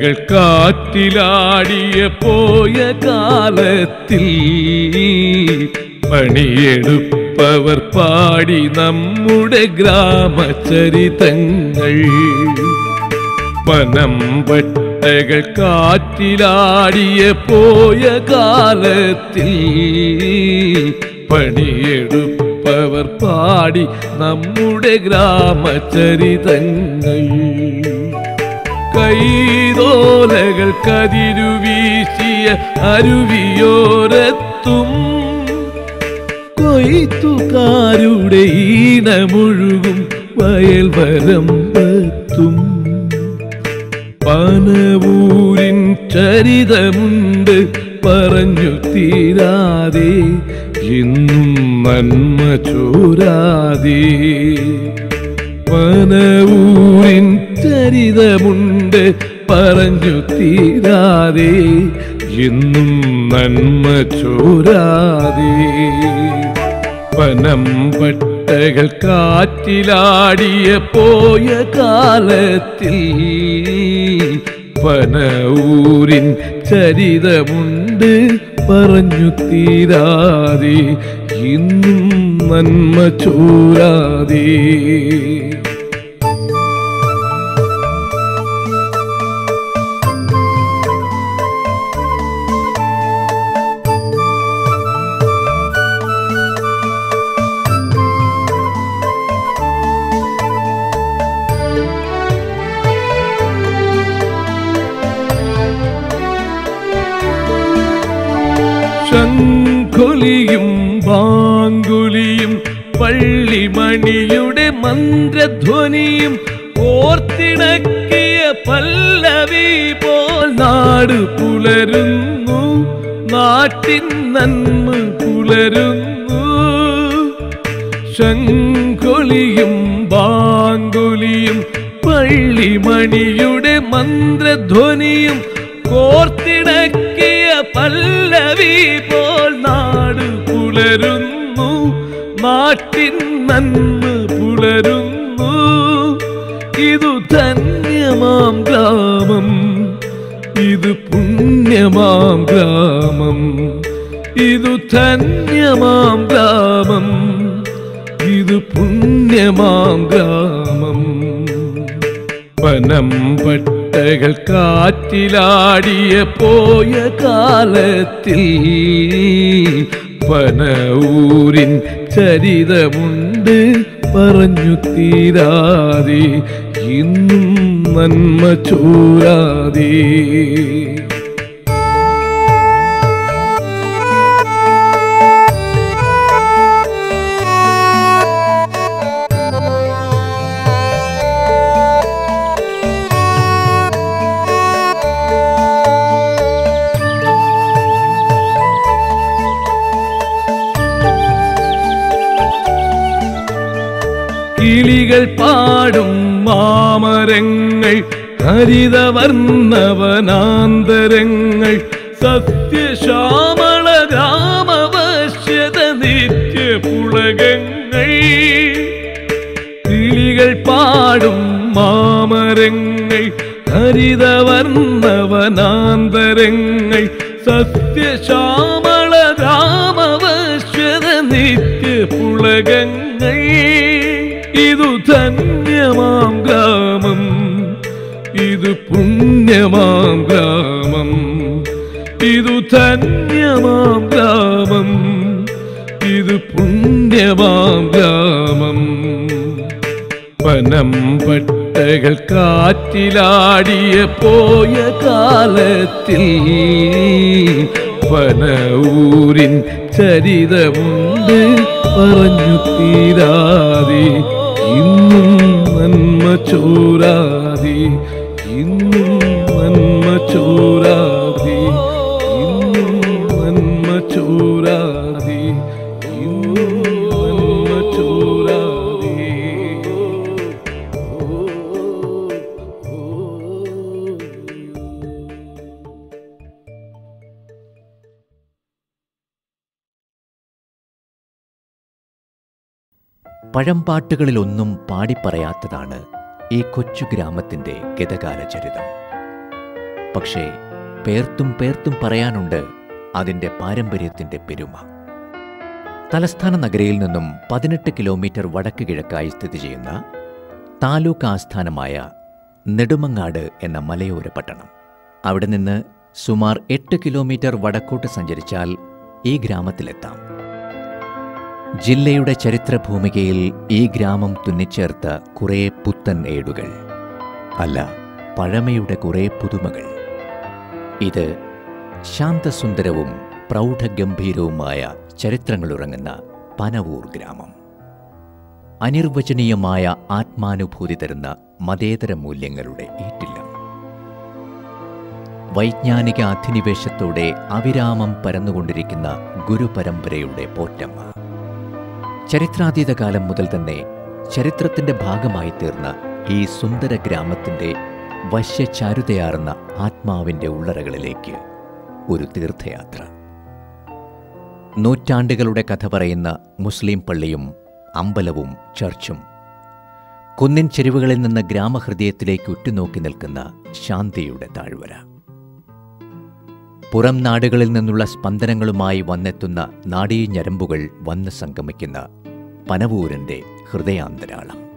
പനമ്പട്ടകൾ കാറ്റിലാടിയ പോയ കാലത്തിൽ പണിയെടുപ്പവർ പാടി നമ്മുടെ ഗ്രാമചരിതങ്ങൾ. പനമ്പട്ടകൾ കാറ്റിലാടിയ പോയ കാലത്തിൽ പണിയെടുപ്പവർ പാടി നമ്മുടെ ഗ്രാമചരിതങ്ങൾ. കൈതോലകൾ കതിരു വീശിയ അരുവിയോരത്തും. കൊയ്ത്തുകാരുടെ ഈണമൊഴുകും വയൽ വരമ്പത്തും പനവൂരിൻ ചരിതമുണ്ട് പറഞ്ഞു തീരാതെ ഇന്നും നന്മ ചോരാതെ. പനവൂരിൻ ചരിതമുണ്ട് പറഞ്ഞു തീരാതെ എന്നും നന്മ ചോരാതെ. പനം പട്ടകൾ കാറ്റിലാടിയ പോയ കാലത്തിൽ പനഊരിൻ ചരിതമുണ്ട് പറഞ്ഞു തീരാതെ ഇന്നും നന്മ ചോരാതെ. നാട്ടിൻ നന്മ പുലരുന്നു. ശംഖുലിയും ബാങ്കുലിയും പള്ളിമണിയുടെ മന്ത്രധ്വനിയും കോർത്തിണക്കിയ പല്ലവി പോൽ നാട് പുലരുന്നു. നാട്ടിൻ നന്മ പുലരുന്നു. ഇതു ധന്യമാം ഗ്രാമം ഇത് പുണ്യമാം ഗ്രാമം. ഇതു ധന്യമാം ഗ്രാമം ഇത് പുണ്യമാം ഗ്രാമം. പനമ്പട്ടകൾ കാറ്റിലാടിയ പോയ കാലത്തിൽ പനഊരിൻ ചരിതമുണ്ട് പറഞ്ഞു തീരാതെ ഇന്നും നന്മ ചോരാതെ. മാമരങ്ങൾ ഹരിതവർണ്ണവനാന്തരങ്ങൾ സത്യശ്യാമള ഗ്രാമവശ്യത നിത്യ പുളകങ്ങൾ കിളികൾ പാടും മാമരങ്ങൾ ഹരിതവർണ്ണവനാന്തരങ്ങൾ സത്യശ്യാമള ഇതു ധന്യമാം ഗ്രാമം ഇത് പുണ്യമാം ഗ്രാമം ഇതു ധന്യമാം ഗ്രാമം ഇത് പുണ്യമാം ഗ്രാമം പനം പട്ടകൾ കാറ്റിലാടിയ പോയ കാലത്തിൽ പനഊരിൻ ചരിതമുണ്ട് പറഞ്ഞു തീരാതെ ഇന്നും നന്മ ചോരാതെ ഇന്നും നന്മ ചോരാതെ പഴംപാട്ടുകളിലൊന്നും പാടിപ്പറയാത്തതാണ് ഈ കൊച്ചു ഗ്രാമത്തിന്റെ ഗതകാല ചരിതം പക്ഷേ പേർത്തും പേർത്തും പറയാനുണ്ട് അതിന്റെ പാരമ്പര്യത്തിന്റെ പെരുമ. തലസ്ഥാന നഗരയിൽ നിന്നും പതിനെട്ട് കിലോമീറ്റർ വടക്ക് കിഴക്കായി സ്ഥിതി ചെയ്യുന്ന താലൂക്ക് ആസ്ഥാനമായ നെടുമങ്ങാട് എന്ന മലയോര പട്ടണം. അവിടെ നിന്ന് സുമാർ എട്ട് കിലോമീറ്റർ വടക്കോട്ട് സഞ്ചരിച്ചാൽ ഈ ഗ്രാമത്തിലെത്താം. ജില്ലയുടെ ചരിത്രഭൂമികയിൽ ഈ ഗ്രാമം തുന്നിച്ചേർത്ത കുറേ പുത്തൻ ഏടുകൾ. അല്ല പഴമയുടെ കുറേ പുതുമകൾ. ഇത് ശാന്തസുന്ദരവും പ്രൗഢഗംഭീരവുമായ ചരിത്രങ്ങളുറങ്ങുന്ന പനവൂർ ഗ്രാമം. അനിർവചനീയമായ ആത്മാനുഭൂതി തരുന്ന മതേതര മൂല്യങ്ങളുടെ ഈറ്റില്ലം. വൈജ്ഞാനിക അധിനിവേശത്തോടെ അവിരാമം പരന്നുകൊണ്ടിരിക്കുന്ന ഗുരുപരമ്പരയുടെ പോറ്റമ്മ. ചരിത്രാതീത കാലം മുതൽ തന്നെ ചരിത്രത്തിന്റെ ഭാഗമായി തീർന്ന ഈ സുന്ദര ഗ്രാമത്തിന്റെ വശ്യചാരുതയാർന്ന ആത്മാവിന്റെ ഉള്ളറകളിലേക്ക് ഒരു തീർത്ഥയാത്ര. നൂറ്റാണ്ടുകളുടെ കഥ പറയുന്ന മുസ്ലിം പള്ളിയും അമ്പലവും ചർച്ചും കുന്നിൻ ചെരുവുകളിൽ നിന്ന് ഗ്രാമഹൃദയത്തിലേക്ക് ഉറ്റുനോക്കി നിൽക്കുന്ന ശാന്തിയുടെ താഴ്വര. പുറം നാടുകളിൽ നിന്നുള്ള സ്പന്ദനങ്ങളുമായി വന്നെത്തുന്ന നാടീ ഞരമ്പുകൾ വന്ന് സംഗമിക്കുന്ന പനവൂരിന്റെ ഹൃദയാന്തരാളം.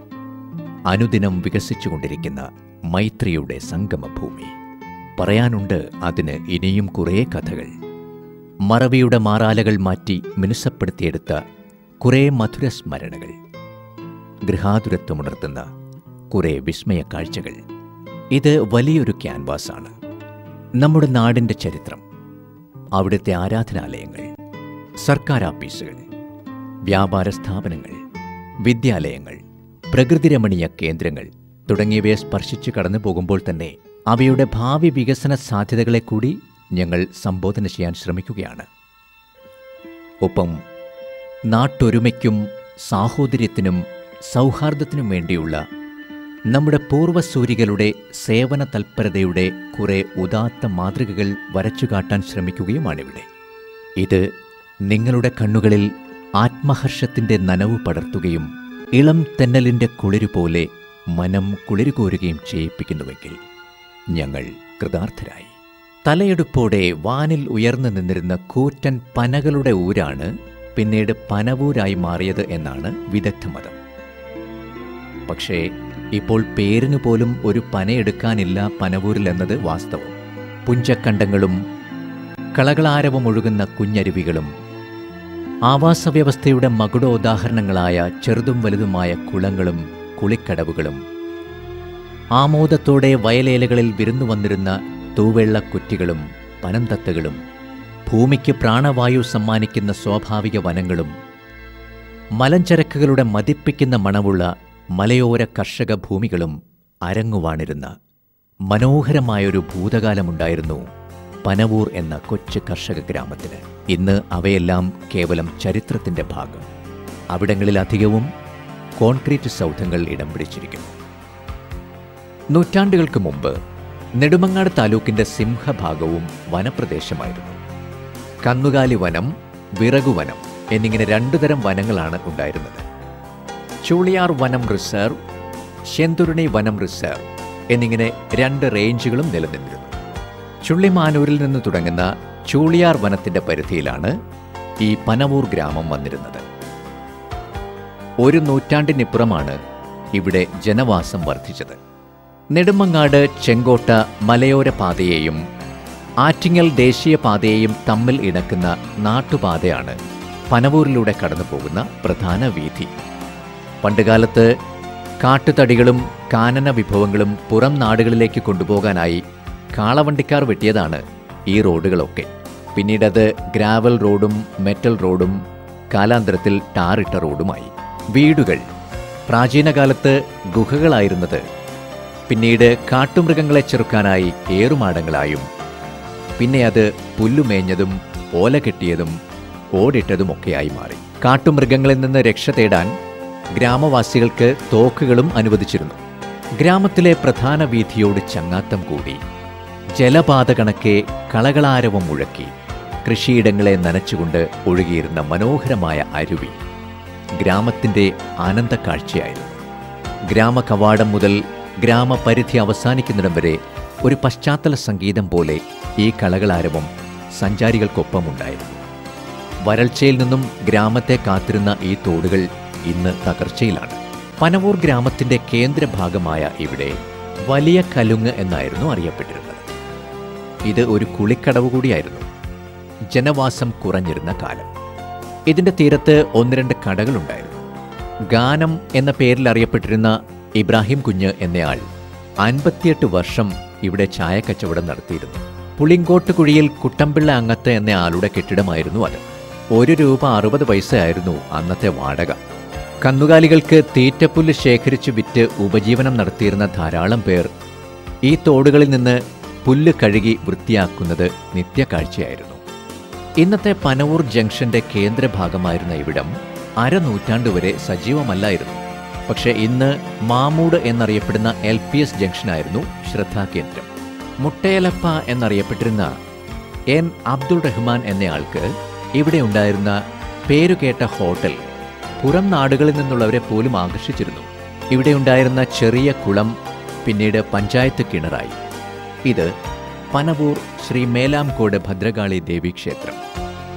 അനുദിനം വികസിച്ചുകൊണ്ടിരിക്കുന്ന മൈത്രിയുടെ സംഗമഭൂമി. പറയാനുണ്ട് അതിന് ഇനിയും കുറേ കഥകൾ. മറവിയുടെ മാറാലകൾ മാറ്റി മിനുസപ്പെടുത്തിയെടുത്ത കുറേ മധുര സ്മരണകൾ. ഗൃഹാതുരത്വമുണർത്തുന്ന കുറേ വിസ്മയ കാഴ്ചകൾ. ഇത് വലിയൊരു ക്യാൻവാസാണ്. നമ്മുടെ നാടിന്റെ ചരിത്രം അവിടുത്തെ ആരാധനാലയങ്ങൾ സർക്കാർ ആഫീസുകൾ വ്യാപാര സ്ഥാപനങ്ങൾ വിദ്യാലയങ്ങൾ പ്രകൃതിരമണീയ കേന്ദ്രങ്ങൾ തുടങ്ങിയവയെ സ്പർശിച്ചു കടന്നു പോകുമ്പോൾ തന്നെ അവയുടെ ഭാവി വികസന സാധ്യതകളെ കൂടി ഞങ്ങൾ സംബോധന ചെയ്യാൻ ശ്രമിക്കുകയാണ്. ഒപ്പം നാട്ടൊരുമയ്ക്കും സാഹോദര്യത്തിനും സൗഹാർദ്ദത്തിനും വേണ്ടിയുള്ള നമ്മുടെ പൂർവസൂരികളുടെ സേവന തൽപരതയുടെ കുറെ ഉദാത്ത മാതൃകകൾ വരച്ചു കാട്ടാൻ ശ്രമിക്കുകയുമാണിവിടെ. ഇത് നിങ്ങളുടെ കണ്ണുകളിൽ ആത്മഹർഷത്തിന്റെ നനവ് പടർത്തുകയും ഇളം തെന്നലിന്റെ കുളിരു പോലെ മനം കുളിരുകോരുകയും ചെയ്യിപ്പിക്കുന്നുവെങ്കിൽ ഞങ്ങൾ കൃതാർത്ഥരായി. തലയെടുപ്പോടെ വാനിൽ ഉയർന്നു നിന്നിരുന്ന കൂറ്റൻ പനകളുടെ ഊരാണ് പിന്നീട് പനവൂരായി മാറിയത് എന്നാണ് വിദഗ്ധമതം പക്ഷേ ഇപ്പോൾ പേരിന് പോലും ഒരു പനയെടുക്കാനില്ല പനവൂരിൽ എന്നത് വാസ്തവം. പുഞ്ചക്കണ്ടങ്ങളും കളകളാരവം ഒഴുകുന്ന കുഞ്ഞരുവികളും ആവാസവ്യവസ്ഥയുടെ മകുടോദാഹരണങ്ങളായ ചെറുതും വലുതുമായ കുളങ്ങളും കുളിക്കടവുകളും. ആമോദത്തോടെ വയലേലകളിൽ വിരുന്നു വന്നിരുന്ന തൂവെള്ളക്കുറ്റികളും പനന്തത്തകളും ഭൂമിക്ക് പ്രാണവായു സമ്മാനിക്കുന്ന സ്വാഭാവിക വനങ്ങളും മലഞ്ചരക്കുകളുടെ മതിപ്പിക്കുന്ന മണവുള്ള മലയോര കർഷക ഭൂമികളും അരങ്ങുവാണിരുന്ന. മനോഹരമായൊരു ഭൂതകാലമുണ്ടായിരുന്നു പനവൂർ എന്ന കൊച്ചു കർഷക ഗ്രാമത്തിന്. ഇന്ന് അവയെല്ലാം കേവലം ചരിത്രത്തിന്റെ ഭാഗം. അവിടങ്ങളിലധികവും കോൺക്രീറ്റ് സൗധങ്ങൾ ഇടം പിടിച്ചിരിക്കുന്നു. നൂറ്റാണ്ടുകൾക്ക് മുമ്പ് നെടുമങ്ങാട് താലൂക്കിന്റെ സിംഹഭാഗവും വനപ്രദേശമായിരുന്നു. കന്നുകാലി വനം വിറകുവനം എന്നിങ്ങനെ രണ്ടു തരം വനങ്ങളാണ് ഉണ്ടായിരുന്നത്. ചൂളിയാർ വനം റിസർവ് ശെന്തുരുണി വനം റിസർവ് എന്നിങ്ങനെ രണ്ട് റേഞ്ചുകളും നിലനിന്നിരുന്നു. ചുള്ളിമാനൂരിൽ നിന്ന് തുടങ്ങുന്ന ചൂളിയാർ വനത്തിന്റെ പരിധിയിലാണ് ഈ പനവൂർ ഗ്രാമം വന്നിരുന്നത്. ഒരു നൂറ്റാണ്ടിനിപ്പുറമാണ് ഇവിടെ ജനവാസം വർദ്ധിച്ചത്. നെടുമങ്ങാട് ചെങ്കോട്ട മലയോര പാതയെയും ആറ്റിങ്ങൽ ദേശീയപാതയെയും തമ്മിൽ ഇണക്കുന്ന നാട്ടുപാതയാണ് പനവൂരിലൂടെ കടന്നു പോകുന്ന പ്രധാന വീഥി. പണ്ടുകാലത്ത് കാട്ടുതടികളും കാനന വിഭവങ്ങളും പുറം നാടുകളിലേക്ക് കൊണ്ടുപോകാനായി കാളവണ്ടിക്കാർ വെട്ടിയതാണ് ഈ റോഡുകളൊക്കെ. പിന്നീടത് ഗ്രാവൽ റോഡും മെറ്റൽ റോഡും കാലാന്തരത്തിൽ ടാറിട്ട റോഡുമായി. വീടുകൾ. പ്രാചീനകാലത്ത് ഗുഹകളായിരുന്നത്. പിന്നീട് കാട്ടുമൃഗങ്ങളെ ചെറുക്കാനായി ഏറുമാടങ്ങളായും പിന്നെ അത് പുല്ലുമേഞ്ഞതും ഓല കെട്ടിയതും ഓടിട്ടതുമൊക്കെയായി മാറി. കാട്ടുമൃഗങ്ങളിൽ നിന്ന് രക്ഷ തേടാൻ ഗ്രാമവാസികൾക്ക് തോക്കുകളും അനുവദിച്ചിരുന്നു. ഗ്രാമത്തിലെ പ്രധാന വീഥിയോട് ചങ്ങാത്തം കൂടി ജലപാത കണക്കെ കളകളാരവം മുഴക്കി കൃഷിയിടങ്ങളെ നനച്ചുകൊണ്ട് ഒഴുകിയിരുന്ന മനോഹരമായ അരുവി ഗ്രാമത്തിന്റെ ആനന്ദ കാഴ്ചയായിരുന്നു ഗ്രാമ കവാടം മുതൽ ഗ്രാമപരിധി അവസാനിക്കുന്നിടം വരെ ഒരു പശ്ചാത്തല സംഗീതം പോലെ ഈ കളകളാരവം സഞ്ചാരികൾക്കൊപ്പമുണ്ടായിരുന്നു. വരൾച്ചയിൽ നിന്നും ഗ്രാമത്തെ കാത്തിരുന്ന ഈ തോടുകൾ ഇന്ന് തകർച്ചയിലാണ്. പനവൂർ ഗ്രാമത്തിന്റെ കേന്ദ്രഭാഗമായ ഇവിടെ വലിയ കലുങ്ങ് എന്നായിരുന്നു അറിയപ്പെട്ടിരുന്നത്. ഇത് ഒരു കുളിക്കടവ് കൂടിയായിരുന്നു. ജനവാസം കുറഞ്ഞിരുന്ന കാലം. ഇതിന്റെ തീരത്ത് ഒന്ന് രണ്ട് കടകളുണ്ടായിരുന്നു. ഗാനം എന്ന പേരിൽ അറിയപ്പെട്ടിരുന്ന ഇബ്രാഹിം കുഞ്ഞ് എന്നയാൾ അൻപത്തിയെട്ട് വർഷം ഇവിടെ ചായ കച്ചവടം നടത്തിയിരുന്നു. പുളിങ്കോട്ട് കുഴിയിൽ കുട്ടമ്പിള്ള എന്ന ആളുടെ കെട്ടിടമായിരുന്നു അത്. ഒരു രൂപ അറുപത് പൈസയായിരുന്നു അന്നത്തെ വാടക. കന്നുകാലികൾക്ക് തീറ്റപ്പുല്ല് ശേഖരിച്ചു വിറ്റ് ഉപജീവനം നടത്തിയിരുന്ന ധാരാളം പേർ ഈ തോടുകളിൽ നിന്ന് പുല്ല് കഴുകി വൃത്തിയാക്കുന്നത് നിത്യകാഴ്ചയായിരുന്നു. ഇന്നത്തെ പനവൂർ ജംഗ്ഷന്റെ കേന്ദ്രഭാഗമായിരുന്ന ഇവിടം അരനൂറ്റാണ്ട് വരെ സജീവമല്ലായിരുന്നു. പക്ഷേ ഇന്ന് മാമൂട് എന്നറിയപ്പെടുന്ന എൽ പി എസ് ജംഗ്ഷനായിരുന്നു ശ്രദ്ധാകേന്ദ്രം. മുട്ടയലപ്പ എന്നറിയപ്പെട്ടിരുന്ന എൻ അബ്ദുൾ റഹ്മാൻ എന്നയാൾക്ക് ഇവിടെ ഉണ്ടായിരുന്ന പേരുകേട്ട ഹോട്ടൽ പുറം നാടുകളിൽ നിന്നുള്ളവരെ പോലും ആകർഷിച്ചിരുന്നു. ഇവിടെ ഉണ്ടായിരുന്ന ചെറിയ കുളം പിന്നീട് പഞ്ചായത്ത് കിണറായി. ഇത് പനവൂർ ശ്രീ മേലാംകോട് ഭദ്രകാളി ദേവീക്ഷേത്രം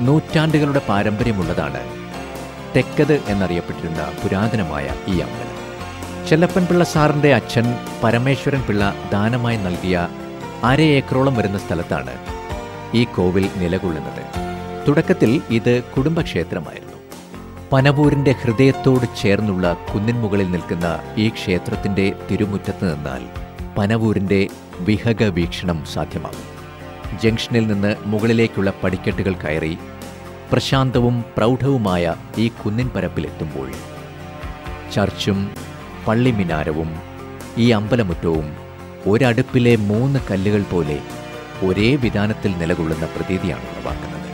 നൂറ്റാണ്ടുകളുടെ പാരമ്പര്യമുള്ളതാണ് തെക്കത് എന്നറിയപ്പെട്ടിരുന്ന പുരാതനമായ ഈ അമ്പലം. ചെല്ലപ്പൻ പിള്ള സാറിന്റെ അച്ഛൻ പരമേശ്വരൻ പിള്ള ദാനമായി നൽകിയ അര ഏക്കറോളം വരുന്ന സ്ഥലത്താണ് ഈ കോവിൽ നിലകൊള്ളുന്നത്. തുടക്കത്തിൽ ഇത് കുടുംബക്ഷേത്രമായിരുന്നു. പനവൂരിന്റെ ഹൃദയത്തോട് ചേർന്നുള്ള കുന്നിൻ മുകളിൽ നിൽക്കുന്ന ഈ ക്ഷേത്രത്തിന്റെ തിരുമുറ്റത്ത് നിന്നാൽ പനവൂരിന്റെ വിഹക വീക്ഷണം സാധ്യമാകും. ജംഗ്ഷനിൽ നിന്ന് മുകളിലേക്കുള്ള പടിക്കെട്ടുകൾ കയറി പ്രശാന്തവും പ്രൗഢവുമായ ഈ കുന്നിൻ പരപ്പിലെത്തുമ്പോൾ ചർച്ചും പള്ളിമിനാരവും ഈ അമ്പലമുറ്റവും ഒരടുപ്പിലെ മൂന്ന് കല്ലുകൾ പോലെ ഒരേ വിധാനത്തിൽ നിലകൊള്ളുന്ന പ്രതീതിയാണ് ഉളവാക്കുന്നത്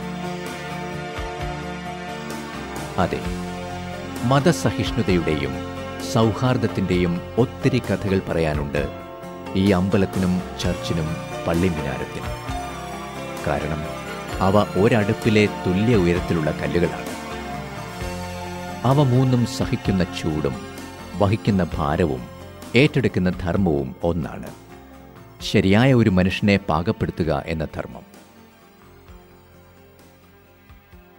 അതെ മതസഹിഷ്ണുതയുടെയും സൗഹാർദ്ദത്തിന്റെയും ഒത്തിരി കഥകൾ പറയാനുണ്ട് ഈ അമ്പലത്തിനും ചർച്ചിനും പള്ളിമിനാരത്തിനും കാരണം അവ ഒരടുപ്പിലെ തുല്യ ഉയരത്തിലുള്ള കല്ലുകളാണ്. അവ മൂന്നും സഹിക്കുന്ന ചൂടും വഹിക്കുന്ന ഭാരവും ഏറ്റെടുക്കുന്ന ധർമ്മവും ഒന്നാണ്. ശരിയായ ഒരു മനുഷ്യനെ പാകപ്പെടുത്തുക എന്ന ധർമ്മം.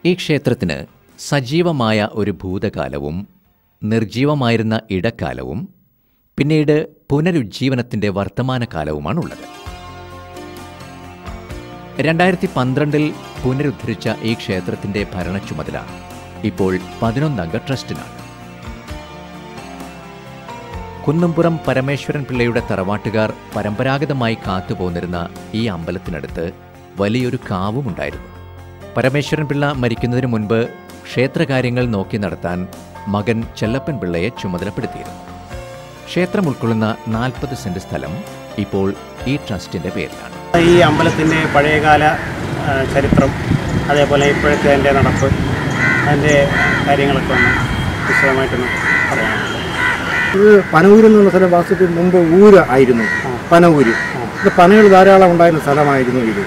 ഈ ക്ഷേത്രത്തിന് സജീവമായ ഒരു ഭൂതകാലവും നിർജീവമായിരുന്ന ഇടക്കാലവും പിന്നീട് പുനരുജ്ജീവനത്തിന്റെ വർത്തമാനകാലവുമാണുള്ളത്. രണ്ടായിരത്തി പന്ത്രണ്ടിൽ പുനരുദ്ധരിച്ച ഈ ക്ഷേത്രത്തിന്റെ ഭരണ ചുമതല ഇപ്പോൾ പതിനൊന്നംഗ ട്രസ്റ്റിനാണ്. കുന്നുംപുറം പരമേശ്വരൻ പിള്ളയുടെ തറവാട്ടുകാർ പരമ്പരാഗതമായി കാത്തുപോന്നിരുന്ന ഈ അമ്പലത്തിനടുത്ത് വലിയൊരു കാവുമുണ്ടായിരുന്നു. പരമേശ്വരൻ പിള്ള മരിക്കുന്നതിന് മുൻപ് ക്ഷേത്രകാര്യങ്ങൾ നോക്കി നടത്താൻ മകൻ ചെല്ലപ്പൻ പിള്ളയെ ചുമതലപ്പെടുത്തിയിരുന്നു. ക്ഷേത്രം ഉൾക്കൊള്ളുന്ന നാൽപ്പത് സെന്റ് സ്ഥലം ഇപ്പോൾ ഈ ട്രസ്റ്റിന്റെ പേരിലാണ്. ഈ അമ്പലത്തിന്റെ പഴയകാല ചരിത്രം അതേപോലെ ഇപ്പോഴത്തെ അതിന്റെ നടപ്പ് അതിന്റെ കാര്യങ്ങളൊക്കെ ഒന്ന് വിശദമായിട്ടൊന്ന് പറയാനുള്ളത് ഇത് പനവൂര് എന്നുള്ള സ്ഥലം വാസ്തുവിന് മുമ്പ് ഊര് ആയിരുന്നു. പനവൂര്. ഇത് പനകൾ ധാരാളം ഉണ്ടായിരുന്ന സ്ഥലമായിരുന്നു ഇത്.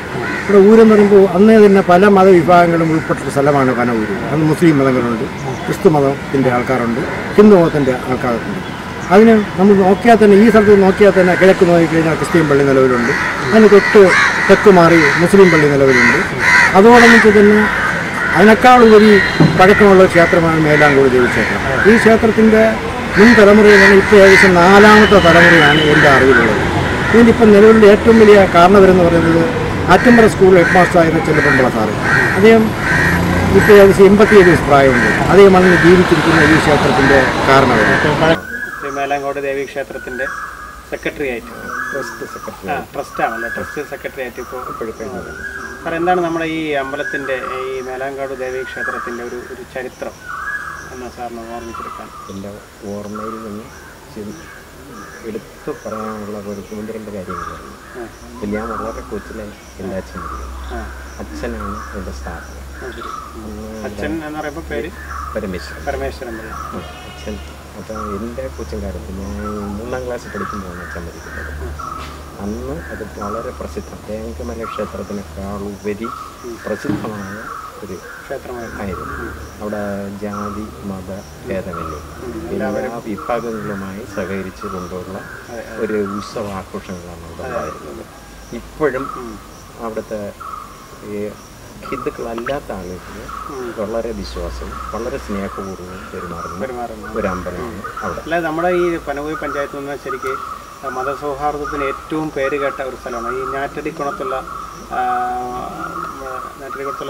ഇവിടെ ഊരെന്ന് പറയുമ്പോൾ അന്നേ തന്നെ പല മതവിഭാഗങ്ങളും ഉൾപ്പെട്ട സ്ഥലമാണ് പനവൂര്. അന്ന് മുസ്ലിം മതങ്ങളുണ്ട് ക്രിസ്തു മതത്തിന്റെ ആൾക്കാരുണ്ട് ഹിന്ദു മതത്തിന്റെ ആൾക്കാരുണ്ട്. അതിന് നമ്മൾ നോക്കിയാൽ തന്നെ ഈ സ്ഥലത്ത് നോക്കിയാൽ തന്നെ കിഴക്ക് നോക്കിക്കഴിഞ്ഞാൽ ക്രിസ്ത്യൻ പള്ളി നിലവിലുണ്ട്. അതിന് തൊട്ട് തെക്ക് മാറി മുസ്ലിം പള്ളി നിലവിലുണ്ട്. അതോടൊന്നിച്ച് തന്നെ അതിനേക്കാളുപരി പഴക്കമുള്ള ക്ഷേത്രമാണ് മേലാങ്കോട് ദേവി ക്ഷേത്രം. ഈ ക്ഷേത്രത്തിന്റെ മുൻ തലമുറയിലാണ് ഇപ്പോൾ ഏകദേശം നാലാമത്തെ തലമുറയാണ് എന്റെ അറിവിലുള്ളത്. ഇതിനിപ്പം നിലവിലുള്ള ഏറ്റവും വലിയ കാരണവരെന്ന് പറയുന്നത് ആറ്റമ്പറ സ്കൂൾ ഹെഡ് മാസ്റ്റർ ആയിരുന്ന ചെല്ലപ്പമ്പള സാറ്. അദ്ദേഹം ഇപ്പോൾ ഏകദേശം എൺപത്തിയേഴ് വയസ്സ് പ്രായമുണ്ട്. ഇന്ന് ജീവിച്ചിരിക്കുന്ന ഈ ക്ഷേത്രത്തിന്റെ കാരണവർ. ശ്രീ മേലാങ്കോട് ദേവി ക്ഷേത്രത്തിന്റെ സെക്രട്ടറി ആയിട്ട് ട്രസ്റ്റ് സെക്രട്ടറി ആ ട്രസ്റ്റ് ആണല്ലേ ട്രസ്റ്റ് സെക്രട്ടറി ആയിട്ട് ഇപ്പോൾ സാർ എന്താണ് നമ്മുടെ ഈ അമ്പലത്തിന്റെ ഈ മേലാങ്കോട് ദേവി ക്ഷേത്രത്തിന്റെ ഒരു ഒരു ചരിത്രം എന്ന സാറിന് ഓർമ്മിച്ചെടുക്കാൻ എന്റെ ഓർമ്മയിൽ നിന്ന് എടുത്തു പറയാനുള്ള ഒരു ഒന്ന് രണ്ട് കാര്യങ്ങളാണ് ഇപ്പം ഞാൻ വളരെ കൊച്ചിലെ എന്റെ അച്ഛൻ അച്ഛനാണ് എന്റെ സ്ഥാപനം അച്ഛൻ എന്ന് പറയുമ്പോൾ പേര്? പരമേശ്വരൻ. പരമേശ്വരൻ അച്ഛൻ. അപ്പോൾ എന്റെ കൊച്ചിൻ കാലത്ത് ഞാൻ മൂന്നാം ക്ലാസ് പഠിക്കുമ്പോഴാണ് അച്ഛൻ മരിക്കുന്നത്. അന്ന് അത് വളരെ പ്രസിദ്ധം. തേങ്കമല ക്ഷേത്രത്തിനേക്കാൾ ഉപരി പ്രസിദ്ധമായ ഒരു ക്ഷേത്രമായിരുന്നു. അവിടെ ജാതി മത ഭേദമല്ലേ? എല്ലാ വിഭാഗങ്ങളുമായി സഹകരിച്ചു കൊണ്ടുള്ള ഒരു ഉത്സവ ആഘോഷങ്ങളാണ് അവിടെ ഉണ്ടായിരുന്നത്. ഇപ്പോഴും അവിടുത്തെ ഈ ഹിന്ദുക്കളല്ലാത്ത ആളുകൾക്ക് വളരെ വിശ്വാസം വളരെ സ്നേഹപൂർവം പെരുമാറുന്ന ഒരു അമ്പലമാണ് അവിടെ. അല്ല നമ്മുടെ ഈ പനവൂർ പഞ്ചായത്ത് നിന്ന് ശരിക്ക് മതസൗഹാർദ്ദത്തിന് ഏറ്റവും പേര് കേട്ട ഒരു സ്ഥലമാണ്. ഈ ഞാറ്റടിക്കുണത്തുള്ള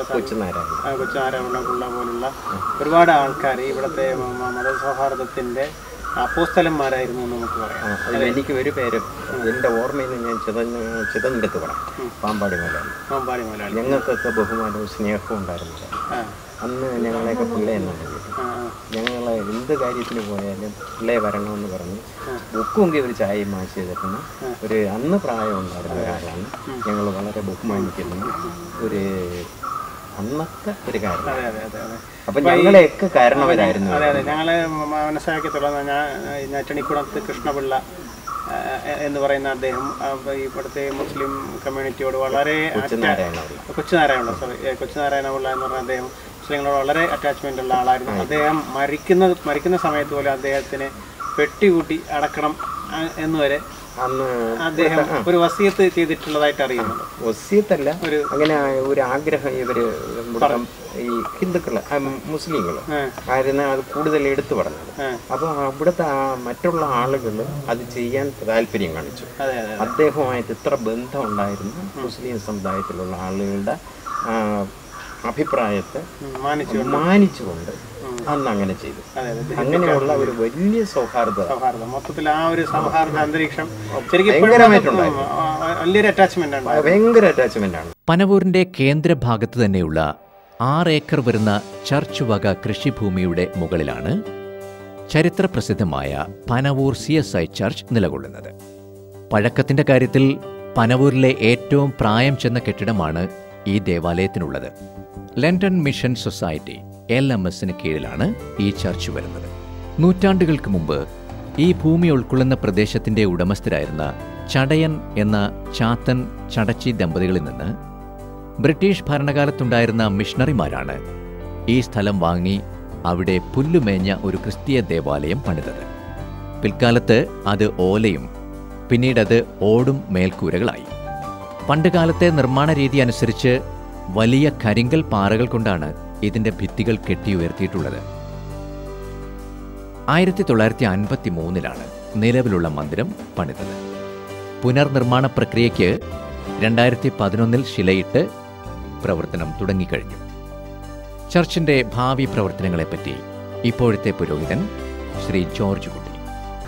സ്ഥലം. കൊച്ചുനാരായണ കൊച്ചുനാരായണ പോലുള്ള ഒരുപാട് ആൾക്കാർ ഇവിടുത്തെ മതസൗഹാർദ്ദത്തിന്റെ അപ്പോസ്തലന്മാരായിരുന്നു നമുക്ക് പറയാം. എനിക്ക് ഒരു പേര് എന്റെ ഓർമ്മയിൽ നിന്ന് ഞാൻ ചിതഞ്ഞ് ചിതഞ്ഞെടുത്ത് പറയാം. പാമ്പാടി മലയാളി. പാമ്പാടി മലയാളി. ഞങ്ങൾക്കൊക്കെ ബഹുമാനവും സ്നേഹവും ഉണ്ടായിരുന്നില്ല. അന്ന് ഞങ്ങളെയൊക്കെ പിള്ളേ എന്നാണ് ആ. ഞങ്ങൾ എന്ത് കാര്യത്തിന് പോയാലും പിള്ളേ വരണമെന്ന് പറഞ്ഞ് ബുക്കുമെങ്കിൽ ഒരു ചായയും മാച്ച് ചെയ്തിരുന്ന ഒരു അന്ന് പ്രായം ഉണ്ടായിരുന്ന ഒരാളാണ് ഞങ്ങൾ വളരെ ബഹുമാനിക്കുന്ന ഒരു അന്നത്തെ ഒരു കാര്യം. അപ്പം ഞങ്ങളെയൊക്കെ കാരണവരായിരുന്നു അതെ അതെ ഞങ്ങളെ മനസ്സിലാക്കി തുടർന്ന് ഞാൻ ഞറ്റണിക്കുളത്ത് കൃഷ്ണപിള്ള എന്ന് പറയുന്ന അദ്ദേഹം ഇവിടുത്തെ മുസ്ലിം കമ്മ്യൂണിറ്റിയോട് വളരെ. കൊച്ചുനാരായണ സോറി കൊച്ചുനാരായണപിള്ള എന്ന് പറഞ്ഞ അദ്ദേഹം മുസ്ലിങ്ങളോട് വളരെ അറ്റാച്ച്മെന്റ് ഉള്ള ആളായിരുന്നു. അദ്ദേഹം മരിക്കുന്ന മരിക്കുന്ന സമയത്ത് പോലും അദ്ദേഹത്തിന് പെട്ടി കൂട്ടി അടക്കണം എന്നുവരെ വരെ അന്ന് അദ്ദേഹം ഒരു വസീയത്ത് ചെയ്തിട്ടുള്ളതായിട്ട് അറിയുന്നുണ്ട്. വസ്യത്തല്ല അങ്ങനെ ഒരു ആഗ്രഹം ഇവർ ഈ ഹിന്ദുക്കൾ മുസ്ലിങ്ങൾ ആയിരുന്നു അത് കൂടുതൽ എടുത്തു പറഞ്ഞത്. അപ്പൊ അവിടുത്തെ ആ മറ്റുള്ള ആളുകൾ അത് ചെയ്യാൻ താല്പര്യം കാണിച്ചു. അദ്ദേഹവുമായിട്ട് ഇത്ര ബന്ധം ഉണ്ടായിരുന്നു മുസ്ലിം സമുദായത്തിലുള്ള ആളുകളുടെ അഭിപ്രായത്തെ മാനിച്ചുകൊണ്ട്. അന്ന് അങ്ങനെ ചെയ്തു. അങ്ങനെയുള്ള ഒരു വലിയ സൗഹാർദ്ദ. സൗഹാർദ്ദം. മൊത്തത്തിൽ ആ ഒരു സൗഹാർദ്ദ അന്തരീക്ഷം വലിയൊരു അറ്റാച്ച്മെന്റ് ഭയങ്കര അറ്റാച്ച്മെന്റ് ആണ്. പനവൂരിന്റെ കേന്ദ്ര ഭാഗത്ത് തന്നെയുള്ള ആറ് ഏക്കർ വരുന്ന ചർച്ച് വക കൃഷിഭൂമിയുടെ മുകളിലാണ് ചരിത്ര പ്രസിദ്ധമായ Panavoor C S I church നിലകൊള്ളുന്നത്. പഴക്കത്തിന്റെ കാര്യത്തിൽ പനവൂരിലെ ഏറ്റവും പ്രായം ചെന്ന കെട്ടിടമാണ് ഈ ദേവാലയത്തിനുള്ളത്. London Mission Society L M എസിന് കീഴിലാണ് ഈ ചർച്ച് വരുന്നത്. നൂറ്റാണ്ടുകൾക്ക് മുമ്പ് ഈ ഭൂമി ഉൾക്കൊള്ളുന്ന പ്രദേശത്തിന്റെ ഉടമസ്ഥരായിരുന്ന ചടയൻ എന്ന ചാത്തൻ ചടച്ചി ദമ്പതികളിൽ നിന്ന് ബ്രിട്ടീഷ് ഭരണകാലത്തുണ്ടായിരുന്ന മിഷണറിമാരാണ് ഈ സ്ഥലം വാങ്ങി അവിടെ പുല്ലുമേഞ്ഞ ഒരു ക്രിസ്തീയ ദേവാലയം പണിതത്. പിൽക്കാലത്ത് അത് ഓലയും പിന്നീടത് ഓടും മേൽക്കൂരകളായി. പണ്ടുകാലത്തെ നിർമ്മാണ രീതി അനുസരിച്ച് വലിയ കരിങ്കൽ പാറകൾ കൊണ്ടാണ് ഇതിന്റെ ഭിത്തികൾ കെട്ടിയുയർത്തിയിട്ടുള്ളത്. ആയിരത്തി തൊള്ളായിരത്തി അൻപത്തി മൂന്നിലാണ് നിലവിലുള്ള മന്ദിരം പണിതത്. പുനർനിർമ്മാണ പ്രക്രിയയ്ക്ക് രണ്ടായിരത്തി പതിനൊന്നിൽ ശിലയിട്ട് പ്രവർത്തനം തുടങ്ങിക്കഴിഞ്ഞു. ചർച്ചിന്റെ ഭാവി പ്രവർത്തനങ്ങളെപ്പറ്റി ഇപ്പോഴത്തെ പുരോഹിതൻ ശ്രീ ജോർജ് കുട്ടി.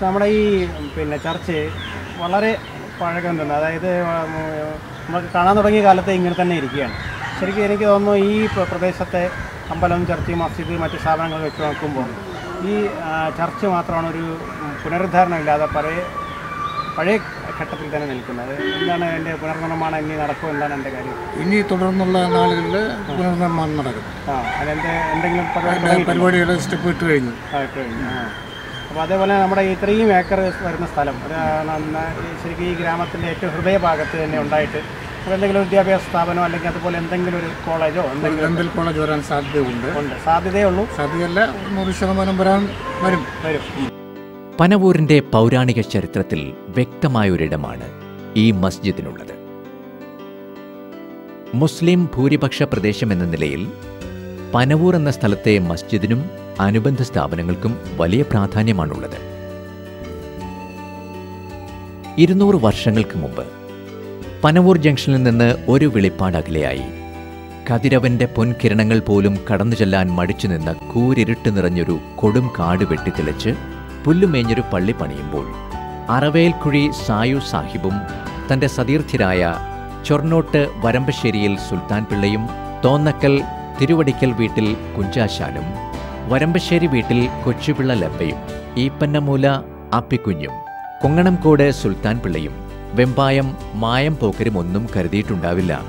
നമ്മുടെ ഈ പിന്നെ ചർച്ച് വളരെ പഴക്കം തന്നെ അതായത് നമുക്ക് കാണാൻ തുടങ്ങിയ കാലത്ത് ഇങ്ങനെ തന്നെ ഇരിക്കുകയാണ്. ശരിക്കും എനിക്ക് തോന്നുന്നു ഈ പ്രദേശത്തെ അമ്പലം ചർച്ച് മസ്ജിദ് മറ്റ് സ്ഥാപനങ്ങൾ വെച്ച് നോക്കുമ്പോൾ ഈ ചർച്ച് മാത്രമാണ് ഒരു പുനരുദ്ധാരണ ഇല്ലാതെ പഴയ പഴയ ഘട്ടത്തിൽ തന്നെ നിൽക്കുന്നത്. എന്താണ് എന്റെ പുനർനിർമ്മാണം ഇനി നടക്കും? എന്താണ് എന്റെ കാര്യം? ഇനി തുടർന്നുള്ള നാളുകളിൽ പുനർനിർമ്മാണം നടക്കും. ആ അതിനെന്ത് എന്തെങ്കിലും? പരിപാടികൾ സ്റ്റെപ്പ് ഇട്ട് കഴിഞ്ഞു. ഇട്ട് കഴിഞ്ഞു. അപ്പോൾ അതേപോലെ നമ്മുടെ ഇത്രയും ഏക്കർ വരുന്ന സ്ഥലം ശരിക്കും ഈ ഗ്രാമത്തിന്റെ ഏറ്റവും ഹൃദയഭാഗത്ത് തന്നെ ഉണ്ടായിട്ട് എന്തെങ്കിലും വിദ്യാഭ്യാസ സ്ഥാപനമോ അല്ലെങ്കിൽ അതുപോലെ എന്തെങ്കിലും ഒരു കോളേജോ എന്തെങ്കിലും കോളേജ് വരാൻ സാധ്യതയുണ്ട്. ഉണ്ട്. സാധ്യതയേ ഉള്ളൂ. സാധ്യതയല്ല നൂറ് ശതമാനം വരാൻ വരും. വരും. പനവൂരിന്റെ പൗരാണിക ചരിത്രത്തിൽ വ്യക്തമായ വ്യക്തമായൊരിടമാണ് ഈ മസ്ജിദിനുള്ളത്. മുസ്ലിം ഭൂരിപക്ഷ പ്രദേശം എന്ന നിലയിൽ പനവൂർ എന്ന സ്ഥലത്തെ മസ്ജിദിനും അനുബന്ധ സ്ഥാപനങ്ങൾക്കും വലിയ പ്രാധാന്യമാണുള്ളത്. ഇരുന്നൂറ് വർഷങ്ങൾക്ക് മുമ്പ് പനവൂർ ജംഗ്ഷനിൽ നിന്ന് ഒരു വെളിപ്പാട് അകലെയായി. കതിരവന്റെ പൊൻകിരണങ്ങൾ പോലും കടന്നു ചെല്ലാൻ മടിച്ചു നിന്ന കൂരിരുട്ട് നിറഞ്ഞൊരു കൊടും കാട് വെട്ടിത്തെളിച്ച് പുല്ലുമേഞ്ഞൊരു പള്ളി പണിയുമ്പോൾ അറവേൽക്കുഴി സായു സാഹിബും തന്റെ സതീർത്ഥ്യരായ ചൊർണോട്ട് വരമ്പശ്ശേരിയിൽ സുൽത്താൻ പിള്ളയും തോന്നക്കൽ തിരുവടിക്കൽ വീട്ടിൽ കുഞ്ചാശാനും വരമ്പശ്ശേരി വീട്ടിൽ കൊച്ചുപിള്ള ലബ്ബയും ഈപ്പന്നമൂല അപ്പിക്കുഞ്ഞും കൊങ്ങണംകോട് സുൽത്താൻ പിള്ളയും വെമ്പായം മായം പോക്കരും ഒന്നും കരുതിയിട്ടുണ്ടാവില്ല.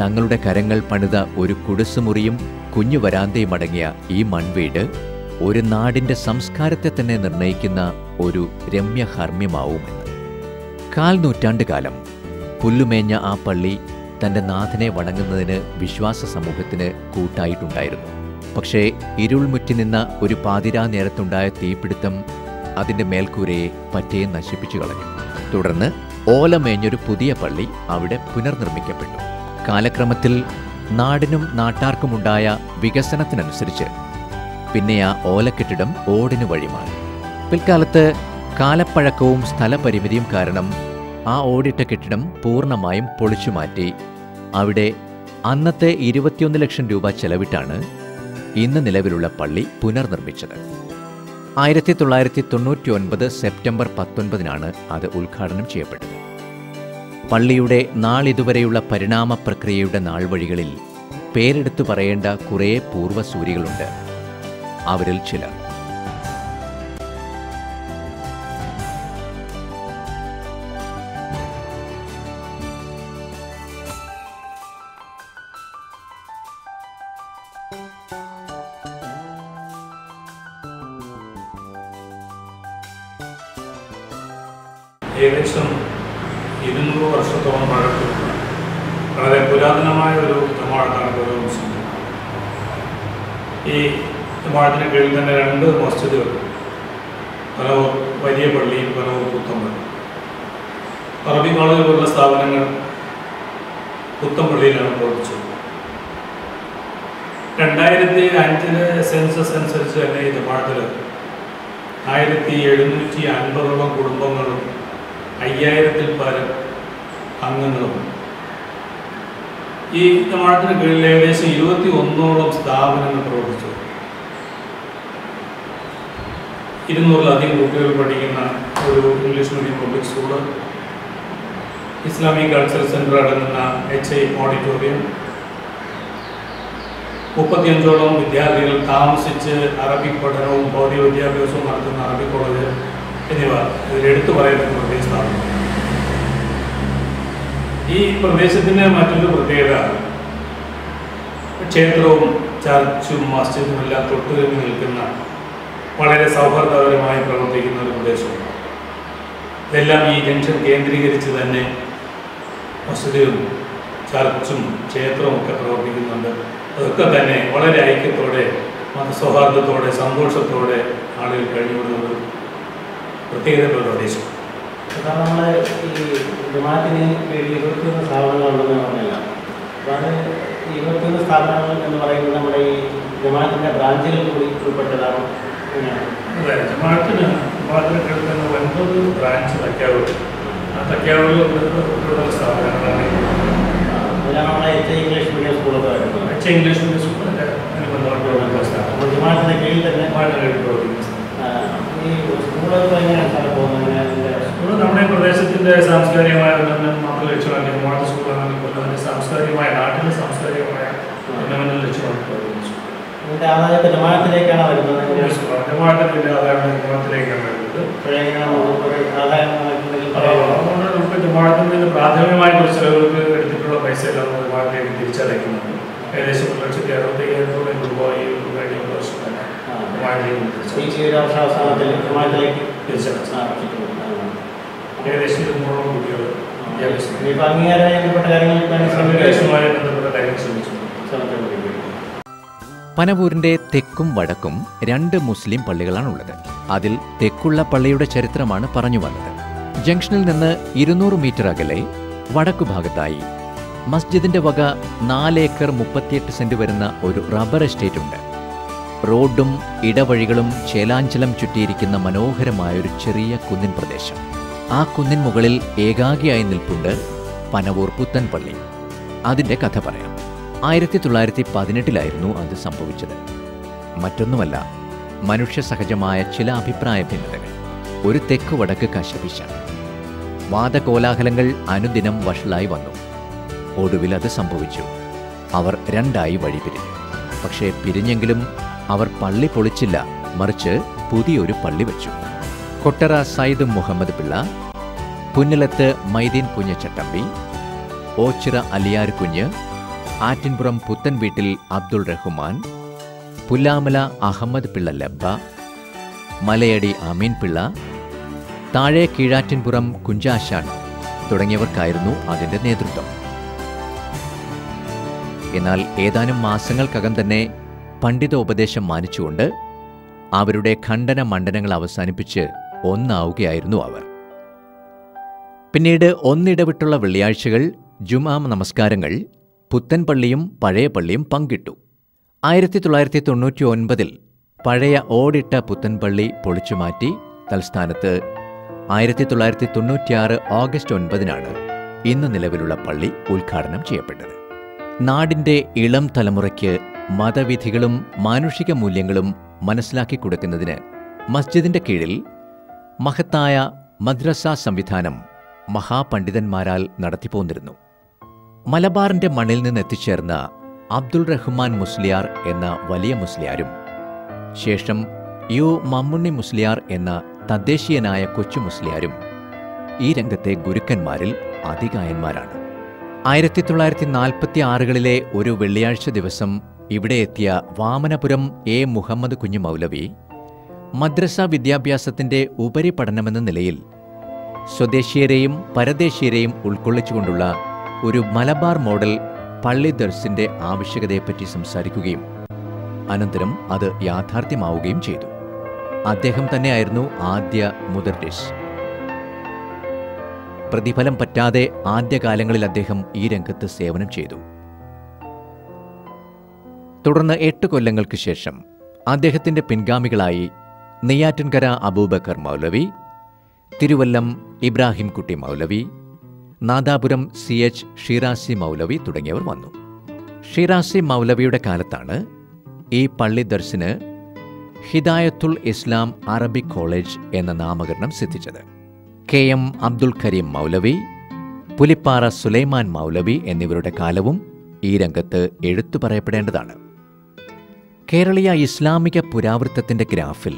തങ്ങളുടെ കരങ്ങൾ പണിത ഒരു കുടിസുമുറിയും കുഞ്ഞു വരാന്തയും അടങ്ങിയ ഈ മൺവീട് ഒരു നാടിന്റെ സംസ്കാരത്തെ തന്നെ നിർണയിക്കുന്ന ഒരു രമ്യഹർമ്മ്യമാവുമെന്ന് കാൽ നൂറ്റാണ്ട് കാലം പുല്ലുമേഞ്ഞ ആ പള്ളി തന്റെ നാഥനെ വണങ്ങുന്നതിന് വിശ്വാസ സമൂഹത്തിന് കൂട്ടായിട്ടുണ്ടായിരുന്നു. പക്ഷേ ഇരുൾമുറ്റി നിന്ന ഒരു പാതിരാ നേരത്തുണ്ടായ തീപിടുത്തം അതിന്റെ മേൽക്കൂരയെ പറ്റേ നശിപ്പിച്ചു കളഞ്ഞു. തുടർന്ന് ഓലമേഞ്ഞൊരു പുതിയ പള്ളി അവിടെ പുനർനിർമ്മിക്കപ്പെട്ടു. കാലക്രമത്തിൽ നാടിനും നാട്ടാർക്കുമുണ്ടായ വികസനത്തിനനുസരിച്ച് പിന്നെ ആ ഓലക്കെട്ടിടം ഓടിന് വഴിമാറി. പിൽക്കാലത്ത് കാലപ്പഴക്കവും സ്ഥലപരിമിതിയും കാരണം ആ ഓടിട്ട കെട്ടിടം പൂർണമായും പൊളിച്ചു മാറ്റി അവിടെ അന്നത്തെ ഇരുപത്തിയൊന്ന് ലക്ഷം രൂപ ചെലവിട്ടാണ് ഇന്ന് നിലവിലുള്ള പള്ളി പുനർനിർമ്മിച്ചത്. ആയിരത്തി തൊള്ളായിരത്തി തൊണ്ണൂറ്റി ഒൻപത് സെപ്റ്റംബർ പത്തൊൻപതിനാണ് അത് ഉദ്ഘാടനം ചെയ്യപ്പെട്ടത്. പള്ളിയുടെ നാളിതുവരെയുള്ള പരിണാമ പ്രക്രിയയുടെ നാൾവഴികളിൽ പേരെടുത്തു പറയേണ്ട കുറേ പൂർവസൂരികളുണ്ട്. അവരിൽ ചിലർ അഞ്ചിലെ സെൻസസ് അനുസരിച്ച് തന്നെ ഈ ജമാഅത്തിൽ ആയിരത്തി എഴുന്നൂറ്റി അൻപതോളം കുടുംബങ്ങളും അയ്യായിരത്തിൽ പരം അംഗങ്ങളും. ഈ ജമാഅത്തിന് കീഴിൽ ഏകദേശം ഇരുപത്തി ഒന്നോളം സ്ഥാപനങ്ങൾ പ്രവർത്തിച്ചു. ഇരുന്നൂറിലധികം കുട്ടികൾ പഠിക്കുന്ന ഒരു English medium public school Islamic cultural centre അടങ്ങുന്ന എച്ച് ഐ ഓഡിറ്റോറിയം മുപ്പത്തിയഞ്ചോളം വിദ്യാർത്ഥികൾ താമസിച്ച് അറബിക് പഠനവും ഭൗതിക വിദ്യാഭ്യാസവും നടത്തുന്ന അറബിക് കോളേജ് എന്നിവ ഇതിലെടുത്തു പറയുന്ന സ്ഥാപനം ഈ പ്രദേശത്തിന്റെ മറ്റൊരു പ്രത്യേകത ക്ഷേത്രവും ചർച്ചും മസ്ജിദും എല്ലാം തൊട്ടുതിരിഞ്ഞ് നിൽക്കുന്ന വളരെ സൗഹൃദപരമായി പ്രവർത്തിക്കുന്ന ഒരു പ്രദേശമാണ്. ഇതെല്ലാം ഈ ജംഗ്ഷൻ കേന്ദ്രീകരിച്ച് തന്നെ മസ്ജിദും ചർച്ചും ക്ഷേത്രവും ഒക്കെ പ്രവർത്തിക്കുന്നുണ്ട്. അതൊക്കെ തന്നെ വളരെ ഐക്യത്തോടെ മതസൗഹാർദ്ദത്തോടെ സന്തോഷത്തോടെ ആളുകൾ കഴിഞ്ഞുകൊണ്ടുള്ള ഒരു പ്രത്യേകതയുള്ള പ്രദേശം കാരണം നമ്മൾ ഈ ജമാഅത്തിന് വേണ്ടി ഇരുപത്തിയൊന്ന് സ്ഥാപനങ്ങളുണ്ടെന്ന് പറഞ്ഞില്ല. അപ്പോൾ അത് ഇരുപത്തിയൊന്ന് സ്ഥാപനങ്ങൾ എന്ന് പറയുന്നത് നമ്മുടെ ഈ ജമാഅത്തിന്റെ ബ്രാഞ്ചുകൾ കൂടി ഉൾപ്പെട്ടതാണ് അതെ ജമാഅത്തിന് ജമാഅത്തിന് ഒൻപത് ബ്രാഞ്ച് തക്കാവൂർ. ആ തക്കാവൂരിൽ ഉള്ള സ്ഥാപനങ്ങളാണ്. അതിലാണ് നമ്മളെ എച്ച് ഇംഗ്ലീഷ് മീഡിയം സ്കൂളൊക്കെ വരുന്നത് എച്ച് ഇംഗ്ലീഷ് മീഡിയം സ്കൂളിന്റെ അനുബന്ധമായിട്ടുള്ള സ്ഥാപനം അപ്പോൾ ജമാഅത്തിന്റെ കീഴിൽ തന്നെ ജമാഅത്തിന് കീഴിൽ പ്രവർത്തിക്കുന്ന സ്ഥാപനം ആ, ഈ സ്കൂളൊക്കെ എങ്ങനെയാണ് സാറേ പോകുന്നത് എങ്ങനെ അതിന്റെ സ്കൂൾ നമ്മുടെ ഈ പ്രദേശത്തിന്റെ സാംസ്കാരികമായ ഉന്നമനം മാത്രം ലക്ഷ്യമാക്കി ജമാഅത്ത് സ്കൂളാണെങ്കിൽ പോലും അതിന്റെ സാംസ്കാരികമായ നാട്ടിലെ സാംസ്കാരികമായ ഉന്നമനം ലക്ഷ്യമാക്കി പ്രവർത്തിക്കുന്ന സ്കൂൾ. ഇതിന്റെ ആദായമൊക്കെ ജമാഅത്തിലേക്കാണ് വരുന്നത് ഒരു എങ്ങനെയാണ് സ്കൂൾ. ജമാഅത്തിന്റെ ആദായമാണ് ജമാഅത്തിലേക്കാണ് വരുന്നത് ഇപ്പോഴെങ്ങനെ ഒരു ആദായം ഉണ്ടെങ്കിൽ അപ്പോൾ പറയാമോ അതുകൊണ്ട് നമുക്ക് ജമാഅത്തിൽ നിന്ന് പ്രാഥമികമായ കുറച്ച് ചെലവുകൾക്ക് എടുത്തിട്ടുള്ള പൈസ എല്ലാം നമ്മൾ ജമാഅത്തിലേക്ക് തിരിച്ചടയ്ക്കുന്നുണ്ട് ഏകദേശം ഒരു ലക്ഷത്തി അറുപത്തി അയ്യായിരത്തോളം രൂപ ഈ ഒരു കഴിഞ്ഞ ഒരു വർഷം തന്നെ ആ. വർഷാവസാനത്തിൽ ജമാഅത്തിലേക്ക് തിരിച്ചടച്ചു ആ, ചുറ്റും. ആ. ഏകദേശം ഇരുന്നൂറോളം കുട്ടികൾ ഇനിയിപ്പോൾ അംഗീകാരമായി ബന്ധപ്പെട്ട കാര്യങ്ങൾ ബന്ധപ്പെട്ട കാര്യങ്ങൾ ശ്രമിച്ചു പനവൂരിന്റെ തെക്കും വടക്കും രണ്ട് മുസ്ലിം പള്ളികളാണുള്ളത് അതിൽ തെക്കുള്ള പള്ളിയുടെ ചരിത്രമാണ് പറഞ്ഞു വന്നത് ജംഗ്ഷനിൽ നിന്ന് ഇരുന്നൂറ് മീറ്റർ അകലെ വടക്കു ഭാഗത്തായി മസ്ജിദിന്റെ വക നാലേക്കർ മുപ്പത്തിയെട്ട് സെന്റ് വരുന്ന ഒരു റബ്ബർ എസ്റ്റേറ്റ് ഉണ്ട് റോഡും ഇടവഴികളും ചേലാഞ്ചലം ചുറ്റിയിരിക്കുന്ന മനോഹരമായ ഒരു ചെറിയ കുന്നിൻ പ്രദേശം. ആ കുന്നിൻ മുകളിൽ ഏകാഗിയായി നിൽപ്പുണ്ട് പനവൂർ പുത്തൻ പള്ളി. അതിന്റെ കഥ പറയാം. ആയിരത്തി തൊള്ളായിരത്തി പതിനെട്ടിലായിരുന്നു അത് സംഭവിച്ചത്. മറ്റൊന്നുമല്ല മനുഷ്യ സഹജമായ ചില അഭിപ്രായ ഭിന്നതകൾ. ഒരു തെക്ക് വടക്ക് കശപിശ വാദകോലാഹലങ്ങൾ അനുദിനം വഷളായി വന്നു. ഒടുവിൽ അത് സംഭവിച്ചു. അവർ രണ്ടായി വഴിപിരിഞ്ഞു. പക്ഷേ പിരിഞ്ഞെങ്കിലും അവർ പള്ളി പൊളിച്ചില്ല. മറിച്ച് പുതിയൊരു പള്ളി വെച്ചു. കൊട്ടറ സയ്യിദ് മുഹമ്മദ് പിള്ള പുന്നലത്ത് മൈദീൻ കുഞ്ഞ് ചട്ടമ്പി ഓച്ചിറ അലിയാർ കുഞ്ഞ് ആറ്റിൻപുറം പുത്തൻ വീട്ടിൽ അബ്ദുൾ റഹ്മാൻ പുല്ലാമല അഹമ്മദ് പിള്ള ലബ്ബ മലയടി അമീൻ പിള്ള താഴെ കീഴാറ്റിൻപുറം കുഞ്ചാശാൻ തുടങ്ങിയവർക്കായിരുന്നു അതിന്റെ നേതൃത്വം. എന്നാൽ ഏതാനും മാസങ്ങൾക്കകം തന്നെ പണ്ഡിതോപദേശം മാനിച്ചുകൊണ്ട് അവരുടെ ഖണ്ഡന മണ്ഡനങ്ങൾ അവസാനിപ്പിച്ച് ഒന്നാവുകയായിരുന്നു അവർ. പിന്നീട് ഒന്നിടവിട്ടുള്ള വെള്ളിയാഴ്ചകൾ ജുമാ നമസ്കാരങ്ങൾ പുത്തൻപള്ളിയും പഴയ പള്ളിയും പങ്കിട്ടു. ആയിരത്തി തൊള്ളായിരത്തി തൊണ്ണൂറ്റി ഒൻപതിൽ പഴയ ഓടിട്ട പുത്തൻപള്ളി പൊളിച്ചുമാറ്റി തൽസ്ഥാനത്ത് ആയിരത്തി തൊള്ളായിരത്തി തൊണ്ണൂറ്റിയാറ് ഓഗസ്റ്റ് ഒൻപതിനാണ് ഇന്ന് നിലവിലുള്ള പള്ളി ഉദ്ഘാടനം ചെയ്യപ്പെട്ടത്. നാടിന്റെ ഇളം തലമുറയ്ക്ക് മതവിധികളും മാനുഷിക മൂല്യങ്ങളും മനസ്സിലാക്കി കൊടുക്കുന്നതിന് മസ്ജിദിന്റെ കീഴിൽ മഹത്തായ മദ്രസ സംവിധാനം മഹാപണ്ഡിതന്മാരാൽ നടത്തിപ്പോന്നിരുന്നു. മലബാറിന്റെ മണ്ണിൽ നിന്ന് എത്തിച്ചേർന്ന അബ്ദുൾ റഹ്മാൻ മുസ്ലിയാർ എന്ന വലിയ മുസ്ലിയാരും ശേഷം യു മമ്മുണ്ണി മുസ്ലിയാർ എന്ന തദ്ദേശീയനായ കൊച്ചു മുസ്ലിയാരും ഈ രംഗത്തെ ഗുരുക്കന്മാരിൽ അതികായന്മാരാണ് ആയിരത്തി തൊള്ളായിരത്തി നാൽപ്പത്തി ആറുകളിലെ ഒരു വെള്ളിയാഴ്ച ദിവസം ഇവിടെ എത്തിയ വാമനപുരം എ മുഹമ്മദ് കുഞ്ഞു മൗലവി മദ്രസ വിദ്യാഭ്യാസത്തിന്റെ ഉപരിപഠനമെന്ന നിലയിൽ സ്വദേശീയരെയും പരദേശീയരെയും ഉൾക്കൊള്ളിച്ചുകൊണ്ടുള്ള ഒരു മലബാർ മോഡൽ പള്ളി ദർസിന്റെ ആവശ്യകതയെപ്പറ്റി സംസാരിക്കുകയും അനന്തരം അത് യാഥാർത്ഥ്യമാവുകയും ചെയ്തു. അദ്ദേഹം തന്നെയായിരുന്നു ആദ്യ മുദർഡിസ് പ്രതിഫലം പറ്റാതെ ആദ്യകാലങ്ങളിൽ അദ്ദേഹം ഈ രംഗത്ത് സേവനം ചെയ്തു. തുടർന്ന് എട്ട് കൊല്ലങ്ങൾക്ക് ശേഷം അദ്ദേഹത്തിന്റെ പിൻഗാമികളായി നെയ്യാറ്റിൻകര അബൂബക്കർ മൗലവി തിരുവല്ലം ഇബ്രാഹിം കുട്ടി മൗലവി നാദാപുരം സി എച്ച് ഷീറാസി മൗലവി തുടങ്ങിയവർ വന്നു. ഷീറാസി മൗലവിയുടെ കാലത്താണ് ഈ പള്ളി ദർശന് ഹിദായത്തുൽ ഇസ്ലാം അറബിക് കോളേജ് എന്ന നാമകരണം സിദ്ധിച്ചത്. കെ എം അബ്ദുൽ കരീം മൗലവി പുലിപ്പാറ സുലൈമാൻ മൗലവി എന്നിവരുടെ കാലവും ഈ രംഗത്ത് എടുത്തു പറയപ്പെടേണ്ടതാണ്. കേരളീയ ഇസ്ലാമിക പുരാവൃത്തത്തിന്റെ ഗ്രാഫിൽ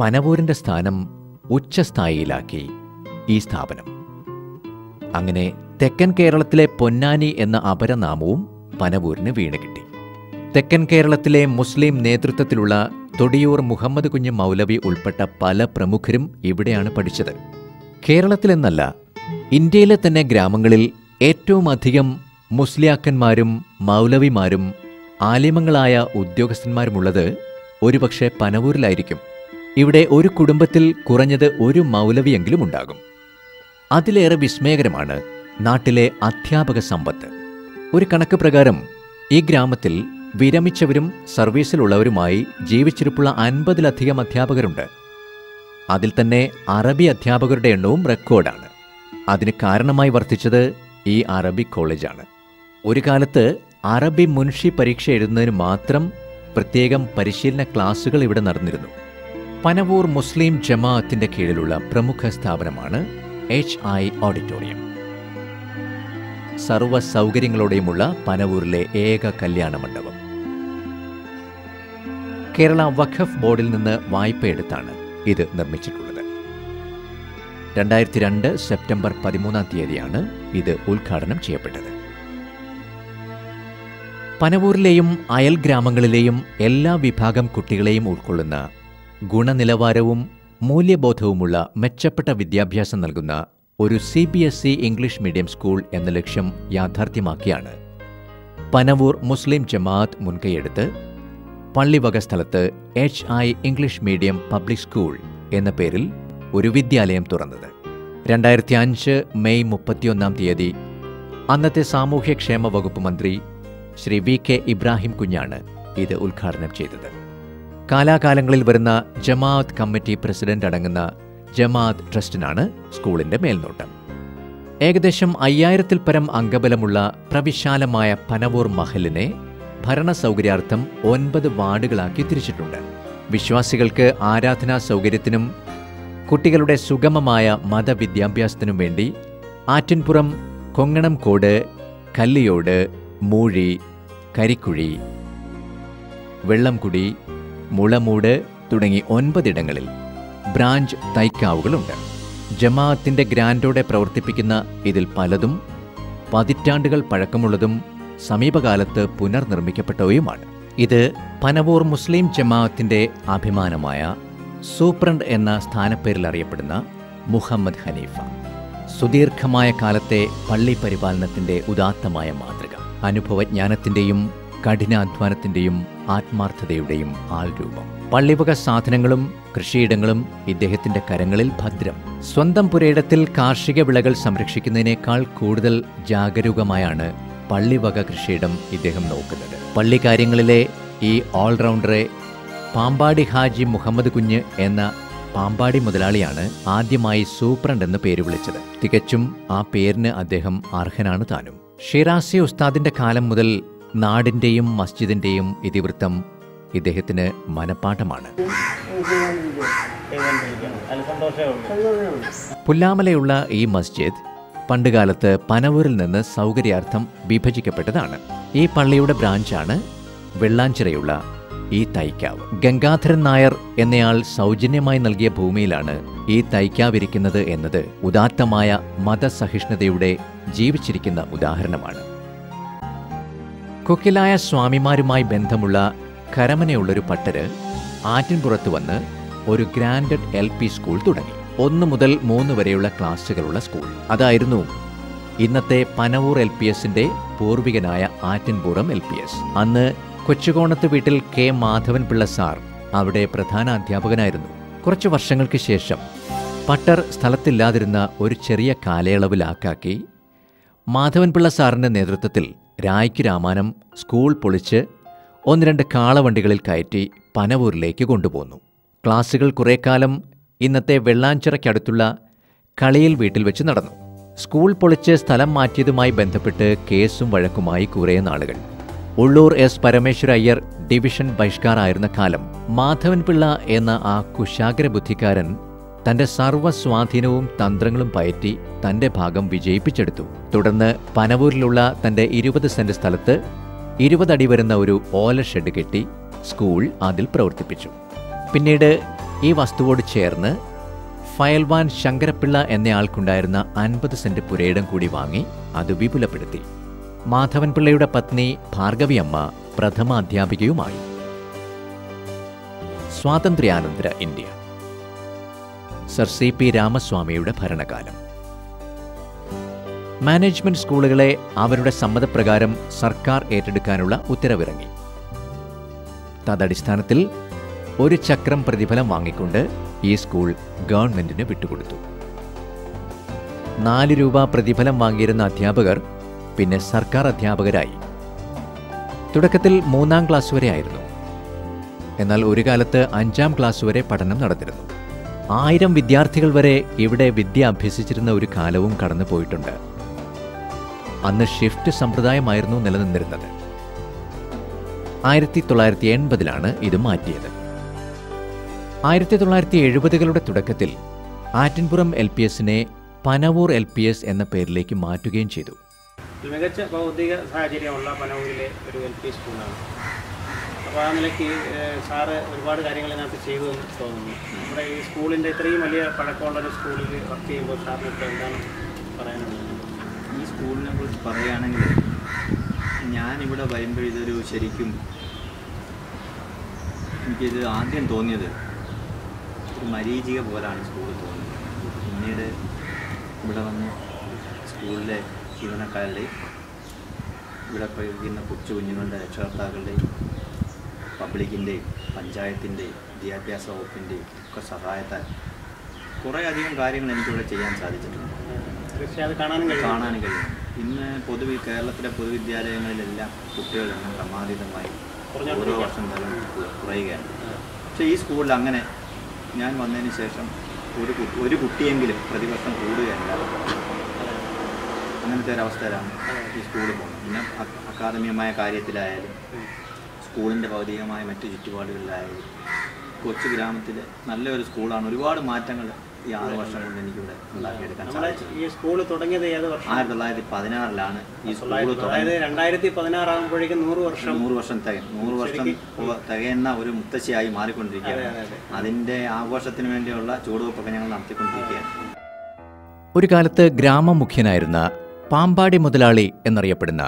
പനവൂരിന്റെ സ്ഥാനം ഉച്ചസ്ഥായിയിലാക്കി ഈ സ്ഥാപനം. അങ്ങനെ തെക്കൻ കേരളത്തിലെ പൊന്നാനി എന്ന അപരനാമവും പനവൂരിന് വീണ് കിട്ടി. തെക്കൻ കേരളത്തിലെ മുസ്ലിം നേതൃത്വത്തിലുള്ള തൊടിയൂർ മുഹമ്മദ് കുഞ്ഞ് മൗലവി ഉൾപ്പെട്ട പല പ്രമുഖരും ഇവിടെയാണ് പഠിച്ചത്. കേരളത്തിലെന്നല്ല ഇന്ത്യയിലെ തന്നെ ഗ്രാമങ്ങളിൽ ഏറ്റവും അധികം മുസ്ലിയാക്കന്മാരും മൗലവിമാരും ആലിമങ്ങളായ ഉദ്യോഗസ്ഥന്മാരുമുള്ളത് ഒരുപക്ഷെ പനവൂരിലായിരിക്കും. ഇവിടെ ഒരു കുടുംബത്തിൽ കുറഞ്ഞത് ഒരു മൗലവിയെങ്കിലും ഉണ്ടാകും. അതിലേറെ വിസ്മയകരമാണ് നാട്ടിലെ അധ്യാപക സമ്പത്ത്. ഒരു കണക്ക് പ്രകാരം ഈ ഗ്രാമത്തിൽ വിരമിച്ചവരും സർവീസിലുള്ളവരുമായി ജീവിച്ചിരിപ്പുള്ള അൻപതിലധികം അധ്യാപകരുണ്ട്. അതിൽ തന്നെ അറബി അധ്യാപകരുടെ എണ്ണവും റെക്കോർഡാണ്. അതിന് കാരണമായി വർദ്ധിച്ചത് ഈ അറബി കോളേജാണ്. ഒരു കാലത്ത് അറബി മുൻഷി പരീക്ഷ എഴുതുന്നതിന് മാത്രം പ്രത്യേകം പരിശീലന ക്ലാസുകൾ ഇവിടെ നടന്നിരുന്നു. പനവൂർ മുസ്ലിം ജമാഅത്തിന്റെ കീഴിലുള്ള പ്രമുഖ സ്ഥാപനമാണ് എച്ച് ഐ ഓഡിറ്റോറിയം സർവ സൗകര്യങ്ങളോടെയുമുള്ള പനവൂരിലെ ഏക കല്യാണ മണ്ഡപം. കേരള വഖഫ് ബോർഡിൽ നിന്ന് വായ്പയെടുത്താണ് ഇത് നിർമ്മിച്ചിട്ടുള്ളത്. രണ്ടായിരത്തി രണ്ട് സെപ്റ്റംബർ പതിമൂന്നാം തീയതിയാണ് ഇത് ഉദ്ഘാടനം ചെയ്യപ്പെട്ടത്. പനവൂരിലെയും അയൽ ഗ്രാമങ്ങളിലെയും എല്ലാ വിഭാഗം കുട്ടികളെയും ഉൾക്കൊള്ളുന്ന ഗുണനിലവാരവും മൂല്യബോധവുമുള്ള മെച്ചപ്പെട്ട വിദ്യാഭ്യാസം നൽകുന്ന ഒരു C B S E English medium school എന്ന ലക്ഷ്യം യാഥാർത്ഥ്യമാക്കിയാണ്. പനവൂർ മുസ്ലിം ജമാഅത്ത് മുൻകൈയെടുത്ത് പള്ളിവക സ്ഥലത്ത് H I English medium public school എന്ന പേരിൽ ഒരു വിദ്യാലയം തുറന്നത്. രണ്ടായിരത്തി അഞ്ച് മെയ് മുപ്പത്തിയൊന്നാം തീയതി അന്നത്തെ സാമൂഹ്യക്ഷേമ വകുപ്പ് മന്ത്രി ശ്രീ വി കെ ഇബ്രാഹിം കുഞ്ഞാണ് ഇത് ഉദ്ഘാടനം ചെയ്തത്. കാലാകാലങ്ങളിൽ വരുന്ന ജമാഅത്ത് കമ്മിറ്റി പ്രസിഡന്റ് അടങ്ങുന്ന ജമാഅത്ത് ട്രസ്റ്റിനാണ് സ്കൂളിന്റെ മേൽനോട്ടം. ഏകദേശം അയ്യായിരത്തിൽ പരം അംഗബലമുള്ള പ്രവിശാലമായ പനവൂർ മഹലിനെ ഭരണ സൗകര്യാർത്ഥം ഒൻപത് വാർഡുകളാക്കി തിരിച്ചിട്ടുണ്ട്. വിശ്വാസികൾക്ക് ആരാധനാ സൗകര്യത്തിനും കുട്ടികളുടെ സുഗമമായ മതവിദ്യാഭ്യാസത്തിനും വേണ്ടി ആറ്റിൻപുറം കൊങ്ങണംകോട് കല്ലിയോട് മൂഴി കരിക്കുഴി വെള്ളംകുടി മുളമൂട് തുടങ്ങി ഒൻപതിടങ്ങളിൽ ബ്രാഞ്ച് തൈക്കാവുകളുണ്ട്. ജമാഅത്തിന്റെ ഗ്രാൻഡോടെ പ്രവർത്തിപ്പിക്കുന്ന ഇതിൽ പലതും പതിറ്റാണ്ടുകൾ പഴക്കമുള്ളതും സമീപകാലത്ത് പുനർനിർമ്മിക്കപ്പെട്ടവയുമാണ്. ഇത് പനവൂർ മുസ്ലിം ജമാഅത്തിന്റെ അഭിമാനമായ സൂപ്രണ്ട് എന്ന സ്ഥാനപ്പേരിൽ അറിയപ്പെടുന്ന മുഹമ്മദ് ഹനീഫ. സുദീർഘമായ കാലത്തെ പള്ളി പരിപാലനത്തിന്റെ ഉദാത്തമായ മാതൃക. അനുഭവജ്ഞാനത്തിന്റെയും കഠിനാധ്വാനത്തിന്റെയും ആത്മാർത്ഥതയുടെയും ആൾരൂപം പള്ളിവക സാധനങ്ങളും കൃഷിയിടങ്ങളും ഇദ്ദേഹത്തിന്റെ കരങ്ങളിൽ ഭദ്രം. സ്വന്തം പുരയിടത്തിൽ കാർഷിക വിളകൾ സംരക്ഷിക്കുന്നതിനേക്കാൾ കൂടുതൽ ജാഗരൂകമായാണ് പള്ളിവക കൃഷിയിടം ഇദ്ദേഹം നോക്കുന്നത്. പള്ളി കാര്യങ്ങളിലെ ഈ ഓൾറൗണ്ടറെ പാമ്പാടി ഹാജി മുഹമ്മദ് കുഞ്ഞ് എന്ന പാമ്പാടി മുതലാളിയാണ് ആദ്യമായി സൂപ്രണ്ട് എന്ന് പേര് വിളിച്ചത്. തികച്ചും ആ പേരിന് അദ്ദേഹം അർഹനാണ് താനും. ഷിറാസി ഉസ്താദിന്റെ കാലം മുതൽ നാടിന്റെയും മസ്ജിദിന്റെയും ഇതിവൃത്തം ഇദ്ദേഹത്തിന് മനപ്പാഠമാണ്. പുല്ലാമലയുള്ള ഈ മസ്ജിദ് പണ്ടുകാലത്ത് പനവൂരിൽ നിന്ന് സൗകര്യാർത്ഥം വിഭജിക്കപ്പെട്ടതാണ്. ഈ പള്ളിയുടെ ബ്രാഞ്ചാണ് വെള്ളാഞ്ചിറയുള്ള ഈ തൈക്കാവ്. ഗംഗാധരൻ നായർ എന്നയാൾ സൗജന്യമായി നൽകിയ ഭൂമിയിലാണ് ഈ തൈക്കാവ് ഇരിക്കുന്നത് എന്നത് ഉദാത്തമായ മതസഹിഷ്ണുതയുടെ ജീവിച്ചിരിക്കുന്ന ഉദാഹരണമാണ്. കൊക്കിലായ സ്വാമിമാരുമായി ബന്ധമുള്ള കരമനയുള്ളൊരു പട്ടര് ആറ്റിൻപുറത്ത് വന്ന് ഒരു ഗ്രാൻഡഡ് എൽ പി സ്കൂൾ തുടങ്ങി. ഒന്ന് മുതൽ മൂന്ന് വരെയുള്ള ക്ലാസ്സുകളുള്ള സ്കൂൾ. അതായിരുന്നു ഇന്നത്തെ പനവൂർ എൽ പി എസിന്റെ പൂർവികനായ ആറ്റിൻപുറം എൽ പി എസ്. അന്ന് കൊച്ചുകോണത്ത് വീട്ടിൽ കെ മാധവൻ പിള്ള സാർ അവിടെ പ്രധാന അധ്യാപകനായിരുന്നു. കുറച്ച് വർഷങ്ങൾക്ക് ശേഷം പട്ടർ സ്ഥലത്തില്ലാതിരുന്ന ഒരു ചെറിയ കാലയളവിലാക്കാക്കി മാധവൻപിള്ള സാറിന്റെ നേതൃത്വത്തിൽ രായ്ക്ക് രാമാനം സ്കൂൾ പൊളിച്ച് ഒന്ന് രണ്ട് കാളവണ്ടികളിൽ കയറ്റി പനവൂരിലേക്ക് കൊണ്ടുപോന്നു. ക്ലാസ്സുകൾ കുറേ കാലം ഇന്നത്തെ വെള്ളാഞ്ചിറയ്ക്കടുത്തുള്ള കളിയിൽ വീട്ടിൽ വെച്ച് നടന്നു. സ്കൂൾ പൊളിച്ച് സ്ഥലം മാറ്റിയതുമായി ബന്ധപ്പെട്ട് കേസും വഴക്കുമായി കുറേ നാളുകൾ. ഉള്ളൂർ എസ് പരമേശ്വര അയ്യർ ഡിവിഷൻ ബഹിഷ്കാറായിരുന്ന കാലം മാധവൻപിള്ള എന്ന ആ കുശാഗ്ര ബുദ്ധിക്കാരൻ തന്റെ സർവസ്വാധീനവും തന്ത്രങ്ങളും പയറ്റി തന്റെ ഭാഗം വിജയിപ്പിച്ചെടുത്തു. തുടർന്ന് പനവൂരിലുള്ള തന്റെ ഇരുപത് സെന്റ് സ്ഥലത്ത് ഇരുപതടി വരുന്ന ഒരു ഓല ഷെഡ് കെട്ടി സ്കൂൾ അതിൽ പ്രവർത്തിപ്പിച്ചു. പിന്നീട് ഈ വസ്തുവോട് ചേർന്ന് ഫയൽവാൻ ശങ്കരപ്പിള്ള എന്നയാൾക്കുണ്ടായിരുന്ന അൻപത് സെന്റ് പുരയിടം കൂടി വാങ്ങി അത് വിപുലപ്പെടുത്തി. മാധവൻപിള്ളയുടെ പത്നി ഭാർഗവിയമ്മ പ്രഥമ അധ്യാപികയുമായി സ്വാതന്ത്ര്യാനന്തര ഇന്ത്യ. സർ സി പി രാമസ്വാമിയുടെ ഭരണകാലം. മാനേജ്മെന്റ് സ്കൂളുകളെ അവരുടെ സമ്മതപ്രകാരം സർക്കാർ ഏറ്റെടുക്കാനുള്ള ഉത്തരവിറങ്ങി. തദടിസ്ഥാനത്തിൽ ഒരു ചക്രം പ്രതിഫലം വാങ്ങിക്കൊണ്ട് ഈ സ്കൂൾ ഗവൺമെന്റിന് വിട്ടുകൊടുത്തു. നാല് രൂപ പ്രതിഫലം വാങ്ങിയിരുന്ന അധ്യാപകർ പിന്നെ സർക്കാർ അധ്യാപകരായി. തുടക്കത്തിൽ മൂന്നാം ക്ലാസ് വരെ ആയിരുന്നു. എന്നാൽ ഒരു കാലത്ത് അഞ്ചാം ക്ലാസ് വരെ പഠനം നടന്നിരുന്നു. ആയിരം വിദ്യാർത്ഥികൾ വരെ ഇവിടെ വിദ്യ അഭ്യസിച്ചിരുന്ന ഒരു കാലവും കടന്നു പോയിട്ടുണ്ട്. അന്ന് ഷിഫ്റ്റ് സമ്പ്രദായമായിരുന്നു നിലനിന്നിരുന്നത്. ആയിരത്തി തൊള്ളായിരത്തി എൺപതിലാണ് ഇത് മാറ്റിയത്. ആയിരത്തി തൊള്ളായിരത്തി എഴുപതുകളുടെ തുടക്കത്തിൽ ആറ്റിൻപുറം എൽ പി എസിനെ പനവൂർ എൽ പി എസ് എന്ന പേരിലേക്ക് മാറ്റുകയും ചെയ്തു. മികച്ച ഭൗതിക സാഹചര്യമുള്ള പനവൂരിലെ ഒരു എൽ പി സ്കൂളാണ് അപ്പോൾ ആ നിലയ്ക്ക് സാറ് ഒരുപാട് കാര്യങ്ങൾ ഇതിനകത്ത് ചെയ്തു എന്ന് തോന്നുന്നു. നമ്മുടെ ഈ സ്കൂളിന്റെ ഇത്രയും വലിയ പഴക്കമുള്ള ഒരു സ്കൂളിൽ വർക്ക് ചെയ്യുമ്പോൾ സാറിന് ഇപ്പോൾ എന്താണ് പറയാനുള്ളത്? ഈ സ്കൂളിനെ കുറിച്ച് പറയുകയാണെങ്കിൽ ഞാനിവിടെ വരുമ്പോൾ ഇതൊരു ശരിക്കും എനിക്കിത് ആദ്യം തോന്നിയത് ഒരു മരീചിക പോലാണ് സ്കൂൾ തോന്നിയത്. പിന്നീട് ഇവിടെ വന്ന് സ്കൂളിലെ ജീവനക്കാരുടെയും ഇവിടെ പ്രയോഗിക്കുന്ന കൊച്ചു കുഞ്ഞുങ്ങളുടെ രക്ഷകർത്താക്കളുടെയും പബ്ലിക്കിന്റെയും പഞ്ചായത്തിന്റെയും വിദ്യാഭ്യാസ വകുപ്പിന്റെയും ഒക്കെ സഹായത്താൽ കുറേയധികം കാര്യങ്ങൾ എനിക്കിവിടെ ചെയ്യാൻ സാധിച്ചിട്ടുണ്ട്. തീർച്ചയായും കാണാനും കാണാനും കഴിയും. ഇന്ന് പൊതുവി കേരളത്തിലെ പൊതുവിദ്യാലയങ്ങളിലെല്ലാം കുട്ടികളെണ്ണം ക്രമാതീതമായി ഓരോ വർഷം തലം കുറയുകയാണ്. പക്ഷേ ഈ സ്കൂളിൽ അങ്ങനെ ഞാൻ വന്നതിന് ശേഷം ഒരു ഒരു കുട്ടിയെങ്കിലും പ്രതിവർഷം കൂടുകയല്ല. അങ്ങനത്തെ ഒരു അവസ്ഥയിലാണ് ഈ സ്കൂളിൽ പോകുന്നത്. പിന്നെ അക്കാദമികമായ കാര്യത്തിലായാലും സ്കൂളിന്റെ ഭൗതികമായ മറ്റു ചുറ്റുപാടുകളിലായാലും കൊച്ചു ഗ്രാമത്തിലെ നല്ലൊരു സ്കൂളാണ്. ഒരുപാട് മാറ്റങ്ങൾ ഈ ആറ് വർഷം കൊണ്ട് എനിക്കിവിടെ ഉണ്ടാക്കിയെടുക്കാൻ സാധിച്ചു. ഈ സ്കൂൾ തുടങ്ങിയത് ഏത് വർഷം? ആയിരത്തി തൊള്ളായിരത്തി പതിനാറിലാണ് ഈ സ്കൂൾ തുടങ്ങിയത് രണ്ടായിരത്തി പതിനാറാകുമ്പോഴേക്കും നൂറ് വർഷം നൂറ് വർഷം തികയും. നൂറ് വർഷം തികയുന്ന ഒരു മുത്തശ്ശിയായി മാറിക്കൊണ്ടിരിക്കുകയാണ്. അതിന്റെ ആഘോഷത്തിന് വേണ്ടിയുള്ള ചുവടുവെപ്പൊക്കെ ഞങ്ങൾ നടത്തിക്കൊണ്ടിരിക്കുകയാണ്. ഒരു കാലത്ത് ഗ്രാമമുഖ്യനായിരുന്ന പാമ്പാടി മുതലാളി എന്നറിയപ്പെടുന്ന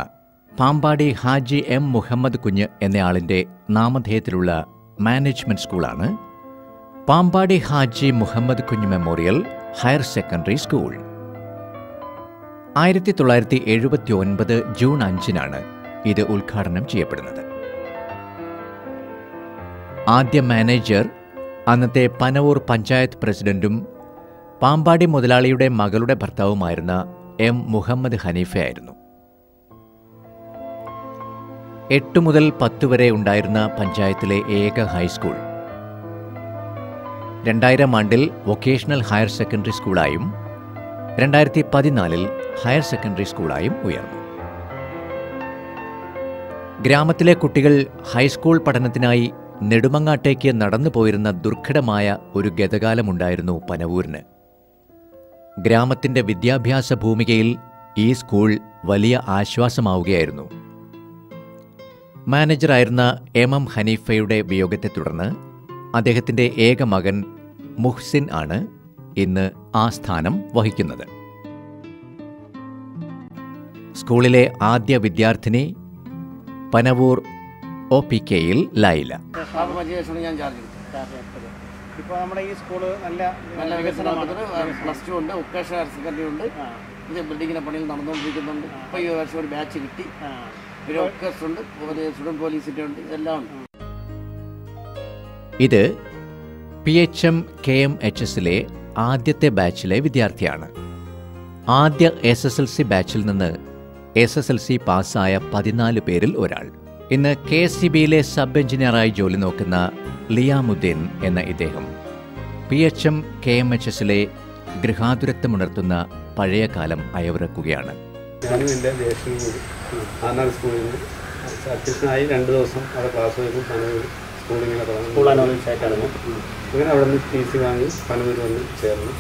പാമ്പാടി ഹാജി എം മുഹമ്മദ് കുഞ്ഞ് എന്നയാളിന്റെ നാമധേയത്തിലുള്ള മാനേജ്മെന്റ് സ്കൂളാണ് പാമ്പാടി ഹാജി മുഹമ്മദ് കുഞ്ഞ് മെമ്മോറിയൽ ഹയർ സെക്കൻഡറി സ്കൂൾ. ആയിരത്തി തൊള്ളായിരത്തി എഴുപത്തി ഒൻപത് ജൂൺ അഞ്ചിനാണ് ഇത് ഉദ്ഘാടനം ചെയ്യപ്പെടുന്നത്. ആദ്യ മാനേജർ അന്നത്തെ പനവൂർ പഞ്ചായത്ത് പ്രസിഡന്റും പാമ്പാടി മുതലാളിയുടെ മകളുടെ ഭർത്താവുമായിരുന്ന എം മുഹമ്മദ് ഹനീഫയായിരുന്നു. എട്ട് മുതൽ പത്ത് വരെ ഉണ്ടായിരുന്ന പഞ്ചായത്തിലെ ഏക ഹൈസ്കൂൾ. രണ്ടായിരം ആണ്ടിൽ വൊക്കേഷണൽ ഹയർ സെക്കൻഡറി സ്കൂളായും രണ്ടായിരത്തി പതിനാലിൽ ഹയർ സെക്കൻഡറി സ്കൂളായും ഉയർന്നു. ഗ്രാമത്തിലെ കുട്ടികൾ ഹൈസ്കൂൾ പഠനത്തിനായി നെടുമങ്ങാട്ടേക്ക് നടന്നു പോയിരുന്ന ദുർഘടമായ ഒരു ഗതകാലമുണ്ടായിരുന്നു പനവൂരിന്. ഗ്രാമത്തിന്റെ വിദ്യാഭ്യാസ ഭൂമികയിൽ ഈ സ്കൂൾ വലിയ ആശ്വാസമാവുകയായിരുന്നു. മാനേജറായിരുന്ന എം എം ഹനീഫയുടെ വിയോഗത്തെ തുടർന്ന് അദ്ദേഹത്തിന്റെ ഏക മകൻ മുഹ്സിൻ ആണ് ഇന്ന് ആ സ്ഥാനം വഹിക്കുന്നത്. സ്കൂളിലെ ആദ്യ വിദ്യാർത്ഥിനി പനവൂർ ഒ പി കെയിൽ ലൈല. ഇപ്പോൾ നമ്മുടെ ഈ സ്കൂൾ നല്ല നല്ല വികസനമാണ്. വികസനത്തിന് പ്ലസ് ടു ഉണ്ട്. ഉക്കേഷ ഹയർ സെക്കൻഡറി ഉണ്ട്. ഇത് ബിൽഡിങ്ങിന്റെ പണിയിൽ നടന്നുകൊണ്ടിരിക്കുന്നുണ്ട്. ഇപ്പോൾ ഈ വർഷം ഒരു ബാച്ച് കിട്ടി. ഒരു പിന്നെ ഉണ്ട് ഉണ്ട് സ്റ്റുഡന്റ് പോലീസിന്റെ ഉണ്ട്. ഇതെല്ലാം ഉണ്ട്. ഇത് P H M K M H എസിലെ ആദ്യത്തെ ബാച്ചിലെ വിദ്യാർത്ഥിയാണ്. ആദ്യ എസ് എസ് എൽ സി ബാച്ചിൽ നിന്ന് എസ് എസ് എൽ സി പാസ്സായ പതിനാല് പേരിൽ ഒരാൾ. ഇന്ന് കെ എസ് സി ബിയിലെ സബ് എഞ്ചിനീയറായി ജോലി നോക്കുന്ന ലിയാമുദ്ദീൻ എന്ന ഇദ്ദേഹം P H M K M H എസിലെ ഗൃഹാതുരത്വമുണർത്തുന്ന പഴയ കാലം അയവിറക്കുകയാണ്. ഞാനും എന്റെ ജ്യേഷ്ഠനും കൂടി. ആനാട് സ്കൂളിൽ നിന്ന് അധ്യക്ഷനായി രണ്ട് ദിവസം അവിടെ ക്ലാസ് വരും പനവൂർ സ്കൂളിങ്ങനെ തുടങ്ങി അങ്ങനെ അവിടെ നിന്ന് ടി സി വാങ്ങി പനവൂർ വന്ന് ചേർന്നു.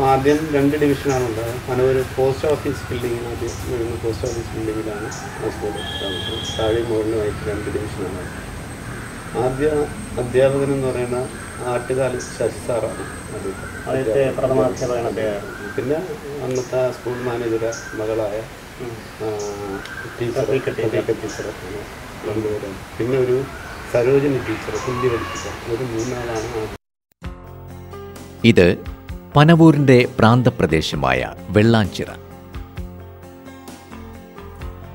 ആദ്യം രണ്ട് ഡിവിഷനാണ് ഉണ്ടായത് പനവൂർ പോസ്റ്റ് ഓഫീസ് ബിൽഡിങ്ങിന് ആദ്യം വരുന്ന പോസ്റ്റ് ഓഫീസ് ബിൽഡിങ്ങിലാണ് താമസം. താഴെ മുകളിലുമായിട്ട് രണ്ട് ഡിവിഷനാണ് ആദ്യ അധ്യാപകൻ എന്ന് പറയുന്ന ആട്ടുകാൽ ശശി സാറാണ് ആദ്യത്തെ പിന്നെ അന്നത്തെ സ്കൂൾ മാനേജറെ മകളായ ടീച്ചർ ടീച്ചർ. രണ്ടുപേരും. പിന്നെ ഒരു സരോജിനി ടീച്ചർ ഹിന്ദി പഠിപ്പിച്ച ഒരു മൂന്നാളാണ് ഇത് പനവൂരിന്റെ പ്രാന്തപ്രദേശമായ വെള്ളാഞ്ചിറ.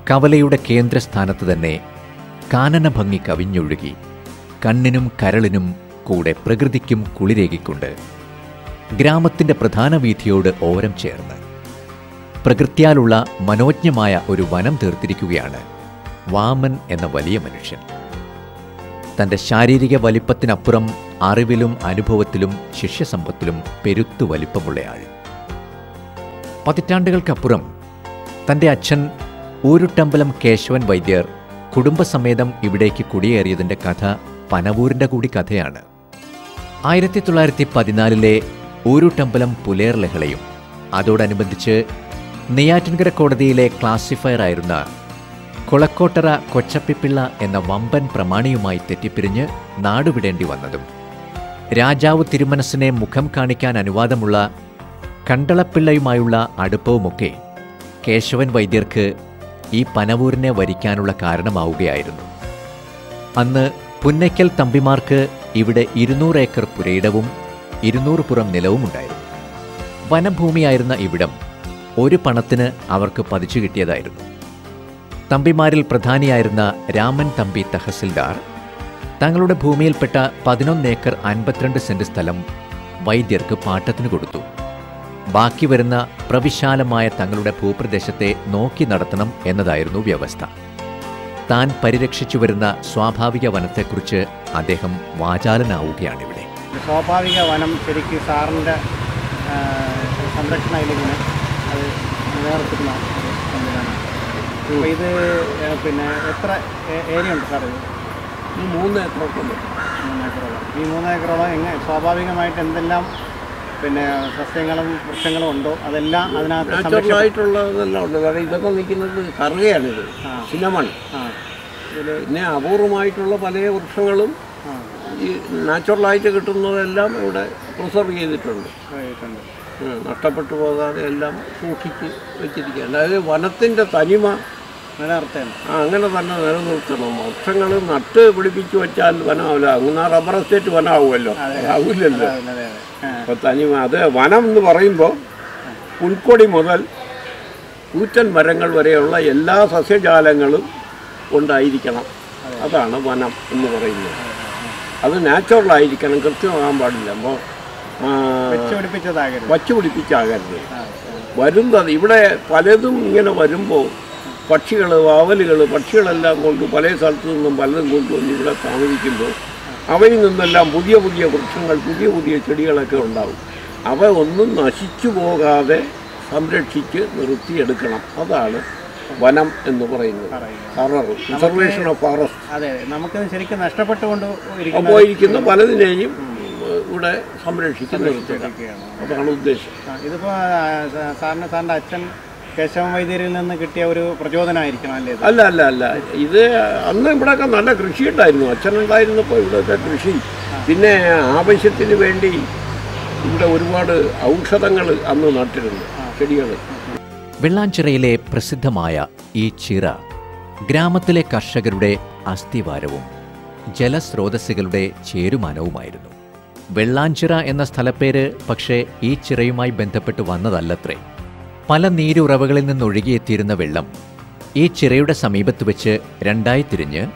കവലയുടെ കേന്ദ്രസ്ഥാനത്ത് തന്നെ കാനനഭംഗി കവിഞ്ഞൊഴുകി കണ്ണിനും കരളിനും കൂടെ പ്രകൃതിക്കും കുളിരേകിക്കൊണ്ട് ഗ്രാമത്തിന്റെ പ്രധാന വീഥിയോട് ഓരം ചേർന്ന് പ്രകൃത്യാലുള്ള മനോജ്ഞമായ ഒരു വനം തീർത്തിരിക്കുകയാണ് വാമൻ എന്ന വലിയ മനുഷ്യൻ. തന്റെ ശാരീരിക വലിപ്പത്തിനപ്പുറം അറിവിലും അനുഭവത്തിലും ശിഷ്യസമ്പത്തിലും പെരുത്തു വലിപ്പമുള്ളയാൾ. പതിറ്റാണ്ടുകൾക്കപ്പുറം തന്റെ അച്ഛൻ ഊരുട്ടമ്പലം കേശവൻ വൈദ്യർ കുടുംബസമേതം ഇവിടേക്ക് കുടിയേറിയതിന്റെ കഥ പനവൂരിന്റെ കൂടി കഥയാണ്. ആയിരത്തി തൊള്ളായിരത്തി പതിനാലിലെ ഊരുട്ടമ്പലം പുലേർ ലഹളയും അതോടനുബന്ധിച്ച് നെയ്യാറ്റിൻകര കോടതിയിലെ ക്ലാസിഫയർ ആയിരുന്ന കുളക്കോട്ടറ കൊച്ചപ്പിപ്പിള്ള എന്ന വമ്പൻ പ്രമാണിയുമായി തെറ്റിപ്പിരിഞ്ഞ് നാടുവിടേണ്ടി വന്നതും രാജാവ് തിരുമനസ്സിനെ മുഖം കാണിക്കാൻ അനുവാദമുള്ള കണ്ടളപ്പിള്ളയുമായുള്ള അടുപ്പവുമൊക്കെ കേശവൻ വൈദ്യർക്ക് ഈ പനവൂരിനെ വരിക്കാനുള്ള കാരണമാവുകയായിരുന്നു. അന്ന് പുന്നയ്ക്കൽ തമ്പിമാർക്ക് ഇവിടെ ഇരുന്നൂറ് ഏക്കർ പുരയിടവും ഇരുന്നൂറ് പുറം നിലവും ഉണ്ടായിരുന്നു. വനഭൂമിയായിരുന്ന ഇവിടം ഒരു പണത്തിന് അവർക്ക് പതിച്ചു കിട്ടിയതായിരുന്നു. തമ്പിമാരിൽ പ്രധാനിയായിരുന്ന രാമൻ തമ്പി തഹസിൽദാർ തങ്ങളുടെ ഭൂമിയിൽപ്പെട്ട പതിനൊന്ന് ഏക്കർ അൻപത്തിരണ്ട് സെന്റ് സ്ഥലം വൈദ്യർക്ക് പാട്ടത്തിന് കൊടുത്തു. ബാക്കി വരുന്ന പ്രവിശാലമായ തങ്ങളുടെ ഭൂപ്രദേശത്തെ നോക്കി നടത്തണം എന്നതായിരുന്നു വ്യവസ്ഥ. താൻ പരിരക്ഷിച്ചു വരുന്ന സ്വാഭാവിക വനത്തെക്കുറിച്ച് അദ്ദേഹം വാചാലനാവുകയാണിവിടെ. സ്വാഭാവിക വനം ശരിക്കും സാറിന്റെ സംരക്ഷണ ഇല്ലെങ്കിൽ അത് നിലനിർത്തുന്ന ഇത് പിന്നെ എത്ര ഏരിയ ഉണ്ട് സാർ ഈ മൂന്ന് ഏക്കറൊക്കെ മൂന്ന് ഏക്കറോളം ഈ മൂന്ന് ഏക്കറോളം എങ്ങനെ സ്വാഭാവികമായിട്ട് എന്തെല്ലാം പിന്നെ സസ്യങ്ങളും വൃക്ഷങ്ങളും ഉണ്ടോ? അതെല്ലാം അതിനകത്ത് നാച്ചുറലായിട്ടുള്ളതെല്ലാം ഉണ്ട്. കാരണം ഇതൊക്കെ നിൽക്കുന്നത് കറുകയാണിത് ഇത്. സിനമൺ പിന്നെ അപൂർവമായിട്ടുള്ള പല വൃക്ഷങ്ങളും ഈ നാച്ചുറലായിട്ട് കിട്ടുന്നതെല്ലാം ഇവിടെ പ്രിസർവ് ചെയ്തിട്ടുണ്ട്. നഷ്ടപ്പെട്ടു പോകാതെ എല്ലാം സൂക്ഷിച്ച് വെച്ചിരിക്കുകയാണ്. അതായത് വനത്തിന്റെ തനിമ ആ, അങ്ങനെ തന്നെ നിലനിർത്തണം. വൃക്ഷങ്ങൾ നട്ട് പിടിപ്പിച്ച് വെച്ചാൽ വനമാവില്ല. അങ്ങനെ റബ്ബർ എസ്റ്റേറ്റ് വനമാവുമല്ലോ. ആവില്ലല്ലോ അപ്പൊ അതെ അതെ വനം എന്ന് പറയുമ്പോൾ പുൽക്കൊടി മുതൽ കൂറ്റൻ മരങ്ങൾ വരെയുള്ള എല്ലാ സസ്യജാലങ്ങളും ഉണ്ടായിരിക്കണം. അതാണ് വനം എന്ന് പറയുന്നത്. അത് നാച്ചുറൽ ആയിരിക്കണം. കൃത്യമാകാൻ പാടില്ല. അപ്പോൾ വെച്ചുപിടിപ്പിച്ചതാകരുത് വച്ചു പിടിപ്പിച്ചാകരുത്. വരുന്നത് ഇവിടെ പലതും ഇങ്ങനെ വരുമ്പോൾ പക്ഷികൾ വാവലുകൾ പക്ഷികളെല്ലാം കൊണ്ട് പല സ്ഥലത്തു നിന്നും പലതും കൊണ്ടുവന്ന് ഇവിടെ താമസിക്കുമ്പോൾ അവയിൽ നിന്നെല്ലാം പുതിയ പുതിയ വൃക്ഷങ്ങൾ പുതിയ പുതിയ ചെടികളൊക്കെ ഉണ്ടാവും. അവ ഒന്നും നശിച്ചു പോകാതെ സംരക്ഷിച്ച് നിർത്തിയെടുക്കണം. അതാണ് വനം എന്ന് പറയുന്നത്. റിസർവേഷൻ ഓഫ് ഫോറസ്റ്റ് അതെ നമുക്ക് ശരിക്കും നഷ്ടപ്പെട്ടുകൊണ്ട് പോയിരിക്കുന്ന പലതിനെയും ഇവിടെ സംരക്ഷിച്ച് നിർത്തുക. അതാണ് ഉദ്ദേശം. ഇതിപ്പോ സാറിന് സാറിന്റെ അച്ഛൻ കേശവ വൈദ്യരിൽ നിന്ന് കിട്ടിയ ഒരു പ്രചോദനമായിരിക്കണം അല്ലേ ഇത്? അല്ല അല്ല അല്ല. ഇത് അന്ന് ഇവിടെയൊക്കെ നല്ല കൃഷി ഉണ്ടായിരുന്നു അച്ഛനുണ്ടായിരുന്നപ്പോൾ ഇവിടെയൊക്കെ കൃഷി. പിന്നെ ആവശ്യത്തിന് വേണ്ടി ഇവിടെ ഒരുപാട് ഔഷധങ്ങൾ അന്ന് നട്ടിരുന്നു. ചെടികൾ വെള്ളാഞ്ചിറയിലെ പ്രസിദ്ധമായ ഈ ചിറ ഗ്രാമത്തിലെ കർഷകരുടെ അസ്ഥിവാരവും ജലസ്രോതസ്സുകളുടെ ചേരുമാനവുമായിരുന്നു. വെള്ളാഞ്ചിറ എന്ന സ്ഥലപ്പേര് പക്ഷേ ഈ ചിറയുമായി ബന്ധപ്പെട്ട് വന്നതല്ലത്രേ. പല നീരുറവകളിൽ നിന്നൊഴുകിയെത്തിയിരുന്ന വെള്ളം ഈ ചിറയുടെ സമീപത്ത് വെച്ച് രണ്ടായി തിരിഞ്ഞ്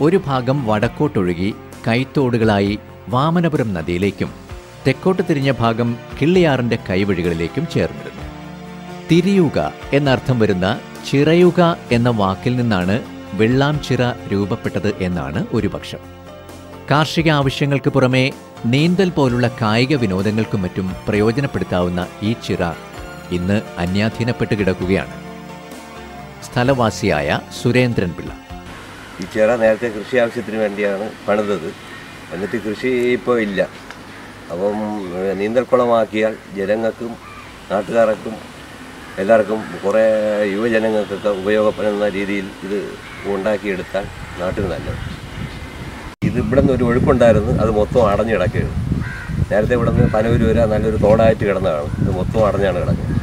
ഒരു ഭാഗം വടക്കോട്ടൊഴുകി കൈത്തോടുകളായി വാമനപുരം നദിയിലേക്കും തെക്കോട്ട് തിരിഞ്ഞ ഭാഗം കിള്ളിയാറിന്റെ കൈവഴികളിലേക്കും ചേർന്നിരുന്നു. തിരിയുക എന്നർത്ഥം വരുന്ന ചിറയുക എന്ന വാക്കിൽ നിന്നാണ് വെള്ളാം ചിറ രൂപപ്പെട്ടത് എന്നാണ് ഒരു പക്ഷം. കാർഷിക ആവശ്യങ്ങൾക്ക് പുറമെ നീന്തൽ പോലുള്ള കായിക വിനോദങ്ങൾക്കും മറ്റും പ്രയോജനപ്പെടുത്താവുന്ന ഈ ചിറ ഇന്ന് അന്യാധീനപ്പെട്ട് കിടക്കുകയാണ്. സ്ഥലവാസിയായ സുരേന്ദ്രൻ പിള്ള. ഈ ചേറ നേരത്തെ കൃഷി ആവശ്യത്തിന് വേണ്ടിയാണ് പണിതത്. എന്നിട്ട് കൃഷി ഇപ്പോൾ ഇല്ല. അപ്പം നീന്തൽക്കുളമാക്കിയാൽ ജനങ്ങൾക്കും നാട്ടുകാർക്കും എല്ലാവർക്കും കുറേ യുവജനങ്ങൾക്കൊക്കെ ഉപയോഗപ്പെടുന്ന രീതിയിൽ ഇത് ഉണ്ടാക്കിയെടുത്താൽ നാട്ടിൽ നല്ലത്. ഇത് ഇവിടെ നിന്ന് ഒരു ഒഴുക്കുണ്ടായിരുന്നു. അത് മൊത്തം അടഞ്ഞു കിടക്കുകയാണ്. നേരത്തെ ഇവിടെ നിന്ന് പനവൂര് വരെ നല്ലൊരു തോടായിട്ട് കിടന്നതാണ്. ഇത് മൊത്തം അടഞ്ഞാണ് കിടക്കുന്നത്.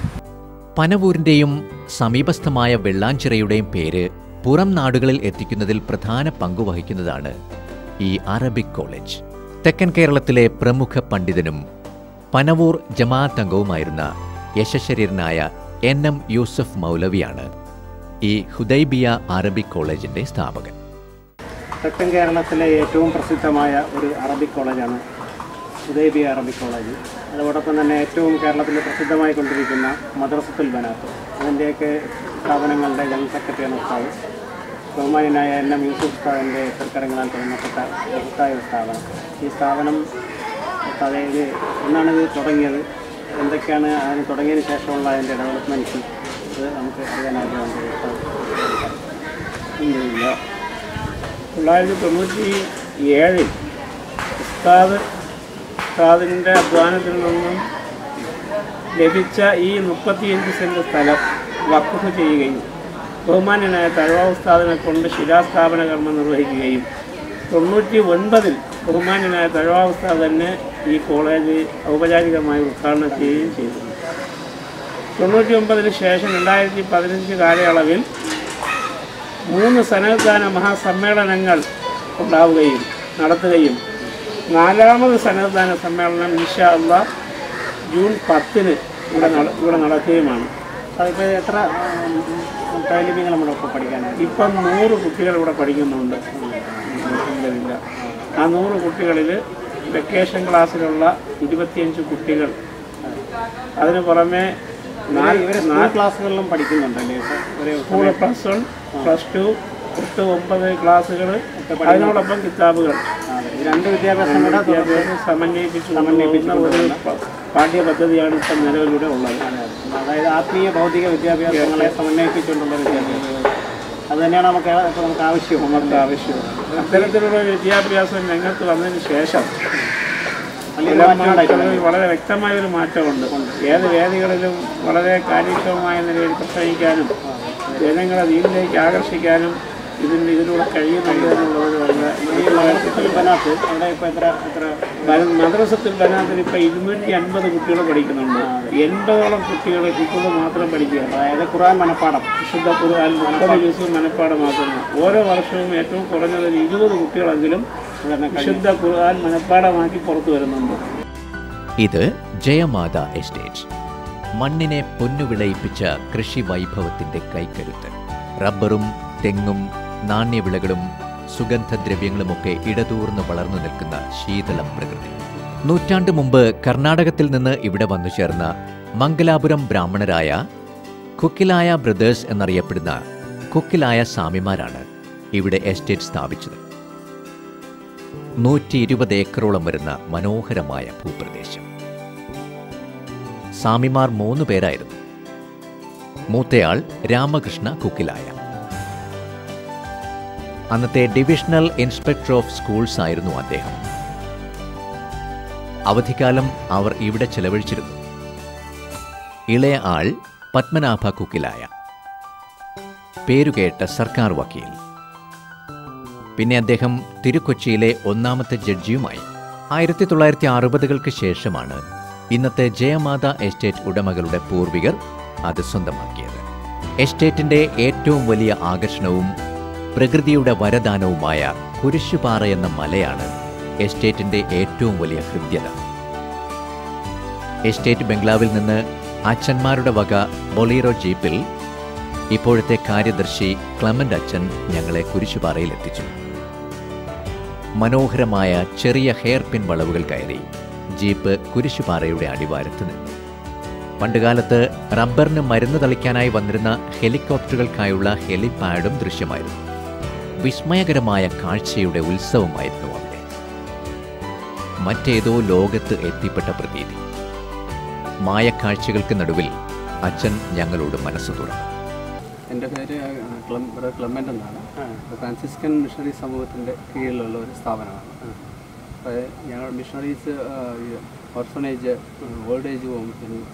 പനവൂരിന്റെയും സമീപസ്ഥമായ വെള്ളാഞ്ചിറയുടെയും പേര് പുറം നാടുകളിൽ എത്തിക്കുന്നതിൽ പ്രധാന പങ്കുവഹിക്കുന്നതാണ് ഈ അറബിക് കോളേജ്. തെക്കൻ കേരളത്തിലെ പ്രമുഖ പണ്ഡിതനും പനവൂർ ജമാഅത്ത് അംഗവുമായിരുന്ന യശശരീരനായ എൻ എം യൂസഫ് മൗലവിയാണ് ഈ ഹുദൈബിയ അറബിക് കോളേജിന്റെ സ്ഥാപകൻ. തെക്കൻ കേരളത്തിലെ ഏറ്റവും പ്രസിദ്ധമായ ഒരു അറബിക് കോളേജാണ് ഉദയബിയ അറബിക് കോളേജ്. അതോടൊപ്പം തന്നെ ഏറ്റവും കേരളത്തിൽ പ്രസിദ്ധമായി കൊണ്ടിരിക്കുന്ന മദ്രസത്തുൽ ബനാത്ത്. അതിന്റെയൊക്കെ സ്ഥാപനങ്ങളുടെ ജനറൽ സെക്രട്ടറിയാണ് ഉസ്താവ് ബഹുമാനായ എൻ എം യൂസുഫ് ഉസ്താവിന്റെ സർക്കാരങ്ങളാൽ തുടങ്ങപ്പെട്ട മഹത്തായ സ്ഥാപനം. ഈ സ്ഥാപനം അതായത് ഇത് എന്നാണ് ഇത് തുടങ്ങിയത്. എന്തൊക്കെയാണ് അതിന് തുടങ്ങിയതിന് ശേഷമുള്ള അതിന്റെ ഡെവലപ്മെന്റ്സ് ഇത് നമുക്ക് അറിയാൻ തൊള്ളായിരത്തി തൊണ്ണൂറ്റി ഏഴിൽ ഉസ്താദ് ഉസ്താദിന്റെ അധ്വാനത്തിൽ നിന്നും ലഭിച്ച ഈ മുപ്പത്തിയഞ്ച് സെന്റ് സ്ഥലം വക്കുഫ് ചെയ്യുകയും ബഹുമാന്യനായ തഴവ ഉസ്താദിനെ കൊണ്ട് ശിലാസ്ഥാപന കർമ്മം നിർവഹിക്കുകയും തൊണ്ണൂറ്റി ഒൻപതിൽ ബഹുമാന്യനായ തഴവ തന്നെ ഈ കോളേജ് ഔപചാരികമായി ഉദ്ഘാടനം ചെയ്യുകയും ചെയ്തു. തൊണ്ണൂറ്റി ഒമ്പതിന് ശേഷം രണ്ടായിരത്തി പതിനഞ്ച് കാലയളവിൽ മൂന്ന് സനൽദാന മഹാസമ്മേളനങ്ങൾ ഉണ്ടാവുകയും നടത്തുകയും നാലാമത് സന്നദ്ധാന സമ്മേളനം ഇൻഷാ അള്ളാ ജൂൺ പത്തിന് ഇവിടെ ഇവിടെ നടക്കുകയുമാണ്. അതിപ്പോൾ എത്ര താലിബികൾ നമ്മുടെ ഒപ്പം പഠിക്കാനാണ്. ഇപ്പം നൂറ് കുട്ടികൾ ഇവിടെ പഠിക്കുന്നുണ്ട്. ഇല്ല ആ നൂറ് കുട്ടികളിൽ വെക്കേഷൻ ക്ലാസ്സിലുള്ള ഇരുപത്തിയഞ്ച് കുട്ടികൾ. അതിന് പുറമെ നാല് ക്ലാസ്സുകളിലും പഠിക്കുന്നുണ്ടല്ലേ? School plus one plus two എട്ട് ഒമ്പത് ക്ലാസ്സുകൾ അതിനോടൊപ്പം കിതാബുകൾ. രണ്ട് വിദ്യാഭ്യാസം കൂടെ വിദ്യാഭ്യാസം സമന്വയിപ്പിച്ചു സമന്വയിപ്പിക്കുന്ന ഒരു പാഠ്യ പാഠ്യപദ്ധതിയാണ് ഇപ്പം നിലവിലൂടെ ഉള്ളത്. അതായത് ആത്മീയ ഭൗതിക വിദ്യാഭ്യാസങ്ങളെ സമന്വയിപ്പിച്ചുകൊണ്ടുള്ള വിദ്യാഭ്യാസം. അത് തന്നെയാണ് നമുക്ക് നമുക്ക് ആവശ്യം നമുക്ക് ആവശ്യം അത്തരത്തിലുള്ള വിദ്യാഭ്യാസം രംഗത്ത് വന്നതിന് ശേഷം വളരെ വ്യക്തമായ ഒരു മാറ്റമുണ്ട് ഏത് വേദികളിലും വളരെ കാര്യക്ഷമമായ നിലയിൽ പ്രസംഗിക്കാനും ജനങ്ങളെ ഇതിലേക്ക് ആകർഷിക്കാനും ഇതിന് ഇതിലൂടെ കഴിയുന്നുണ്ട് മദ്രസത്തിൽ അവിടെ ഇപ്പോൾ എത്ര എത്ര ബനാത്തിൽ ഇപ്പം ഇരുന്നൂറ്റി അൻപത് കുട്ടികൾ പഠിക്കുന്നുണ്ട്. എൺപതോളം കുട്ടികൾ ഇപ്പോൾ മാത്രം പഠിക്കുക. അതായത് ഖുറാൻ മനപ്പാടം വിശുദ്ധ ഖുർആൻ മുപ്പത് ദിവസവും മനപ്പാടമാക്കുന്നു ഓരോ വർഷവും ഏറ്റവും കുറഞ്ഞത് ഇരുപത് കുട്ടികളെങ്കിലും വിശുദ്ധ ഖുർആൻ മനഃപ്പാടമാക്കി പുറത്തു വരുന്നുണ്ട്. ഇത് ജയമാത എസ്റ്റേറ്റ്. മണ്ണിനെ പൊന്നുവിളയിപ്പിച്ച കൃഷി വൈഭവത്തിന്റെ കൈക്കരുത്ത്. റബ്ബറും തെങ്ങും നാണ്യവിളകളും സുഗന്ധദ്രവ്യങ്ങളുമൊക്കെ ഇടതൂർന്ന് വളർന്നു നിൽക്കുന്ന ശീതളം പ്രകൃതി. നൂറ്റാണ്ട് മുമ്പ് കർണാടകത്തിൽ നിന്ന് ഇവിടെ വന്നു ചേർന്ന മംഗലാപുരം ബ്രാഹ്മണരായ കുക്കിലായ ബ്രദേഴ്സ് എന്നറിയപ്പെടുന്ന കുക്കിലായ സ്വാമിമാരാണ് ഇവിടെ എസ്റ്റേറ്റ് സ്ഥാപിച്ചത്. നൂറ്റി ഇരുപത് ഏക്കറോളം വരുന്ന മനോഹരമായ ഭൂപ്രദേശം. സ്വാമിമാർ മൂന്ന് പേരായിരുന്നു. മൂത്തയാൾ രാമകൃഷ്ണ കുക്കിലായ. അന്നത്തെ ഡിവിഷണൽ ഇൻസ്പെക്ടർ ഓഫ് സ്കൂൾസ് ആയിരുന്നു അദ്ദേഹം. അവധിക്കാലം അവർ ഇവിടെ ചെലവഴിച്ചിരുന്നു. ഇളയ ആൾ പത്മനാഭ കുക്കിലായ. പേരുകേട്ട സർക്കാർ വക്കീൽ. പിന്നെ അദ്ദേഹം തിരുക്കൊച്ചിയിലെ ഒന്നാമത്തെ ജഡ്ജിയുമായി. ആയിരത്തി തൊള്ളായിരത്തി അറുപതുകൾക്ക് ശേഷമാണ് ഇന്നത്തെ ജയമാത എസ്റ്റേറ്റ് ഉടമകളുടെ പൂർവികർ അത് സ്വന്തമാക്കിയത്. എസ്റ്റേറ്റിന്റെ ഏറ്റവും വലിയ ആകർഷണവും പ്രകൃതിയുടെ വരദാനവുമായ കുരിശുപാറ എന്ന മലയാണ് എസ്റ്റേറ്റിന്റെ ഏറ്റവും വലിയ ഹൃദ്യത എസ്റ്റേറ്റ് ബംഗ്ലാവിൽ നിന്ന് അച്ഛന്മാരുടെ വക ബൊളീറോ ജീപ്പിൽ ഇപ്പോഴത്തെ കാര്യദർശി ക്ലമന്റ് അച്ഛൻ ഞങ്ങളെ കുരിശുപാറയിൽ എത്തിച്ചു. മനോഹരമായ ചെറിയ ഹെയർ പിൻ വളവുകൾ കയറി ജീപ്പ് കുരിശുപാറയുടെ അടിവാരത്ത് നിന്നു. പണ്ടുകാലത്ത് റബ്ബറിന് മരുന്ന് തളിക്കാനായി വന്നിരുന്ന ഹെലികോപ്റ്ററുകൾക്കായുള്ള ഹെലിപാഡും ദൃശ്യമായിരുന്നു. വിസ്മയകരമായ കാഴ്ചയുടെ ഉത്സവമായിരുന്നു അവിടെ. മറ്റേതോ ലോകത്ത് എത്തിപ്പെട്ട പ്രതീതി. മായക്കാഴ്ചകൾക്ക് നടുവിൽ അച്ഛൻ ഞങ്ങളോട് മനസ്സ് തുറന്നു. എന്റെ പേര് ക്ലം ബ്രദർ ക്ലമന്റ് എന്നാണ്. ഫ്രാൻസിസ്കൻ മിഷണറി സമൂഹത്തിന്റെ കീഴിലുള്ള ഒരു സ്ഥാപനമാണ്. അപ്പോൾ ഞങ്ങൾ missionaries orphanage old age home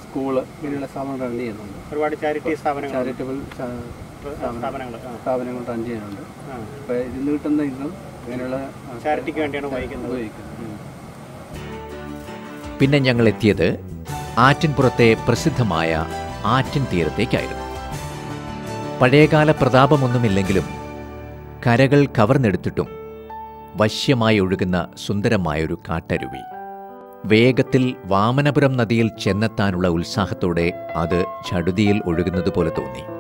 school ഇങ്ങനെയുള്ള സ്ഥാപനം റൺ ചെയ്യുന്നുണ്ട്. ഒരുപാട് ചാരിറ്റി സ്ഥാപനങ്ങൾ ചാരിറ്റബിൾ സ്ഥാപനങ്ങൾ. സ്ഥാപനങ്ങൾ റൺ ചെയ്യുന്നുണ്ട്. അപ്പോൾ ഇതിൽ നിന്ന് കിട്ടുന്ന ഇന്നും ഇങ്ങനെയുള്ള ചാരിറ്റിക്ക് വേണ്ടിയാണ് ഉപയോഗിക്കുന്നത്. ഉപയോഗിക്കുന്നത്. പിന്നെ ഞങ്ങൾ എത്തിയത് ആറ്റിൻപുറത്തെ പ്രസിദ്ധമായ ആറ്റിൻ തീരത്തേക്കായിരുന്നു. പഴയകാല പ്രതാപമൊന്നുമില്ലെങ്കിലും കരകൾ കവർന്നെടുത്തിട്ടും വശ്യമായി ഒഴുകുന്ന സുന്ദരമായൊരു കാട്ടരുവി. വേഗത്തിൽ വാമനപുരം നദിയിൽ ചെന്നെത്താനുള്ള ഉത്സാഹത്തോടെ അത് ചടുതിയിൽ ഒഴുകുന്നത് പോലെ തോന്നി.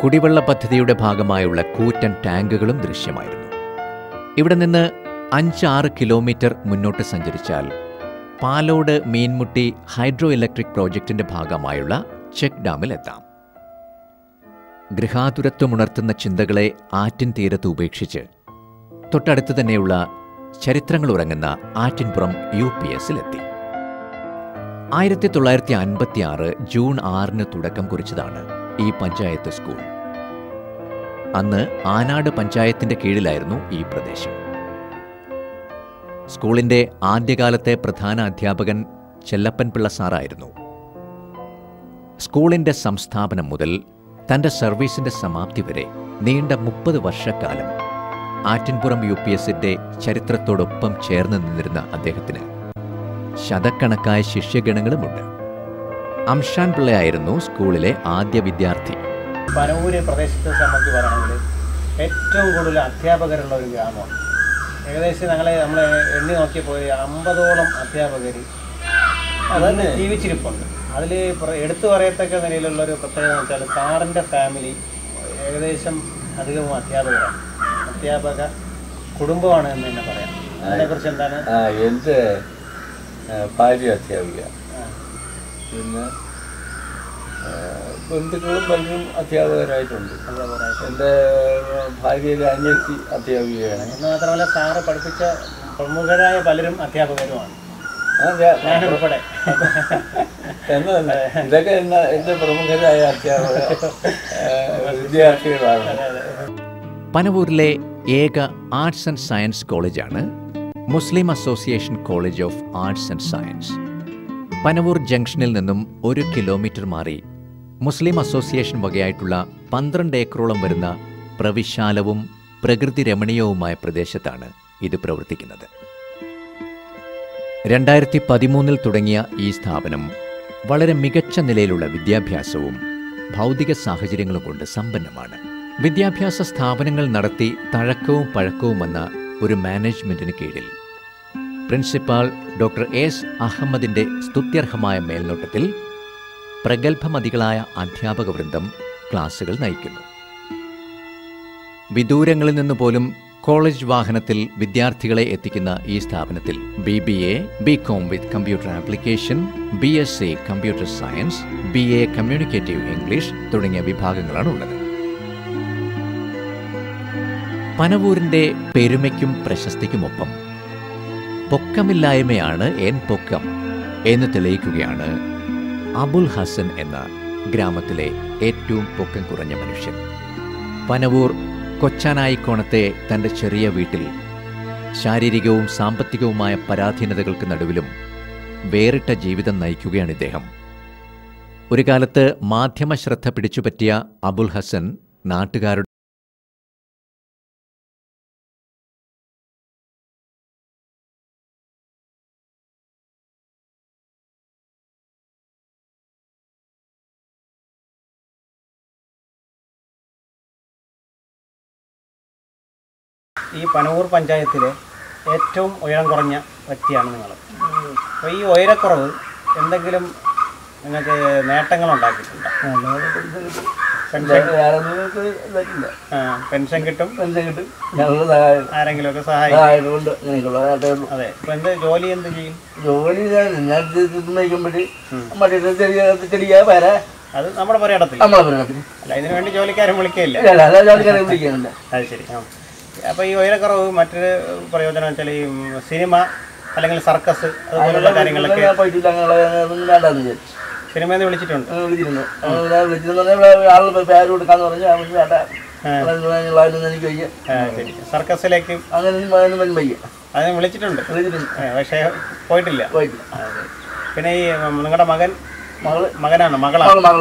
കുടിവെള്ള പദ്ധതിയുടെ ഭാഗമായുള്ള കൂറ്റൻ ടാങ്കുകളും ദൃശ്യമായിരുന്നു. ഇവിടെ നിന്ന് അഞ്ചാറ് കിലോമീറ്റർ മുന്നോട്ട് സഞ്ചരിച്ചാൽ പാലോട് മീൻമുട്ടി ഹൈഡ്രോ ഇലക്ട്രിക് പ്രോജക്റ്റിന്റെ ഭാഗമായുള്ള ചെക്ക് ഡാമിൽ എത്താം. ഗൃഹാതുരത്വമുണർത്തുന്ന ചിന്തകളെ ആറ്റിൻ തീരത്ത് ഉപേക്ഷിച്ച് തൊട്ടടുത്ത് തന്നെയുള്ള ചരിത്രങ്ങൾ ഉറങ്ങുന്ന ആറ്റിൻപുറം യു പി എസിലെത്തി ആയിരത്തി തൊള്ളായിരത്തി അൻപത്തി ആറ് ജൂൺ ആറിന് തുടക്കം കുറിച്ചതാണ് ഈ പഞ്ചായത്ത് സ്കൂൾ. അന്ന് ആനാട് പഞ്ചായത്തിന്റെ കീഴിലായിരുന്നു ഈ പ്രദേശം. സ്കൂളിന്റെ ആദ്യകാലത്തെ പ്രധാന അധ്യാപകൻ ചെല്ലപ്പൻ പിള്ള സാറായിരുന്നു. സ്കൂളിന്റെ സംസ്ഥാപനം മുതൽ തന്റെ സർവീസിന്റെ സമാപ്തി വരെ നീണ്ട മുപ്പത് വർഷക്കാലം ആറ്റിൻപുറം യു പി എസിന്റെ ചരിത്രത്തോടൊപ്പം ചേർന്ന് നിന്നിരുന്ന അദ്ദേഹത്തിന് ശതക്കണക്കായ ശിഷ്യഗണങ്ങളുമുണ്ട്. അംഷാൻ പിള്ളയായിരുന്നു സ്കൂളിലെ ആദ്യ വിദ്യാർത്ഥി. പനവൂര് പ്രദേശത്തെ സംബന്ധിച്ച് പറയുകയാണെങ്കിൽ ഏറ്റവും കൂടുതൽ അധ്യാപകരുള്ള ഒരു ഗ്രാമമാണ്. ഏകദേശം ഞങ്ങളെ നമ്മൾ എണ്ണി നോക്കിയപ്പോൾ അമ്പതോളം അധ്യാപകർ അതന്നെ ജീവിച്ചിരിപ്പുണ്ട്. അതിൽ എടുത്തു പറയത്തക്ക നിലയിലുള്ള ഒരു പ്രത്യേകത എന്ന് വെച്ചാൽ സാറിന്റെ ഫാമിലി ഏകദേശം അധികവും അധ്യാപകരാണ്. അധ്യാപക കുടുംബമാണ് എന്ന് തന്നെ പറയാം. അതിനെക്കുറിച്ച് എന്താണ്? എന്റെ ഭാര്യ അധ്യാപിക. പിന്നെ ബന്ധുക്കളും പലരും അധ്യാപകരായിട്ടുണ്ട്. എന്റെ ഭാര്യയുടെ അനിയത്തി അധ്യാപികയാണ്. എന്ന് മാത്രമല്ല സാറ് പഠിപ്പിച്ച പ്രമുഖരായ പലരും അധ്യാപകരുമാണ്. ഉൾപ്പെടെ. എന്നല്ല ഇതൊക്കെ എന്ന എന്റെ പ്രമുഖരായ അധ്യാപക വിദ്യാർത്ഥികളാണ്. പനവൂരിലെ ഏക ആർട്സ് ആൻഡ് സയൻസ് കോളേജാണ് Muslim association college of arts and science. Panavoor ജംഗ്ഷനിൽ നിന്നും ഒരു കിലോമീറ്റർ മാറി മുസ്ലിം അസോസിയേഷൻ വകയായിട്ടുള്ള പന്ത്രണ്ട് ഏക്കറോളം വരുന്ന പ്രവിശാലവും പ്രകൃതി രമണീയവുമായ പ്രദേശത്താണ് ഇത് പ്രവർത്തിക്കുന്നത്. രണ്ടായിരത്തി പതിമൂന്നിൽ തുടങ്ങിയ ഈ സ്ഥാപനം വളരെ മികച്ച നിലയിലുള്ള വിദ്യാഭ്യാസവും ഭൗതിക സാഹചര്യങ്ങളും കൊണ്ട് സമ്പന്നമാണ്. വിദ്യാഭ്യാസ സ്ഥാപനങ്ങൾ നടത്തി തഴക്കവും പഴക്കവും വന്ന ഒരു മാനേജ്മെന്റിന് കീഴിൽ പ്രിൻസിപ്പാൾ ഡോക്ടർ എസ്. അഹമ്മദിന്റെ സ്തുത്യർഹമായ മേൽനോട്ടത്തിൽ പ്രഗത്ഭമതികളായ അധ്യാപക വൃന്ദം ക്ലാസുകൾ നയിക്കുന്നു. വിദൂരങ്ങളിൽ നിന്ന് പോലും കോളേജ് വാഹനത്തിൽ വിദ്യാർത്ഥികളെ എത്തിക്കുന്ന ഈ സ്ഥാപനത്തിൽ B B A B com with computer application B S C computer science B A communicative English തുടങ്ങിയ വിഭാഗങ്ങളാണ് ഉള്ളത്. പനവൂരിന്റെ പെരുമയ്ക്കും പ്രശസ്തിക്കുമൊപ്പം പൊക്കമില്ലായ്മയാണ് എൻ പൊക്കം എന്ന് തെളിയിക്കുകയാണ് അബുൽ ഹസൻ എന്ന ഗ്രാമത്തിലെ ഏറ്റവും പൊക്കം കുറഞ്ഞ മനുഷ്യൻ. പനവൂർ കൊച്ചാനായിക്കോണത്തെ തന്റെ ചെറിയ വീട്ടിൽ ശാരീരികവും സാമ്പത്തികവുമായ പരാധീനതകൾക്ക് നടുവിലും വേറിട്ട ജീവിതം നയിക്കുകയാണ് ഇദ്ദേഹം. ഒരു കാലത്ത് മാധ്യമ ശ്രദ്ധ പിടിച്ചുപറ്റിയ അബുൽ ഹസൻ നാട്ടുകാരുടെ ഈ പനവൂർ പഞ്ചായത്തിലെ ഏറ്റവും ഉയരം കുറഞ്ഞ വ്യക്തിയാണ് നിങ്ങൾ. അപ്പോൾ ഈ ഉയരക്കുറവ് എന്തെങ്കിലും നിങ്ങൾക്ക് നേട്ടങ്ങൾ ഉണ്ടാക്കിയിട്ടുണ്ട് പെൻഷൻ കിട്ടും? പെൻഷൻ കിട്ടും. സഹായിക്കും? സഹായമുണ്ട് അങ്ങനെയൊക്കെയുള്ള അതേ. ഇപ്പൊ എന്ത് ജോലി എന്ത് ചെയ്യും? ജോലി ഞാൻ നയിക്കുമ്പോഴേ ചെറിയ പേര അത് നമ്മുടെ പുരയിടത്തിൽ നമ്മുടെ അല്ല ഇതിനു വേണ്ടി ജോലിക്കാരും ആൾക്കാരെ അത് ശരി. ആ. അപ്പോൾ ഈ ഉയരക്കുറവ് മറ്റൊരു പ്രയോജനം വെച്ചാൽ ഈ സിനിമ അല്ലെങ്കിൽ സർക്കസ് അതുപോലുള്ള കാര്യങ്ങളൊക്കെ പോയിട്ടില്ല. വിചാരിച്ചു. സിനിമയിൽ വിളിച്ചിട്ടുണ്ട്. വിളിച്ചിരുന്നു. വിളിച്ചിരുന്നു. പേര് കൊടുക്കാന്ന് പറഞ്ഞു വേണ്ട. എനിക്ക് വയ്യ. സർക്കസിലേക്ക് അങ്ങനെ അതിന് വയ്യ അതിന് വിളിച്ചിട്ടുണ്ട്. പക്ഷേ പോയിട്ടില്ല. പിന്നെ ഈ നിങ്ങളുടെ മകൻ മകൾ. മകനാണ് മകളാണ്. മകൾ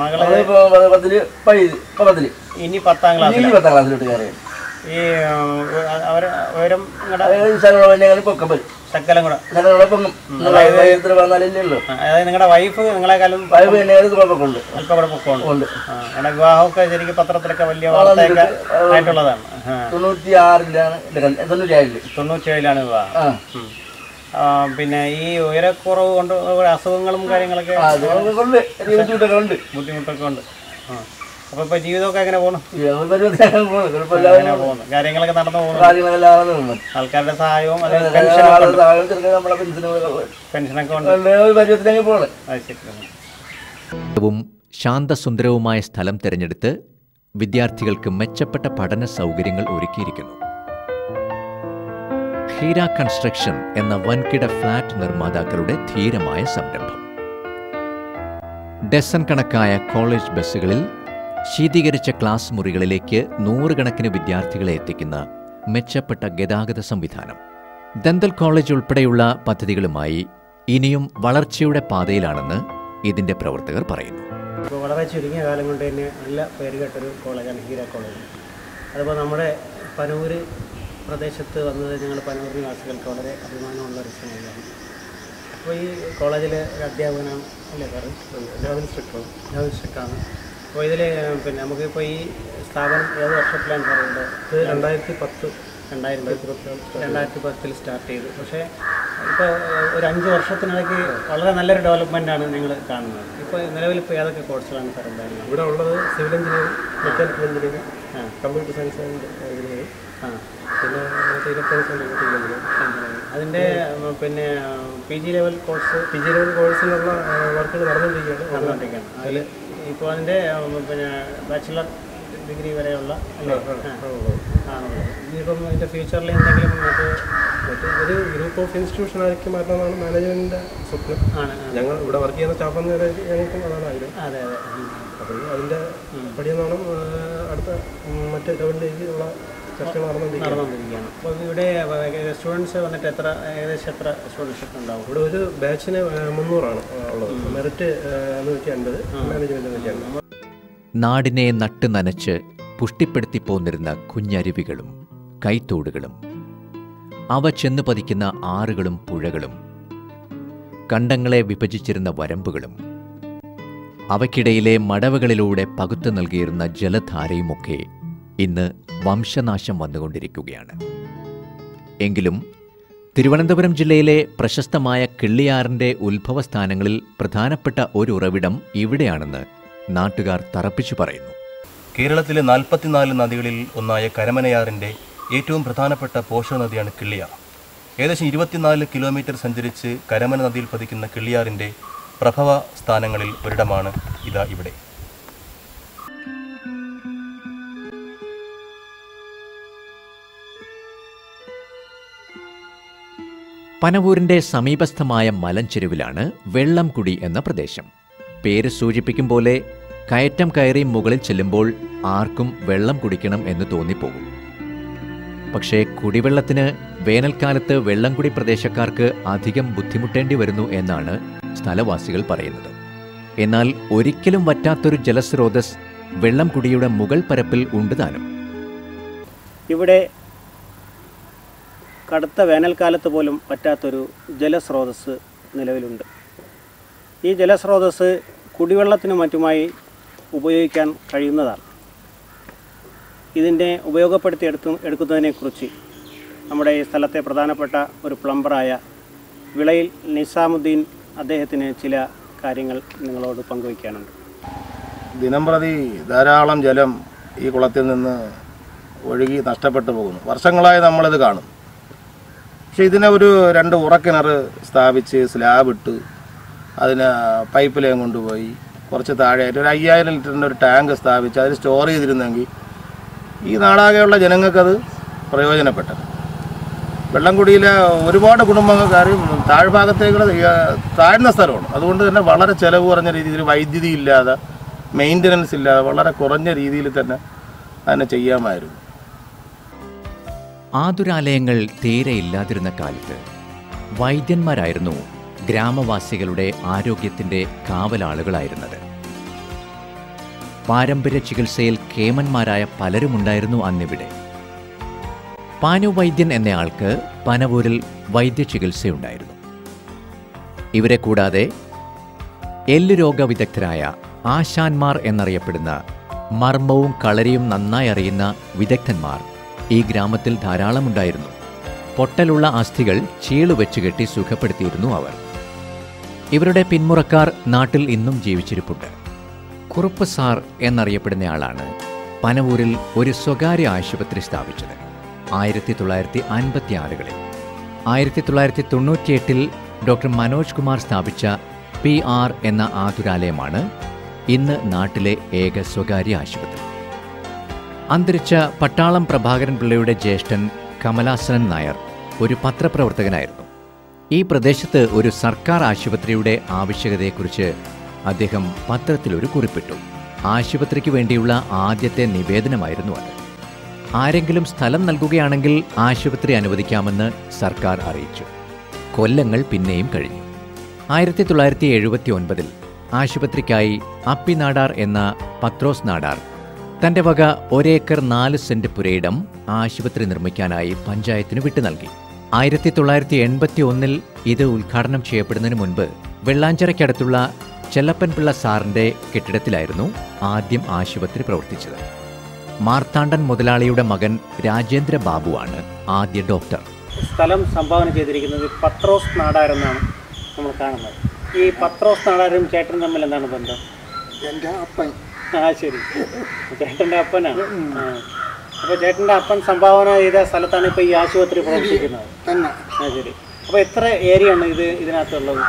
മകൾ പത്തിൽ ഇനി പത്താം ക്ലാസ് പത്താം ക്ലാസ്സിലോട്ട് കയറിയത് ഈ ഉയരം ശക്കലം കൂടെ. അതായത് നിങ്ങളുടെ വൈഫ് കാലം തന്നെ ഏത് കുഴപ്പമൊക്കെ ഉണ്ട്. അല്പം കൂടെ പൊക്കമുണ്ട് ഉണ്ട്. ആ, നിങ്ങളുടെ വിവാഹമൊക്കെ ശരിക്കും പത്രത്തിലൊക്കെ വലിയ വാർത്തയൊക്കെ ആയിട്ടുള്ളതാണ്. വിവാഹം. പിന്നെ ഈ ഉയരക്കുറവ് കൊണ്ട് അസുഖങ്ങളും കാര്യങ്ങളൊക്കെ ബുദ്ധിമുട്ടൊക്കെ ഉണ്ട്. ബുദ്ധിമുട്ടൊക്കെ ഉണ്ട്. ആ. അപ്പൊ ഇപ്പൊ ജീവിതമൊക്കെ എങ്ങനെ പരിപാടി പോകുന്നു കാര്യങ്ങളൊക്കെ നടന്നു പോകുന്നു ആൾക്കാരുടെ സഹായവും. പെൻഷനൊക്കെ ഉണ്ട്. ശാന്തസുന്ദരവുമായ സ്ഥലം തിരഞ്ഞെടുത്ത് വിദ്യാർത്ഥികൾക്ക് മെച്ചപ്പെട്ട പഠന സൗകര്യങ്ങൾ ഒരുക്കിയിരിക്കുന്നു. ഹീര കൺസ്ട്രക്ഷൻ എന്ന വൻകിട ഫ്ലാറ്റ് നിർമ്മാതാക്കളുടെ ധീരമായ സംരംഭം. ഡസൻ കണക്കായ കോളേജ് ബസ്സുകളിൽ ശീതീകരിച്ച ക്ലാസ് മുറികളിലേക്ക് നൂറുകണക്കിന് വിദ്യാർത്ഥികളെ എത്തിക്കുന്ന മെച്ചപ്പെട്ട ഗതാഗത സംവിധാനം. ദന്തൽ കോളേജ് ഉൾപ്പെടെയുള്ള പദ്ധതികളുമായി ഇനിയും വളർച്ചയുടെ പാതയിലാണെന്ന് ഇതിന്റെ പ്രവർത്തകർ പറയുന്നു. ഇപ്പോൾ വളരെ ചുരുങ്ങിയ കാലം കൊണ്ട് തന്നെ നല്ല പേരുകെട്ടൊരു കോളേജാണ് ഹീര കോളേജ്. അതുപോലെ നമ്മുടെ പനൂര് പ്രദേശത്ത് വന്നത് ഞങ്ങൾ പനൂർ നിവാസികൾക്ക് വളരെ അഭിമാനമുള്ള ഒരു സമയമാണ്. അപ്പോൾ ഈ കോളേജിലെ ഒരു അധ്യാപകനാണ് അല്ലേ സാറ്? ലെവൽ ഇൻസ്ട്രക്ടർ ലെവൽ ഇൻസ്ട്രക്ടറാണ് അപ്പോൾ ഇതിൽ പിന്നെ നമുക്കിപ്പോൾ ഈ സ്ഥാപനം ഏത് വർഷത്തിലാണ് പറയുന്നത്? ഇത് രണ്ടായിരത്തി പത്ത് രണ്ടായിരത്തി രണ്ടായിരത്തി പത്തിൽ സ്റ്റാർട്ട് ചെയ്തു. പക്ഷേ ഇപ്പോൾ ഒരു അഞ്ച് വർഷത്തിനിടയ്ക്ക് വളരെ നല്ലൊരു ഡെവലപ്മെന്റാണ് നിങ്ങൾ കാണുന്നത്. ഇപ്പോൾ നിലവിൽ ഇപ്പോൾ ഏതൊക്കെ കോഴ്സുകളാണ് സാർ ഉണ്ടായിരുന്നത്? ഇവിടെ ഉള്ളത് civil engineering mechanical engineering computer science and engineering ആ. പിന്നെ ഇലക്ട്രോണിക്സ് ആൻഡ് എഞ്ചിനീയറിംഗ്. അതിന്റെ പിന്നെ P G level course P G level കോഴ്സിലുള്ള വർക്കുകൾ നടന്നുകൊണ്ടിരിക്കുകയാണ്. നടന്നുകൊണ്ടിരിക്കുകയാണ്. അതിൽ ഇപ്പോൾ അതിന്റെ പിന്നെ ബാച്ചിലർ ഡിഗ്രി വരെയുള്ള ഇനിയിപ്പം ഇതിന്റെ ഫ്യൂച്ചറിൽ എന്തെങ്കിലും നമുക്ക് ഒരു ഗ്രൂപ്പ് ഓഫ് ഇൻസ്റ്റിറ്റ്യൂഷൻ ആക്കി മാറ്റണമെന്നാണ് മാനേജ്മെന്റിന്റെ സ്വപ്നം. ആണ്. ഞങ്ങൾ ഇവിടെ വർക്ക് ചെയ്യുന്ന സ്റ്റാഫ് എന്ന ഞങ്ങൾക്കും അതാണ് ആഗ്രഹം. അതെ അതെ. അപ്പോൾ അതിന്റെ പടിയെന്നാണ് അടുത്ത മറ്റേ മറ്റ് ലെവലിലേക്ക് ഉള്ള ചർച്ചകൾ നടന്നുകൊണ്ടിരിക്കുകയാണ്. അപ്പോൾ ഇവിടെ സ്റ്റുഡൻസ് വന്നിട്ട് എത്ര ഏകദേശം എത്ര സ്റ്റുഡൻസ് ഉണ്ടാവും? ഇവിടെ ഒരു ബാച്ചിന് മുന്നൂറാണ് ഉള്ളത്. മെറിറ്റ് നൂറ്റി അൻപത് മാനേജ്മെന്റ് നൂറ്റി അൻപത് നാടിനെ നട്ട് നനച്ച് പുഷ്ടിപ്പെടുത്തി പോന്നിരുന്ന കുഞ്ഞരുവികളും കൈത്തോടുകളും അവ ചെന്നു പതിക്കുന്ന ആറുകളും പുഴകളും കണ്ടങ്ങളെ വിഭജിച്ചിരുന്ന വരമ്പുകളും അവയ്ക്കിടയിലെ മടവുകളിലൂടെ പകുത്തു നൽകിയിരുന്ന ജലധാരയുമൊക്കെ ഇന്ന് വംശനാശം വന്നുകൊണ്ടിരിക്കുകയാണ്. എങ്കിലും തിരുവനന്തപുരം ജില്ലയിലെ പ്രശസ്തമായ കിള്ളിയാറിന്റെ ഉത്ഭവസ്ഥാനങ്ങളിൽ പ്രധാനപ്പെട്ട ഒരു ഉറവിടം ഇവിടെയാണെന്ന് നാട്ടുകാർ തറപ്പിച്ചു പറയുന്നു. കേരളത്തിലെ നാൽപ്പത്തിനാല് നദികളിൽ ഒന്നായ കരമനയാറിന്റെ ഏറ്റവും പ്രധാനപ്പെട്ട പോഷക നദിയാണ് കിള്ളിയാർ. ഏകദേശം ഇരുപത്തിനാല് കിലോമീറ്റർ സഞ്ചരിച്ച് കരമന നദിയിൽ പതിക്കുന്ന കിള്ളിയാറിന്റെ പ്രഭവ സ്ഥാനങ്ങളിൽ ഒരിടമാണ് ഇതാ ഇവിടെ. പനവൂരിന്റെ സമീപസ്ഥമായ മലഞ്ചെരുവിലാണ് വെള്ളംകുടി എന്ന പ്രദേശം. പേര് സൂചിപ്പിക്കും പോലെ കയറ്റം കയറി മുകളിൽ ചെല്ലുമ്പോൾ ആർക്കും വെള്ളം കുടിക്കണം എന്ന് തോന്നിപ്പോകും. പക്ഷേ കുടിവെള്ളത്തിന് വേനൽക്കാലത്ത് വെള്ളംകുടി പ്രദേശക്കാർക്ക് അധികം ബുദ്ധിമുട്ടേണ്ടി വരുന്നു എന്നാണ് സ്ഥലവാസികൾ പറയുന്നത്. എന്നാൽ ഒരിക്കലും വറ്റാത്തൊരു ജലസ്രോതസ് വെള്ളംകുടിയുടെ മുകൾ പരപ്പിൽ ഉണ്ട് താനും. ഇവിടെ കടുത്ത വേനൽക്കാലത്ത് പോലും പറ്റാത്തൊരു ജലസ്രോതസ് നിലവിലുണ്ട്. ഈ ജലസ്രോതസ് കുടിവെള്ളത്തിനും മറ്റുമായി ഉപയോഗിക്കാൻ കഴിയുന്നതാണ്. ഇതിന്റെ ഉപയോഗപ്പെടുത്തി എടുത്തു എടുക്കുന്നതിനെക്കുറിച്ച് നമ്മുടെ ഈ സ്ഥലത്തെ പ്രധാനപ്പെട്ട ഒരു പ്ലംബറായ വിളയിൽ നിസാമുദ്ദീൻ അദ്ദേഹത്തിന് ചില കാര്യങ്ങൾ നിങ്ങളോട് പങ്കുവയ്ക്കാനുണ്ട്. ദിനംപ്രതി ധാരാളം ജലം ഈ കുളത്തിൽ നിന്ന് ഒഴുകി നഷ്ടപ്പെട്ടു പോകുന്നു. വർഷങ്ങളായി നമ്മളിത് കാണും പക്ഷെ ഇതിനെ ഒരു രണ്ട് ഉറക്കിണർ സ്ഥാപിച്ച് സ്ലാബ് ഇട്ട് അതിന് പൈപ്പ് ലൈൻ കൊണ്ടുപോയി കുറച്ച് താഴെയായിട്ട് ഒരു അയ്യായിരം ലിറ്ററിന്റെ ഒരു ടാങ്ക് സ്ഥാപിച്ച് അതിൽ സ്റ്റോർ ചെയ്തിരുന്നെങ്കിൽ ഈ നാടാകെയുള്ള ജനങ്ങൾക്കത് പ്രയോജനപ്പെട്ടത്. വെള്ളംകുടിയിലെ ഒരുപാട് കുടുംബങ്ങൾക്കാർ താഴ്ഭാഗത്തേക്കുള്ള ഈ, താഴ്ന്ന സ്ഥലമാണ്. അതുകൊണ്ട് തന്നെ വളരെ ചിലവ് കുറഞ്ഞ രീതിയിൽ വൈദ്യുതി ഇല്ലാതെ മെയിന്റനൻസ് ഇല്ലാതെ വളരെ കുറഞ്ഞ രീതിയിൽ തന്നെ അതിനെ ചെയ്യാമായിരുന്നു. ആതുരാലയങ്ങൾ തീരെ ഇല്ലാതിരുന്ന കാലത്ത് വൈദ്യന്മാരായിരുന്നു ഗ്രാമവാസികളുടെ ആരോഗ്യത്തിന്റെ കാവലാളുകളായിരുന്നത്. പാരമ്പര്യ ചികിത്സയിൽ കേമന്മാരായ പലരുമുണ്ടായിരുന്നു അന്നിവിടെ. പാനുവൈദ്യൻ എന്നയാൾക്ക് പനവൂരിൽ വൈദ്യ ചികിത്സയുണ്ടായിരുന്നു ഇവരെ കൂടാതെ എല്ല് രോഗവിദഗ്ധരായ ആശാന്മാർ എന്നറിയപ്പെടുന്ന മർമ്മവും കളരിയും നന്നായി അറിയുന്ന വിദഗ്ധന്മാർ ഈ ഗ്രാമത്തിൽ ധാരാളമുണ്ടായിരുന്നു. പൊട്ടലുള്ള അസ്ഥികൾ ചീളുവെച്ച് കെട്ടി സുഖപ്പെടുത്തിയിരുന്നു അവർ. ഇവരുടെ പിന്മുറക്കാർ നാട്ടിൽ ഇന്നും ജീവിച്ചിരിപ്പുണ്ട്. കുറുപ്പ് സാർ എന്നറിയപ്പെടുന്നയാളാണ് പനവൂരിൽ ഒരു സ്വകാര്യ ആശുപത്രി സ്ഥാപിച്ചത് ആയിരത്തി തൊള്ളായിരത്തി അൻപത്തി ആറുകളിൽ ആയിരത്തി തൊള്ളായിരത്തി തൊണ്ണൂറ്റിയെട്ടിൽ ഡോക്ടർ മനോജ് കുമാർ സ്ഥാപിച്ച പി ആർ എന്ന ആതുരാലയമാണ് ഇന്ന് നാട്ടിലെ ഏക സ്വകാര്യ ആശുപത്രി. അന്തരിച്ച പട്ടാളം പ്രഭാകരൻ പിള്ളയുടെ ജ്യേഷ്ഠൻ കമലാസനൻ നായർ ഒരു പത്രപ്രവർത്തകനായിരുന്നു. ഈ പ്രദേശത്ത് ഒരു സർക്കാർ ആശുപത്രിയുടെ ആവശ്യകതയെക്കുറിച്ച് അദ്ദേഹം പത്രത്തിലൊരു കുറിപ്പിട്ടു. ആശുപത്രിക്ക് വേണ്ടിയുള്ള ആദ്യത്തെ നിവേദനമായിരുന്നു അത്. ആരെങ്കിലും സ്ഥലം നൽകുകയാണെങ്കിൽ ആശുപത്രി അനുവദിക്കാമെന്ന് സർക്കാർ അറിയിച്ചു. കൊല്ലങ്ങൾ പിന്നെയും കഴിഞ്ഞു. ആയിരത്തി തൊള്ളായിരത്തി എഴുപത്തി ഒൻപതിൽ ആശുപത്രിക്കായി അപ്പി നാടാർ എന്ന പത്രോസ് നാടാർ തന്റെ വക ഒരേക്കർ നാല് സെന്റ് പുരയിടം ആശുപത്രി നിർമ്മിക്കാനായി പഞ്ചായത്തിന് വിട്ടു നൽകി. ആയിരത്തി തൊള്ളായിരത്തി എൺപത്തി ഒന്നിൽ ഇത് ഉദ്ഘാടനം ചെയ്യപ്പെടുന്നതിന് മുൻപ് വെള്ളാഞ്ചിറയ്ക്കടുത്തുള്ള ചെല്ലപ്പൻപിള്ള സാറിന്റെ കെട്ടിടത്തിലായിരുന്നു ആദ്യം ആശുപത്രി പ്രവർത്തിച്ചത്. മാർത്താണ്ഡൻ മുതലാളിയുടെ മകൻ രാജേന്ദ്ര ബാബുവാണ് ആദ്യ ഡോക്ടർ. സ്ഥലം സംഭാവന ചെയ്തിരിക്കുന്നത് പത്രോസ് നാടാർ എന്നാണ് നമ്മൾ കാണുന്നത്. ഈ പത്രോസ് നാടാരും ചേട്ടനും തമ്മിൽ എന്താണ് ബന്ധം? എന്റെ അപ്പൻ ആ ശരി ചേട്ടന്റെ അപ്പനാണ് ആ. അപ്പോൾ ചേട്ടന്റെ അപ്പൻ സംഭാവന ചെയ്ത സ്ഥലത്താണ് ഇപ്പോൾ ഈ ആശുപത്രി പ്രവർത്തിക്കുന്നത് തന്നെ ആ ശരി അപ്പോൾ എത്ര ഏരിയ ആണ് ഇത് ഇതിനകത്തുള്ളത്?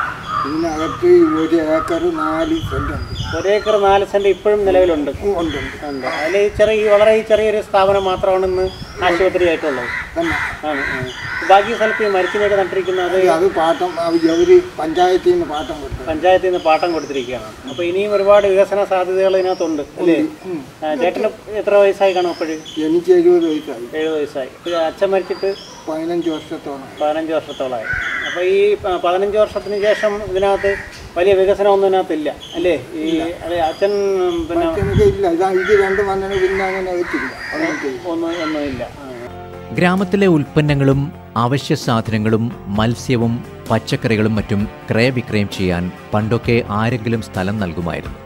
ഇതിനകത്ത് ഒരു ഏക്കർ നാല് സെന്റ് ഉണ്ട്. ഏക്കർ നാല് സെന്റ് ഇപ്പോഴും നിലവിലുണ്ട്. ഉണ്ട് ഉണ്ട്. അതിൽ ഈ ചെറിയ വളരെ ചെറിയൊരു സ്ഥാപനം മാത്രമാണ് ഇന്ന് ആശുപത്രി ആയിട്ടുള്ളത്. ആണ്. ബാക്കി സ്ഥലത്ത് ഈ മരിച്ചിനൊക്കെ നട്ടിരിക്കുന്നത് അത് പാട്ടം പഞ്ചായത്തിൽ നിന്ന് പാട്ടം കൊടുത്തു പഞ്ചായത്തിൽ നിന്ന് പാട്ടം കൊടുത്തിരിക്കുകയാണ്. അപ്പോൾ ഇനിയും ഒരുപാട് വികസന സാധ്യതകൾ ഇതിനകത്തുണ്ട് അല്ലേ? ചേട്ടന് എത്ര വയസ്സായി കാണും അപ്പോഴും? എനിക്ക് എഴുപത് വയസ്സായി. എഴുപത് വയസ്സായി. അച്ഛൻ മരിച്ചിട്ട് പതിനഞ്ച് വർഷത്തോളം. പതിനഞ്ച് വർഷത്തോളമായി. അപ്പൊ ഈ പതിനഞ്ച് വർഷത്തിന് ശേഷം ഇതിനകത്ത് വലിയ വികസനമൊന്നും ഇതിനകത്തില്ല അല്ലേ? ഈ അതെ അച്ഛൻ പിന്നെ ഇല്ല. ഇതാ ഇത് രണ്ട് മണ്ണിന് പിന്നെ അങ്ങനെ വെച്ചില്ല ഒന്നും ഒന്നും ഒന്നുമില്ല. ഗ്രാമത്തിലെ ഉൽപ്പന്നങ്ങളും അവശ്യ സാധനങ്ങളും മത്സ്യവും പച്ചക്കറികളും മറ്റും ക്രയവിക്രയം ചെയ്യാൻ പണ്ടൊക്കെ ആരെങ്കിലും സ്ഥലം നൽകുമായിരുന്നു.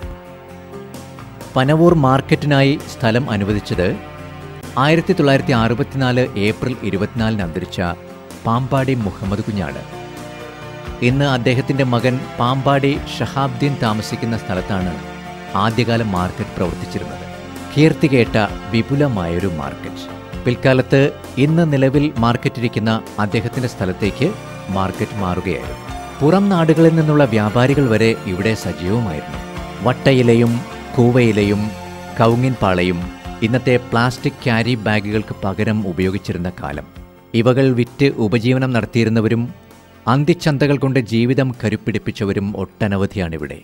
പനവൂർ മാർക്കറ്റിനായി സ്ഥലം അനുവദിച്ചത് ആയിരത്തി തൊള്ളായിരത്തി അറുപത്തിനാല് ഏപ്രിൽ ഇരുപത്തിനാലിന് അന്തരിച്ച പാമ്പാടി മുഹമ്മദ് കുഞ്ഞാണ് ഇന്ന് അദ്ദേഹത്തിന്റെ മകൻ പാമ്പാടി ഷഹാബ്ദീൻ താമസിക്കുന്ന സ്ഥലത്താണ് ആദ്യകാല മാർക്കറ്റ് പ്രവർത്തിച്ചിരുന്നത്. കീർത്തി കേട്ട വിപുലമായൊരു മാർക്കറ്റ്. പിൽക്കാലത്ത് ഇന്ന് നിലവിൽ മാർക്കറ്റിരിക്കുന്ന അദ്ദേഹത്തിന്റെ സ്ഥലത്തേക്ക് മാർക്കറ്റ് മാറുകയായിരുന്നു. പുറം നാടുകളിൽ നിന്നുള്ള വ്യാപാരികൾ വരെ ഇവിടെ സജീവമായിരുന്നു. വട്ടയിലയും കൂവയിലയും കൗങ്ങിൻപാളയും ഇന്നത്തെ പ്ലാസ്റ്റിക് ക്യാരി ബാഗുകൾക്ക് പകരം ഉപയോഗിച്ചിരുന്ന കാലം. ഇവകൾ വിറ്റ് ഉപജീവനം നടത്തിയിരുന്നവരും അന്തിച്ചന്തകൾ കൊണ്ട് ജീവിതം കരുപ്പിടിപ്പിച്ചവരും ഒട്ടനവധിയാണിവിടെ.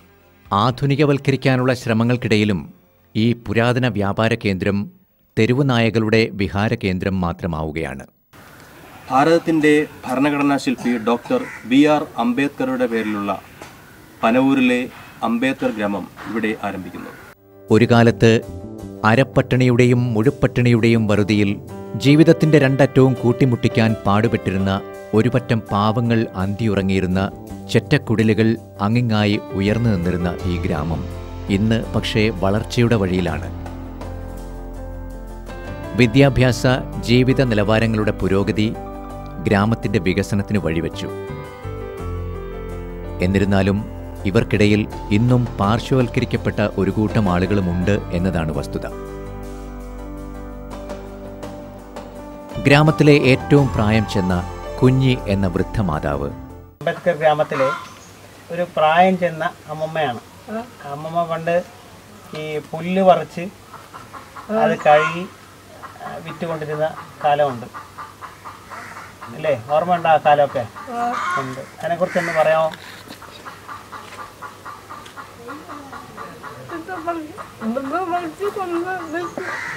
ആധുനികവൽക്കരിക്കാനുള്ള ശ്രമങ്ങൾക്കിടയിലും ഈ പുരാതന വ്യാപാര കേന്ദ്രം തെരുവുനായകളുടെ വിഹാര കേന്ദ്രം മാത്രമാവുകയാണ്. ഭാരതത്തിന്റെ ഭരണഘടനാ ശില്പി ഡോക്ടർ ബി ആർ അംബേദ്കറുടെ പേരിലുള്ള പനവൂരിലെ അംബേദ്കർ ഗ്രാമം ഇവിടെ ആരംഭിക്കുന്നു. ഒരു കാലത്ത് അരപ്പട്ടിണിയുടെയും മുഴുപ്പട്ടിണിയുടെയും വറുതിയിൽ ജീവിതത്തിന്റെ രണ്ടറ്റവും കൂട്ടിമുട്ടിക്കാൻ പാടുപെട്ടിരുന്ന ഒരുപറ്റം പാവങ്ങൾ അന്തിയുറങ്ങിയിരുന്ന ചെറ്റക്കുടലുകൾ അങ്ങിങ്ങായി ഉയർന്നു നിന്നിരുന്ന ഈ ഗ്രാമം ഇന്ന് പക്ഷേ വളർച്ചയുടെ വഴിയിലാണ്. വിദ്യാഭ്യാസ ജീവിത നിലവാരങ്ങളുടെ പുരോഗതി ഗ്രാമത്തിന്റെ വികസനത്തിന് വഴിവെച്ചു. എന്നിരുന്നാലും ഇവർക്കിടയിൽ ഇന്നും പാർശ്വവൽക്കരിക്കപ്പെട്ട ഒരു കൂട്ടം ആളുകളുമുണ്ട് എന്നതാണ് വസ്തുത. ഗ്രാമത്തിലെ ഏറ്റവും പ്രായം ചെന്ന കുഞ്ഞി എന്ന വൃദ്ധ മാതാവ്. അംബേദ്കർ ഗ്രാമത്തിലെ ഒരു പ്രായം ചെന്ന അമ്മമ്മയാണ്. അമ്മമ്മ പണ്ട് ഈ പുല്ല് പറിച്ച് അത് കഴുകി വിറ്റുകൊണ്ടിരുന്ന കാലമുണ്ട്. അല്ലേ? ഓർമ്മ ഉണ്ടോ ആ കാലമൊക്കെ? ഉണ്ട്. അതിനെക്കുറിച്ചൊന്ന് പറയാമോ?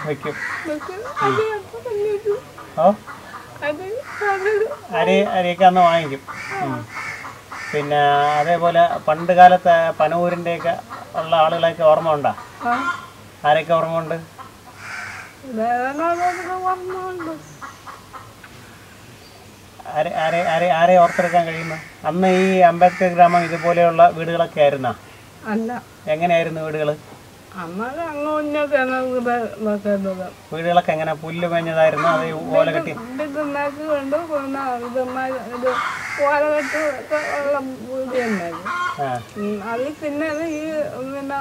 വെക്കും. അരി അരിയൊക്കെ അന്ന് വാങ്ങിക്കും. പിന്നെ അതേപോലെ പണ്ട് കാലത്ത് പനൂരിന്റെയൊക്കെ ഉള്ള ആളുകളൊക്കെ ഓർമ്മ ഉണ്ടോ? ആരൊക്കെ ഓർമ്മ ഉണ്ട്? ആരെ ഓർത്തെടുക്കാൻ കഴിയുന്നു? അന്ന് ഈ അംബേദ്കർ ഗ്രാമം ഇതുപോലെയുള്ള വീടുകളൊക്കെ ആയിരുന്നാ? അല്ല. എങ്ങനെയായിരുന്നു വീടുകൾ വീടുകളൊക്കെ എങ്ങനെ? പുല്ല് മേഞ്ഞതായിരുന്നു? അത് ഓല കെട്ടി? പിന്നെ ഈ പിന്നെ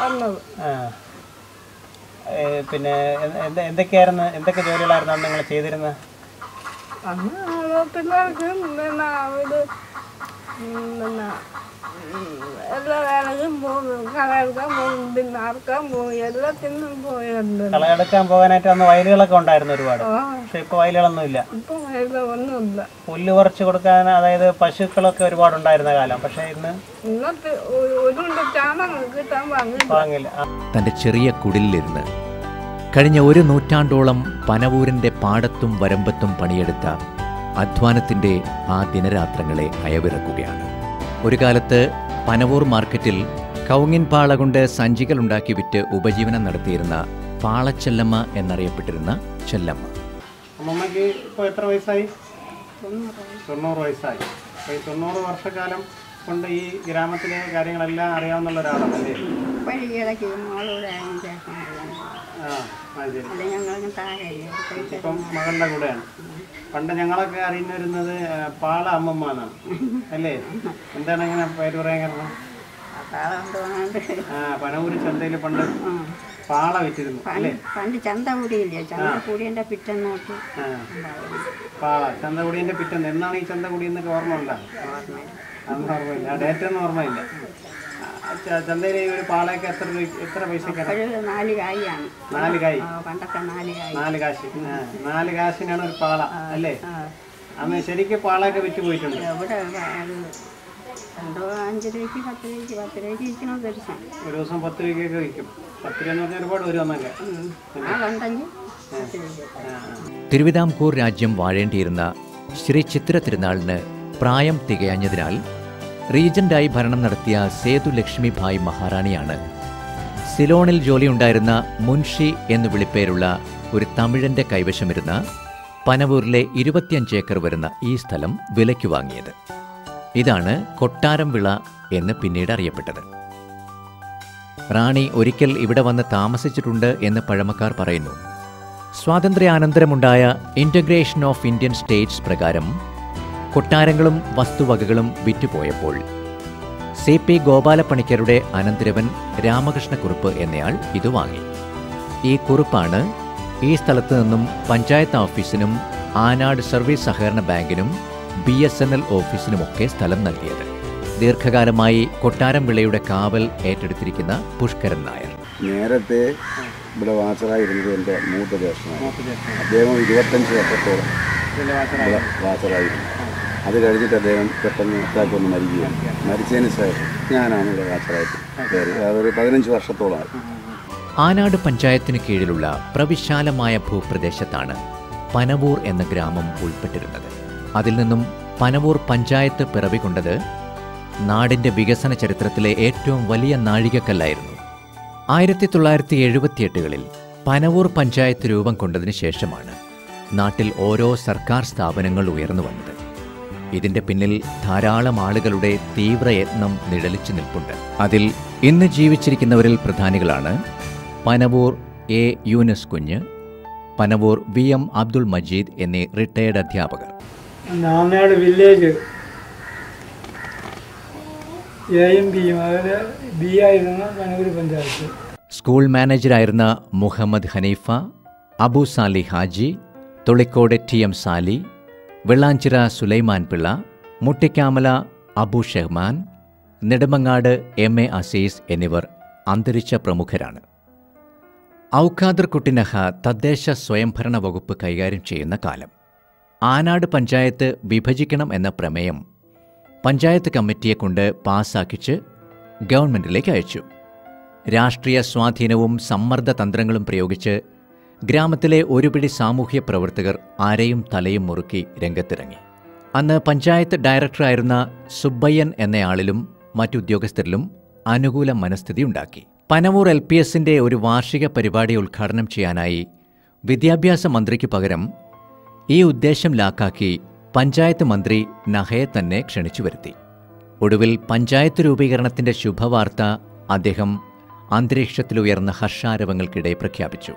വന്നത്. എന്തൊക്കെയായിരുന്നു? എന്തൊക്കെ ജോലികളായിരുന്നു അന്ന് നിങ്ങൾ ചെയ്തിരുന്നത്? അന്ന് പിള്ളേർക്ക് പിന്നെ ഇത് പിന്നെ ഉം, എല്ലാ പോകും കളയെടുക്കാൻ പോകും പിന്നെ അറക്കാൻ പോകും എല്ലാത്തിനും പോയിട്ടുണ്ട്. കളയെടുക്കാൻ പോകാനായിട്ട് അന്ന് വയലുകളൊക്കെ ഉണ്ടായിരുന്നു ഒരുപാട്. പക്ഷെ ഇപ്പൊ വയലുകളൊന്നും ഇല്ല. ഇപ്പൊ വേല ഒന്നുമില്ല പുല്ല് കുറച്ച് കൊടുക്കാൻ അതായത് പശുക്കളൊക്കെ ഒരുപാട് ഉണ്ടായിരുന്ന കാലം. പക്ഷെ ഇന്ന് ഇന്നത്തെ ഒരു ഒരുണ്ട് ചാണകം കിട്ടാൻ വാങ്ങില്ല തന്റെ ചെറിയ കുടിലിരുന്ന് കഴിഞ്ഞ ഒരു നൂറ്റാണ്ടോളം പനവൂരിന്റെ പാടത്തും വരമ്പത്തും പണിയെടുത്ത അധ്വാനത്തിന്റെ ആ ദിനരാത്രങ്ങളെ അയവിറക്കുകയാണ്. ഒരു കാലത്ത് പനവൂർ മാർക്കറ്റിൽ കൗങ്ങിൻ പാള കൊണ്ട് സഞ്ചികൾ ഉണ്ടാക്കി വിറ്റ് ഉപജീവനം നടത്തിയിരുന്ന പാളച്ചെല്ലമ്മ എന്നറിയപ്പെട്ടിരുന്ന ചെല്ലമ്മ. അമ്മമ്മയ്ക്ക് ഇപ്പോൾ എത്ര വയസ്സായി? തൊണ്ണൂറ് വയസ്സായി. അപ്പോൾ ഈ തൊണ്ണൂറ് വർഷക്കാലം കൊണ്ട് ഈ ഗ്രാമത്തിലെ കാര്യങ്ങളെല്ലാം അറിയാവുന്ന ഒരാളാണ് അല്ലേ ഇപ്പം മകളുടെ കൂടെയാണ്. പണ്ട് ഞങ്ങളൊക്കെ അറിയുന്ന വരുന്നത് പാള അമ്മമ്മ എന്നാണ് അല്ലേ? എന്താണ് അങ്ങനെ പേര് പറയാൻ കാരണം? ആ പനവൂര് ചന്തയിൽ പണ്ട് പാള വെച്ചിരുന്നു അല്ലേ? പണ്ട് ചന്ത കൂടിയില്ലേ ചന്ത പിറ്റന്നോട്ട് പാള ചന്തകുടീന്റെ പിറ്റന്ന്. എന്നാണ് ഈ ചന്തകുടി എന്നൊക്കെ ഓർമ്മ ഉണ്ടോ? അന്ന് ഓർമ്മയില്ല. ഡേറ്റ് ഒന്നും ഓർമ്മയില്ല. ചന്തയിൽ ഒരു പാളയൊക്കെ എത്ര എത്ര പൈസക്കാണ് നാല് കായാണ് നാല് കായ്? ആ, പണ്ടൊക്കെ നാല് കായ്. നാല് കാശ്. നാല് കാശിനാണ് ഒരു പാള അല്ലേ? അന്ന് ശരിക്കും പാളയൊക്കെ വിറ്റ് പോയിട്ടുണ്ട്. ഇവിടെ എന്തോ അഞ്ച് രൂപയ്ക്ക് പത്ത് രൂപയ്ക്ക് പത്ത് രൂപയ്ക്ക് വിൽക്കണത് ഒരു സാധനം ഒരു ദിവസം പത്ത് രൂപയ്ക്കൊക്കെ വിൽക്കും. പത്ത് രൂപ എന്ന് പറഞ്ഞാൽ ഒരുപാട് വരും അന്നൊക്കെ തിരുവിതാംകൂർ രാജ്യം വാഴേണ്ടിയിരുന്ന ശ്രീ ചിത്ര തിരുനാളിന് പ്രായം തികയാഞ്ഞതിനാൽ റീജന്റായി ഭരണം നടത്തിയ സേതു ലക്ഷ്മിഭായ് മഹാറാണിയാണ്. സിലോണിൽ ജോലിയുണ്ടായിരുന്ന മുൻഷി എന്നു വിളിപ്പേരുള്ള ഒരു തമിഴന്റെ കൈവശമിരുന്ന പനവൂരിലെ ഇരുപത്തിയഞ്ച് ഏക്കർ വരുന്ന ഈ സ്ഥലം വിലയ്ക്ക് വാങ്ങിയത്. ഇതാണ് കൊട്ടാരം വിള എന്ന് പിന്നീട് അറിയപ്പെട്ടത്. റാണി ഒരിക്കൽ ഇവിടെ വന്ന് താമസിച്ചിട്ടുണ്ട് എന്ന് പഴമക്കാർ പറയുന്നു. സ്വാതന്ത്ര്യാനന്തരമുണ്ടായ ഇന്റഗ്രേഷൻ ഓഫ് ഇന്ത്യൻ സ്റ്റേറ്റ്സ് പ്രകാരം കൊട്ടാരങ്ങളും വസ്തുവകകളും വിറ്റുപോയപ്പോൾ. സി പി ഗോപാലപ്പണിക്കരുടെ അനന്തരവൻ രാമകൃഷ്ണക്കുറുപ്പ് എന്നയാൾ ഇത് വാങ്ങി. ഈ കുറിപ്പാണ് ഈ സ്ഥലത്ത് നിന്നും പഞ്ചായത്ത് ഓഫീസിനും ആനാട് സർവീസ് സഹകരണ ബാങ്കിനും ബി എസ് എൻ എൽ ഓഫീസിനുമൊക്കെ സ്ഥലം നൽകിയത്. ദീർഘകാലമായി കൊട്ടാരം വിളയുടെ കാവൽ ഏറ്റെടുത്തിരിക്കുന്ന പുഷ്കരൻ നായർ. നേരത്തെ ഇവിടെ വാച്ചറായിരുന്നത് എന്റെ മൂത്ത ജ്യേഷ്ഠനാണ് അദ്ദേഹം ഇരുപത്തഞ്ച് വർഷത്തോളം വാച്ചറായിരുന്നു അത് കഴിഞ്ഞിട്ട് അദ്ദേഹം പെട്ടെന്ന് അറ്റാക്ക് വന്ന് മരിക്കുകയാണ്. മരിച്ചതിന് ശേഷം ഞാനാണ് ഇവിടെ കാസറായിട്ട് കയറി. അതൊരു പതിനഞ്ച് വർഷത്തോളമായി. ആനാട് പഞ്ചായത്തിന് കീഴിലുള്ള പ്രവിശാലമായ ഭൂപ്രദേശത്താണ് പനവൂർ എന്ന ഗ്രാമം ഉൾപ്പെട്ടിരുന്നത്. അതിൽ നിന്നും പനവൂർ പഞ്ചായത്ത് പിറവികൊണ്ടത് നാടിന്റെ വികസന ചരിത്രത്തിലെ ഏറ്റവും വലിയ നാഴികക്കല്ലായിരുന്നു. ആയിരത്തി തൊള്ളായിരത്തി എഴുപത്തിയെട്ടുകളിൽ പനവൂർ പഞ്ചായത്ത് രൂപം കൊണ്ടതിന് ശേഷമാണ് നാട്ടിൽ ഓരോ സർക്കാർ സ്ഥാപനങ്ങൾ ഉയർന്നു വന്നത്. ഇതിന്റെ പിന്നിൽ ധാരാളം ആളുകളുടെ തീവ്രയത്നം നിഴലിച്ചു നിൽപ്പുണ്ട്. അതിൽ ഇന്ന് ജീവിച്ചിരിക്കുന്നവരിൽ പ്രധാനികളാണ് Panavoor A Yunus Kunju Panavoor V M Abdul Majeed എന്നീ റിട്ടയർഡ് അധ്യാപകർ. നാമേട് വില്ലേജ് എയും ബിയും അതായത് ബി ആയിരുന്നു Panavoor panchayat. School മാനേജരായിരുന്ന Muhammad Haneefa Abu Sali Haji Tholikode T M Sali Vellanchira Sulaiman Pillai Muttikkamala Abu Shehman Nedumangad M A Azeez എന്നിവർ അന്തരിച്ച പ്രമുഖരാണ്. ഔഖാദർ കുട്ടിനഹ തദ്ദേശ സ്വയംഭരണ വകുപ്പ് കൈകാര്യം ചെയ്യുന്ന കാലം. ആനാട് പഞ്ചായത്ത് വിഭജിക്കണം എന്ന പ്രമേയം പഞ്ചായത്ത് കമ്മിറ്റിയെ കൊണ്ട് പാസ്സാക്കിച്ച് ഗവൺമെന്റിലേക്ക് അയച്ചു. രാഷ്ട്രീയ സ്വാധീനവും സമ്മർദ്ദ തന്ത്രങ്ങളും പ്രയോഗിച്ച് ഗ്രാമത്തിലെ ഒരുപിടി സാമൂഹ്യ പ്രവർത്തകർ ആരെയും തലയും മുറുക്കി രംഗത്തിറങ്ങി. അന്ന് പഞ്ചായത്ത് ഡയറക്ടറായിരുന്ന സുബ്ബയ്യൻ എന്നയാളിലും മറ്റുദ്യോഗസ്ഥരിലും അനുകൂല മനസ്ഥിതി ഉണ്ടാക്കി. പനവൂർ എൽ പി എസിന്റെ ഒരു വാർഷിക പരിപാടി ഉദ്ഘാടനം ചെയ്യാനായി വിദ്യാഭ്യാസ മന്ത്രിക്ക് പകരം ഈ ഉദ്ദേശം ലാക്കാക്കി പഞ്ചായത്ത് മന്ത്രി നഹയെ തന്നെ ക്ഷണിച്ചു വരുത്തി. ഒടുവിൽ പഞ്ചായത്ത് രൂപീകരണത്തിന്റെ ശുഭവാർത്ത അദ്ദേഹം അന്തരീക്ഷത്തിലുയർന്ന ഹർഷാരവങ്ങൾക്കിടെ പ്രഖ്യാപിച്ചു.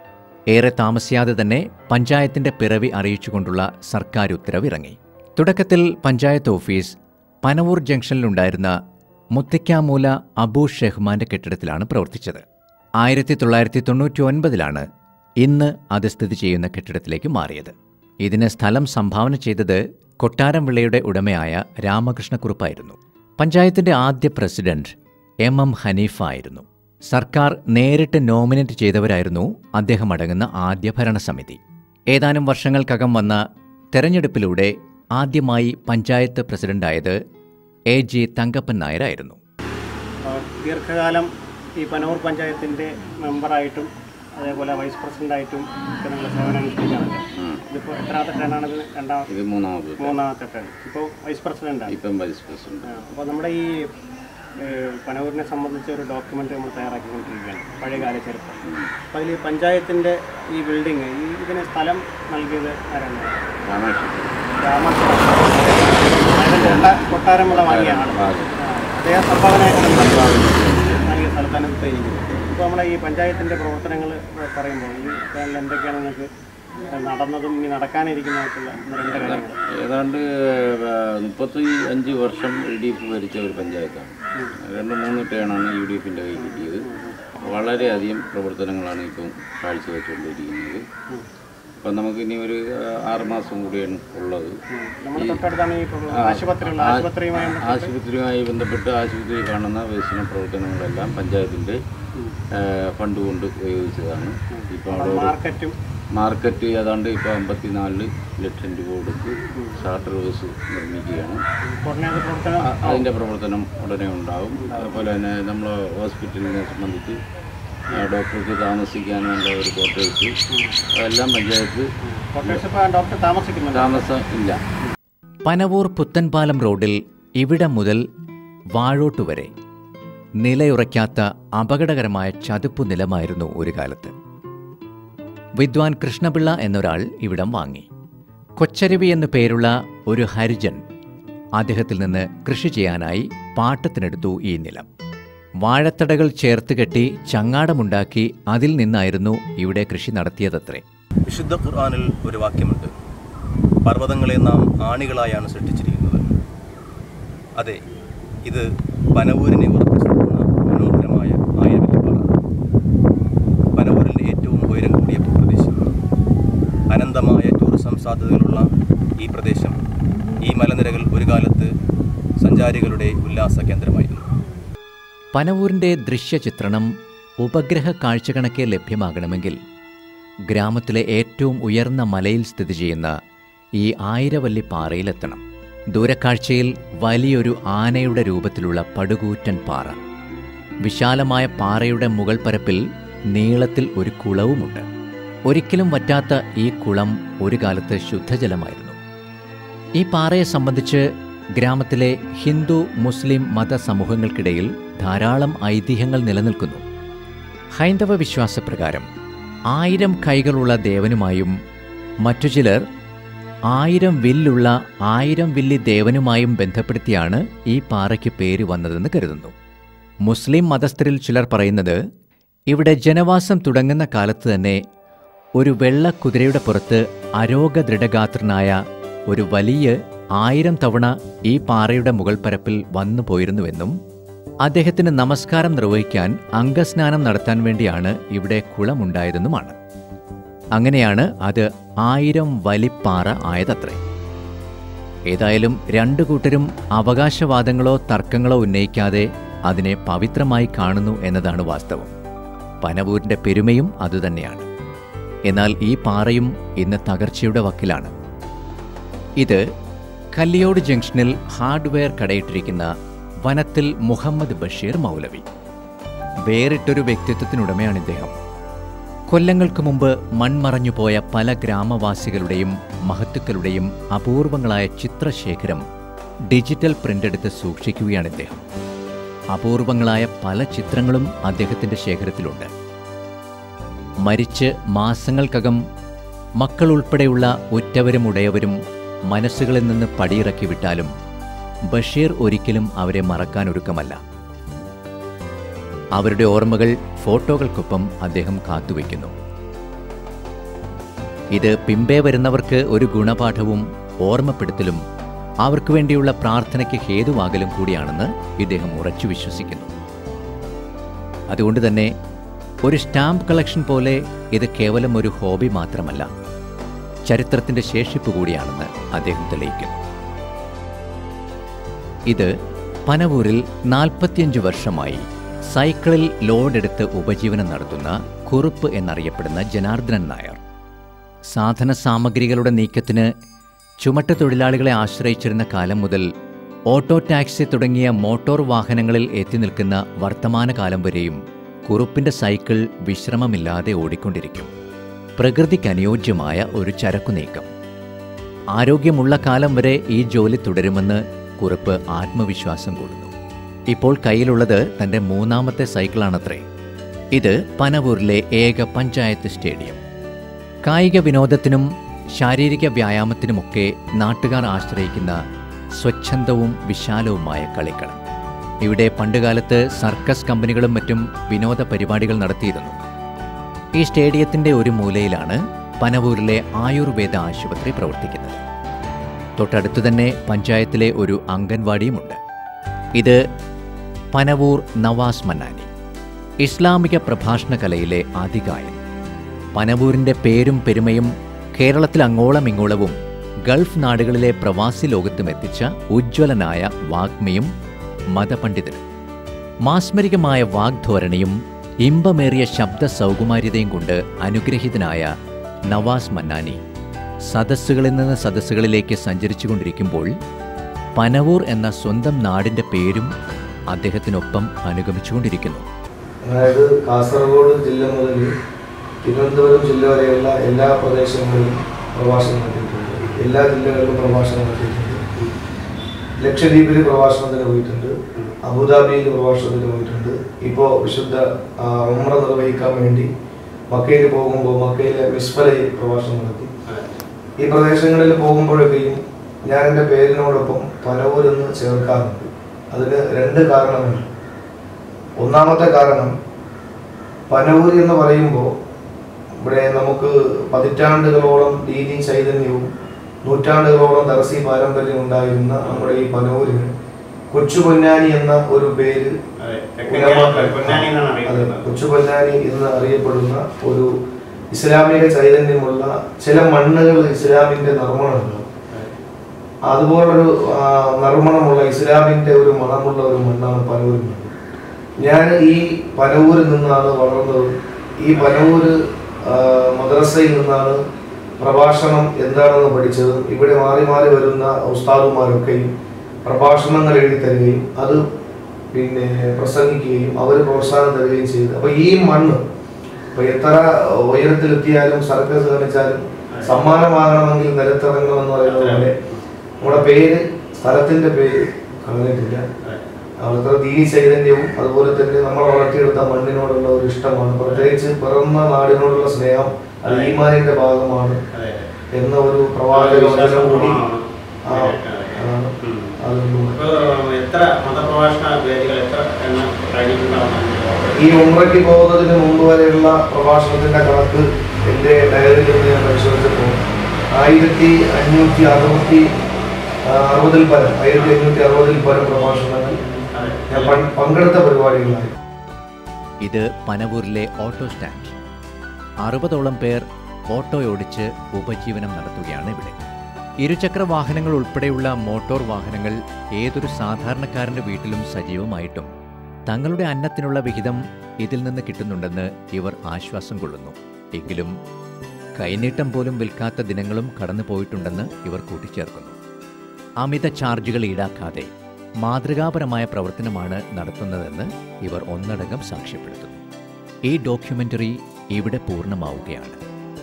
ഏറെ താമസിയാതെ തന്നെ പഞ്ചായത്തിന്റെ പിറവി അറിയിച്ചുകൊണ്ടുള്ള സർക്കാർ ഉത്തരവിറങ്ങി. തുടക്കത്തിൽ പഞ്ചായത്ത് ഓഫീസ് പനവൂർ ജംഗ്ഷനിലുണ്ടായിരുന്ന മുത്തിക്കാമൂല അബൂ ഷെഹ്മാന്റെ കെട്ടിടത്തിലാണ് പ്രവർത്തിച്ചത്. ആയിരത്തി തൊള്ളായിരത്തി തൊണ്ണൂറ്റി ഒൻപതിലാണ് ഇന്ന് അത് സ്ഥിതി ചെയ്യുന്ന കെട്ടിടത്തിലേക്ക് മാറിയത്. ഇതിന് സ്ഥലം സംഭാവന ചെയ്തത് കൊട്ടാരം വിളയുടെ ഉടമയായ രാമകൃഷ്ണക്കുറുപ്പായിരുന്നു. പഞ്ചായത്തിന്റെ ആദ്യ പ്രസിഡന്റ് എം എം ഹനീഫ ആയിരുന്നു. സർക്കാർ നേരിട്ട് നോമിനേറ്റ് ചെയ്തവരായിരുന്നു അദ്ദേഹം അടങ്ങുന്ന ആദ്യ ഭരണസമിതി. ഏതാനും വർഷങ്ങൾക്കകം വന്ന തെരഞ്ഞെടുപ്പിലൂടെ ആദ്യമായി പഞ്ചായത്ത് പ്രസിഡന്റായത് എ ജെ തങ്കപ്പൻ നായരായിരുന്നു. ദീർഘകാലം ഈ പനൂർ പഞ്ചായത്തിന്റെ മെമ്പറായിട്ടും അതേപോലെ വൈസ് പ്രസിഡന്റായിട്ടും ഒക്കെ നിങ്ങൾ സേവനം അനുഷ്ഠിക്കാറുണ്ട് ഇതിപ്പോൾ എത്രാമത്തെ രണ്ടാമത്തെ? മൂന്നാമത്തെ ടേൺ ഇപ്പോൾ വൈസ് പ്രസിഡന്റാണ് ഇപ്പം വൈസ് പ്രസിഡന്റ്. അപ്പോൾ നമ്മുടെ ഈ ഏഹ്, പനൂരിനെ സംബന്ധിച്ച ഒരു ഡോക്യുമെന്റ് നമ്മൾ തയ്യാറാക്കിക്കൊണ്ടിരിക്കുകയാണ്. പഴയകാല ചരിത്രം. അപ്പോൾ അതിൽ പഞ്ചായത്തിന്റെ ഈ ബിൽഡിങ് ഈ ഇതിന് സ്ഥലം നൽകിയത് ആരാണ്? രാമേശ്വരം കൊട്ടാരമുള്ള വാങ്ങിയാണ് അദ്ദേഹം സംഭാവനയായിട്ടാണ് നൽകിയ സ്ഥലത്താണ് പ്രത്യേകിക്കുന്നത് ഇപ്പോൾ നമ്മുടെ ഈ പഞ്ചായത്തിന്റെ പ്രവർത്തനങ്ങൾ പറയുമ്പോൾ ഈ ചാനൽ എന്തൊക്കെയാണ് നിങ്ങൾക്ക് നടന്നതും ഇനി നടക്കാനിരിക്കുന്നതായിട്ടുള്ള ഏതാണ്ട് മുപ്പത്തി അഞ്ച് വർഷം എൽ ഡി എഫ് ഭരിച്ച ഒരു പഞ്ചായത്താണ്. രണ്ട് മൂന്ന് ടേണാണ് യു ഡി എഫിന്റെ കയ്യിൽ കിട്ടിയത്. വളരെയധികം പ്രവർത്തനങ്ങളാണ് ഇപ്പം കാഴ്ചവെച്ചുകൊണ്ടിരിക്കുന്നത്. അപ്പം നമുക്ക് ഇനി ഒരു ആറുമാസം കൂടിയാണ് ഉള്ളത്. ആശുപത്രിയുമായി ബന്ധപ്പെട്ട്? ആശുപത്രി കാണുന്ന വികസന പ്രവർത്തനങ്ങളെല്ലാം പഞ്ചായത്തിന്റെ ഫണ്ട് കൊണ്ട് ഉപയോഗിച്ചതാണ്. ഇപ്പോൾ അവിടെ മാർക്കറ്റും ഏതാണ്ട് ഇപ്പോൾ അമ്പത്തിനാല് ലക്ഷം രൂപ കൊടുത്ത് ഷാർട്ടർ ഹൗസ് നിർമ്മിക്കുകയാണ്. അതിന്റെ പ്രവർത്തനം ഉടനെ ഉണ്ടാകും. അതുപോലെ തന്നെ നമ്മൾ ഹോസ്പിറ്റലിനെ സംബന്ധിച്ച് ഡോക്ടർക്ക് താമസിക്കാനുള്ള ഒരു ക്വാർട്ടേഴ്സ് എല്ലാം പഞ്ചായത്ത് താമസം ഇല്ല. പനവൂർ പുത്തൻപാലം റോഡിൽ ഇവിടെ മുതൽ വാഴോട്ട് വരെ നിലയുറയ്ക്കാത്ത അപകടകരമായ ചതുപ്പ് നിലമായിരുന്നു ഒരു കാലത്ത്. വിദ്വാൻ കൃഷ്ണപിള്ള എന്നൊരാൾ ഇവിടം വാങ്ങി. കൊച്ചരുവി എന്നു പേരുള്ള ഒരു ഹരിജൻ അദ്ദേഹത്തിൽ നിന്ന് കൃഷി ചെയ്യാനായി പാട്ടത്തിനെടുത്തു ഈ നിലം. വാഴത്തടകൾ ചേർത്ത് കെട്ടി ചങ്ങാടമുണ്ടാക്കി അതിൽ നിന്നായിരുന്നു ഇവിടെ കൃഷി നടത്തിയതത്രേ. വിശുദ്ധ ഖുർആാനിൽ ഒരു വാക്യമുണ്ട്. പർവതങ്ങളെ നാം ആണികളായാണ് സൃഷ്ടിച്ചിരിക്കുന്നത്. അതെ ഇത് പനവൂരിനെ ഉറപ്പിച്ചു നിർത്തുന്ന മനോഹരമായ ആയിരവല്ലിപ്പാറ പനവൂരിലെ ഏറ്റവും ഉയരം കൂടിയ ഭൂപ്രദേശം അനന്തമായ ടൂറിസം സാധ്യതകളുള്ള ഈ പ്രദേശം ഈ മലനിരകൾ ഒരു കാലത്ത് സഞ്ചാരികളുടെ ഉല്ലാസ കേന്ദ്രമായിരുന്നു. പനവൂരിന്റെ ദൃശ്യചിത്രണം ഉപഗ്രഹ കാഴ്ചകണക്കെ ലഭ്യമാകണമെങ്കിൽ ഗ്രാമത്തിലെ ഏറ്റവും ഉയർന്ന മലയിൽ സ്ഥിതി ചെയ്യുന്ന ഈ ആയിരവല്ലി പാറയിലെത്തണം. ദൂരക്കാഴ്ചയിൽ വലിയൊരു ആനയുടെ രൂപത്തിലുള്ള പടുകൂറ്റൻ പാറ. വിശാലമായ പാറയുടെ മുകൾ പരപ്പിൽ നീളത്തിൽ ഒരു കുളവുമുണ്ട്. ഒരിക്കലും വറ്റാത്ത ഈ കുളം ഒരു കാലത്ത് ശുദ്ധജലമായിരുന്നു. ഈ പാറയെ സംബന്ധിച്ച് ഗ്രാമത്തിലെ ഹിന്ദു മുസ്ലിം മത സമൂഹങ്ങൾക്കിടയിൽ ധാരാളം ഐതിഹ്യങ്ങൾ നിലനിൽക്കുന്നു. ഹൈന്ദവ വിശ്വാസപ്രകാരം ആയിരം കൈകളുള്ള ദേവനുമായും മറ്റു ചിലർ ആയിരം വില്ലുള്ള ആയിരം വില്ലി ദേവനുമായും ബന്ധപ്പെടുത്തിയാണ് ഈ പാറയ്ക്ക് പേര് വന്നതെന്ന് കരുതുന്നു. മുസ്ലിം മതസ്ഥരിൽ ചിലർ പറയുന്നത് ഇവിടെ ജനവാസം തുടങ്ങുന്ന കാലത്ത് തന്നെ ഒരു വെള്ള കുതിരയുടെ പുറത്ത് അരോഗദൃഢഗാത്രനായ ഒരു വലിയ ആയിരം തവണ ഈ പാറയുടെ മുകൾ പരപ്പിൽ വന്നു പോയിരുന്നുവെന്നും അദ്ദേഹത്തിന് നമസ്കാരം നിർവഹിക്കാൻ അംഗസ്നാനം നടത്താൻ വേണ്ടിയാണ് ഇവിടെ കുളമുണ്ടായതെന്നുമാണ്. അങ്ങനെയാണ് അത് ആയിരം വലിപ്പാറ ആയതത്രേ. ഏതായാലും രണ്ടു കൂട്ടരും അവകാശവാദങ്ങളോ തർക്കങ്ങളോ ഉന്നയിക്കാതെ അതിനെ പവിത്രമായി കാണുന്നു എന്നതാണ് വാസ്തവം. പനവൂരിന്റെ പെരുമയും അതുതന്നെയാണ്. എന്നാൽ ഈ പാറയും ഇന്ന് തകർച്ചയുടെ വക്കിലാണ്. ഇത് കല്ലിയോട് ജംഗ്ഷനിൽ ഹാർഡ്വെയർ കടയിട്ടിരിക്കുന്ന വനത്തിൽ മുഹമ്മദ് ബഷീർ മൗലവി. വേറിട്ടൊരു വ്യക്തിത്വത്തിനുടമയാണ് ഇദ്ദേഹം. കൊല്ലങ്ങൾക്ക് മുമ്പ് മൺമറഞ്ഞുപോയ പല ഗ്രാമവാസികളുടെയും മഹത്തുക്കളുടെയും അപൂർവങ്ങളായ ചിത്രശേഖരം ഡിജിറ്റൽ പ്രിന്റ് എടുത്ത് സൂക്ഷിക്കുകയാണ് ഇദ്ദേഹം. അപൂർവങ്ങളായ പല ചിത്രങ്ങളും അദ്ദേഹത്തിന്റെ ശേഖരത്തിലുണ്ട്. മരിച്ച് മാസങ്ങൾക്കകം മക്കൾ ഉൾപ്പെടെയുള്ള ഉറ്റവരും ഉടയവരും മനസ്സുകളിൽ നിന്ന് പടിയിറക്കി വിട്ടാലും ബഷീർ ഒരിക്കലും അവരെ മറക്കാൻ ഒരുക്കമല്ല. അവരുടെ ഓർമ്മകൾ ഫോട്ടോകൾക്കൊപ്പം അദ്ദേഹം കാത്തുവയ്ക്കുന്നു. ഇത് പിമ്പേ വരുന്നവർക്ക് ഒരു ഗുണപാഠവും ഓർമ്മപ്പെടുത്തലും അവർക്ക് വേണ്ടിയുള്ള പ്രാർത്ഥനയ്ക്ക് ഹേതുവാകലും കൂടിയാണെന്ന് ഇദ്ദേഹം ഉറച്ചു വിശ്വസിക്കുന്നു. അതുകൊണ്ട് തന്നെ ഒരു സ്റ്റാമ്പ് കളക്ഷൻ പോലെ ഇത് കേവലം ഒരു ഹോബി മാത്രമല്ല ചരിത്രത്തിന്റെ ശേഷിപ്പ് കൂടിയാണെന്ന് അദ്ദേഹം തെളിയിക്കുന്നു ഇത് പനവൂരിൽ നാൽപ്പത്തിയഞ്ച് വർഷമായി സൈക്കിളിൽ ലോഡെടുത്ത് ഉപജീവനം നടത്തുന്ന കുറുപ്പ് എന്നറിയപ്പെടുന്ന ജനാർദ്ദനൻ നായർ. സാധന സാമഗ്രികളുടെ നീക്കത്തിന് ചുമട്ട് തൊഴിലാളികളെ ആശ്രയിച്ചിരുന്ന കാലം മുതൽ ഓട്ടോ ടാക്സി തുടങ്ങിയ മോട്ടോർ വാഹനങ്ങളിൽ എത്തി നിൽക്കുന്ന വർത്തമാനകാലം വരെയും കുറുപ്പിന്റെ സൈക്കിൾ വിശ്രമമില്ലാതെ ഓടിക്കൊണ്ടിരിക്കും. പ്രകൃതിക്ക് അനുയോജ്യമായ ഒരു ചരക്കു നീക്കം. ആരോഗ്യമുള്ള കാലം വരെ ഈ ജോലി തുടരുമെന്ന് കുറുപ്പ് ആത്മവിശ്വാസം കൊള്ളുന്നു. ഇപ്പോൾ കയ്യിലുള്ളത് തന്റെ മൂന്നാമത്തെ സൈക്കിളാണത്രേ. ഇത് പനവൂരിലെ ഏക പഞ്ചായത്ത് സ്റ്റേഡിയം. കായിക വിനോദത്തിനും ശാരീരിക വ്യായാമത്തിനുമൊക്കെ നാട്ടുകാർ ആശ്രയിക്കുന്ന സ്വച്ഛന്തവും വിശാലവുമായ കളിക്കളം. ഇവിടെ പണ്ടുകാലത്ത് സർക്കസ് കമ്പനികളും മറ്റും വിനോദ പരിപാടികൾ നടത്തിയിരുന്നു. ഈ സ്റ്റേഡിയത്തിന്റെ ഒരു മൂലയിലാണ് പനവൂരിലെ ആയുർവേദ ആശുപത്രി പ്രവർത്തിക്കുന്നത്. തൊട്ടടുത്തു തന്നെ പഞ്ചായത്തിലെ ഒരു അംഗൻവാടിയുമുണ്ട്. ഇത് പനവൂർ നവാസ് മന്നാനി ഇസ്ലാമിക പ്രഭാഷണ കലയിലെ ആദികായൻ പനവൂരിന്റെ പേരും പെരുമയും കേരളത്തിൽ അങ്ങോളം ഇങ്ങോളവും ഗൾഫ് നാടുകളിലെ പ്രവാസി ലോകത്തും എത്തിച്ച ഉജ്ജ്വലനായ വാഗ്മിയും മതപണ്ഡിതനും മാസ്മരികമായ വാഗ്ധോരണിയും ഇമ്പമേറിയ ശബ്ദ സൗകുമാര്യതയും കൊണ്ട് അനുഗ്രഹീതനായ നവാസ് മന്നാനി സദസ്സുകളിൽ നിന്ന് സദസ്സുകളിലേക്ക് സഞ്ചരിച്ചുകൊണ്ടിരിക്കുമ്പോൾ പനവൂർ എന്ന സ്വന്തം നാടിന്റെ പേരും അദ്ദേഹത്തിനൊപ്പം അനുഗമിച്ചുകൊണ്ടിരിക്കുന്നു. അതായത് കാസർഗോഡ് ജില്ല മുതൽ തിരുവനന്തപുരം ജില്ല വരെയുള്ള എല്ലാ പ്രദേശങ്ങളിലും പ്രഭാഷണം നടത്തിയിട്ടുണ്ട്. എല്ലാ ജില്ലകളിലും പ്രഭാഷണം നടത്തിയിട്ടുണ്ട്. ലക്ഷദ്വീപിൽ പ്രഭാഷണത്തിന് പോയിട്ടുണ്ട്. അബുദാബിയിൽ പ്രഭാഷണത്തിന് പോയിട്ടുണ്ട്. ഇപ്പോൾ വിശുദ്ധ ഉമ്ര നിർവഹിക്കാൻ വേണ്ടി മക്കയിൽ പോകുമ്പോൾ മക്കയിലെ മിസ്ഫലയിൽ പ്രഭാഷണം നടത്തി. ഈ പ്രദേശങ്ങളിൽ പോകുമ്പോഴൊക്കെയും ഞാൻ എന്റെ പേരിനോടൊപ്പം പനവൂർ ചേർക്കാറുണ്ട്. അതിന് രണ്ട് കാരണമുണ്ട് ഒന്നാമത്തെ കാരണം പനവൂർ എന്ന് പറയുമ്പോൾ ഇവിടെ നമുക്ക് പതിറ്റാണ്ടുകളോളം ദീനി ചൈതന്യവും നൂറ്റാണ്ടുകളോളം ദർസി പാരമ്പര്യം ഉണ്ടായിരുന്ന നമ്മുടെ ഈ പനവൂരിന് കൊച്ചു പൊന്നാനി എന്ന ഒരു പേര് കൊച്ചു പൊന്നാനി എന്ന് അറിയപ്പെടുന്ന ഒരു ഇസ്ലാമിക ചൈതന്യമുള്ള ചില മണ്ണുകൾ ഇസ്ലാമിന്റെ നിർമ്മാണമുണ്ട്. അതുപോലൊരു നിർമ്മാണമുള്ള ഇസ്ലാമിന്റെ ഒരു മണമുള്ള ഒരു മണ്ണാണ് പനവൂരിൽ ഞാൻ ഈ പനവൂരിൽ നിന്നാണ് വളർന്നത്. ഈ പനവൂര് മദ്രസയിൽ നിന്നാണ് പ്രഭാഷണം എന്താണെന്ന് പഠിച്ചത്. ഇവിടെ മാറി മാറി വരുന്ന ഉസ്താദുമാരൊക്കെയും പ്രഭാഷണങ്ങൾ എഴുതി തരികയും അത് പിന്നെ പ്രസംഗിക്കുകയും അവർ പ്രോത്സാഹനം തരികയും ചെയ്ത്. അപ്പൊ ഈ മണ്ണ് ഇപ്പൊ എത്ര ഉയരത്തിലെത്തിയാലും സർക്കസ് കാണിച്ചാലും സമ്മാനം വാങ്ങണമെങ്കിൽ നിരത്തിറങ്ങണം എന്ന് പറയുന്നത് പോലെ നമ്മുടെ പേര് സ്ഥലത്തിന്റെ പേര് കളഞ്ഞിട്ടില്ല. അവിടുത്തെ ദീനി ചൈതന്യവും അതുപോലെ തന്നെ നമ്മൾ വളർത്തിയെടുത്ത മണ്ണിനോടുള്ള ഒരു ഇഷ്ടമാണ്. പ്രത്യേകിച്ച് പിറന്ന നാടിനോടുള്ള സ്നേഹം അത് ഈമാനിന്റെ ഭാഗമാണ് എന്ന ഒരു പ്രവാചക കൂടി ആ, എത്ര മതപ്രഭാഷണ വേദികൾ എത്ര എണ്ണം ഈ ഉമ്രയ്ക്ക് പോകുന്നതിന് മുമ്പ് വരെയുള്ള പ്രഭാഷണത്തിന്റെ കണക്ക് എന്റെ ഡയറിയിൽ നിന്ന് ഞാൻ പരിശോധിച്ചപ്പോൾ ആയിരത്തി അഞ്ഞൂറ്റി അറുപത്തി അറുപതിൽ പരം ആയിരത്തി അഞ്ഞൂറ്റി അറുപതിൽ പരം പ്രഭാഷണങ്ങൾ ഞാൻ പങ്കെടുത്ത പരിപാടികളായി. ഇത് പനവൂരിലെ ഓട്ടോ സ്റ്റാൻഡ്. അറുപതോളം പേർ ഓട്ടോയോടിച്ച് ഉപജീവനം നടത്തുകയാണ് ഇവിടെ. ഇരുചക്ര വാഹനങ്ങൾ ഉൾപ്പെടെയുള്ള മോട്ടോർ വാഹനങ്ങൾ ഏതൊരു സാധാരണക്കാരന്റെ വീട്ടിലും സജീവമായിട്ടും തങ്ങളുടെ അന്നത്തിനുള്ള വിഹിതം ഇതിൽ നിന്ന് കിട്ടുന്നുണ്ടെന്ന് ഇവർ ആശ്വാസം കൊള്ളുന്നു. എങ്കിലും കൈനീട്ടം പോലും വിൽക്കാത്ത ദിനങ്ങളും കടന്നു പോയിട്ടുണ്ടെന്ന് ഇവർ കൂട്ടിച്ചേർക്കുന്നു. അമിത ചാർജുകൾ ഈടാക്കാതെ മാതൃകാപരമായ പ്രവർത്തനമാണ് നടത്തുന്നതെന്ന് ഇവർ ഒന്നടങ്കം സാക്ഷ്യപ്പെടുത്തുന്നു. ഈ ഡോക്യുമെന്ററി ഇവിടെ പൂർണമാവുകയാണ്.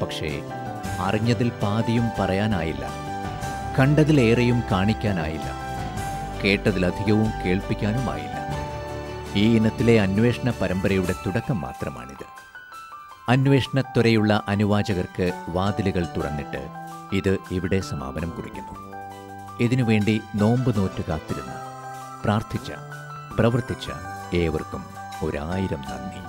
പക്ഷേ അറിഞ്ഞതിൽ പാതിയും പറയാനായില്ല. കണ്ടതിലേറെയും കാണിക്കാനായില്ല. കേട്ടതിലധികവും കേൾപ്പിക്കാനുമായില്ല. ഈ ഇനത്തിലെ അന്വേഷണ പരമ്പരയുടെ തുടക്കം മാത്രമാണിത്. അന്വേഷണത്വരയുള്ള അനുവാചകർക്ക് വാതിലുകൾ തുറന്നിട്ട് ഇത് ഇവിടെ സമാപനം കുറിക്കുന്നു. ഇതിനുവേണ്ടി നോമ്പ് നോറ്റ് കാത്തിരുന്ന പ്രാർത്ഥിച്ച പ്രവർത്തിച്ച ഏവർക്കും ഒരായിരം നന്ദി.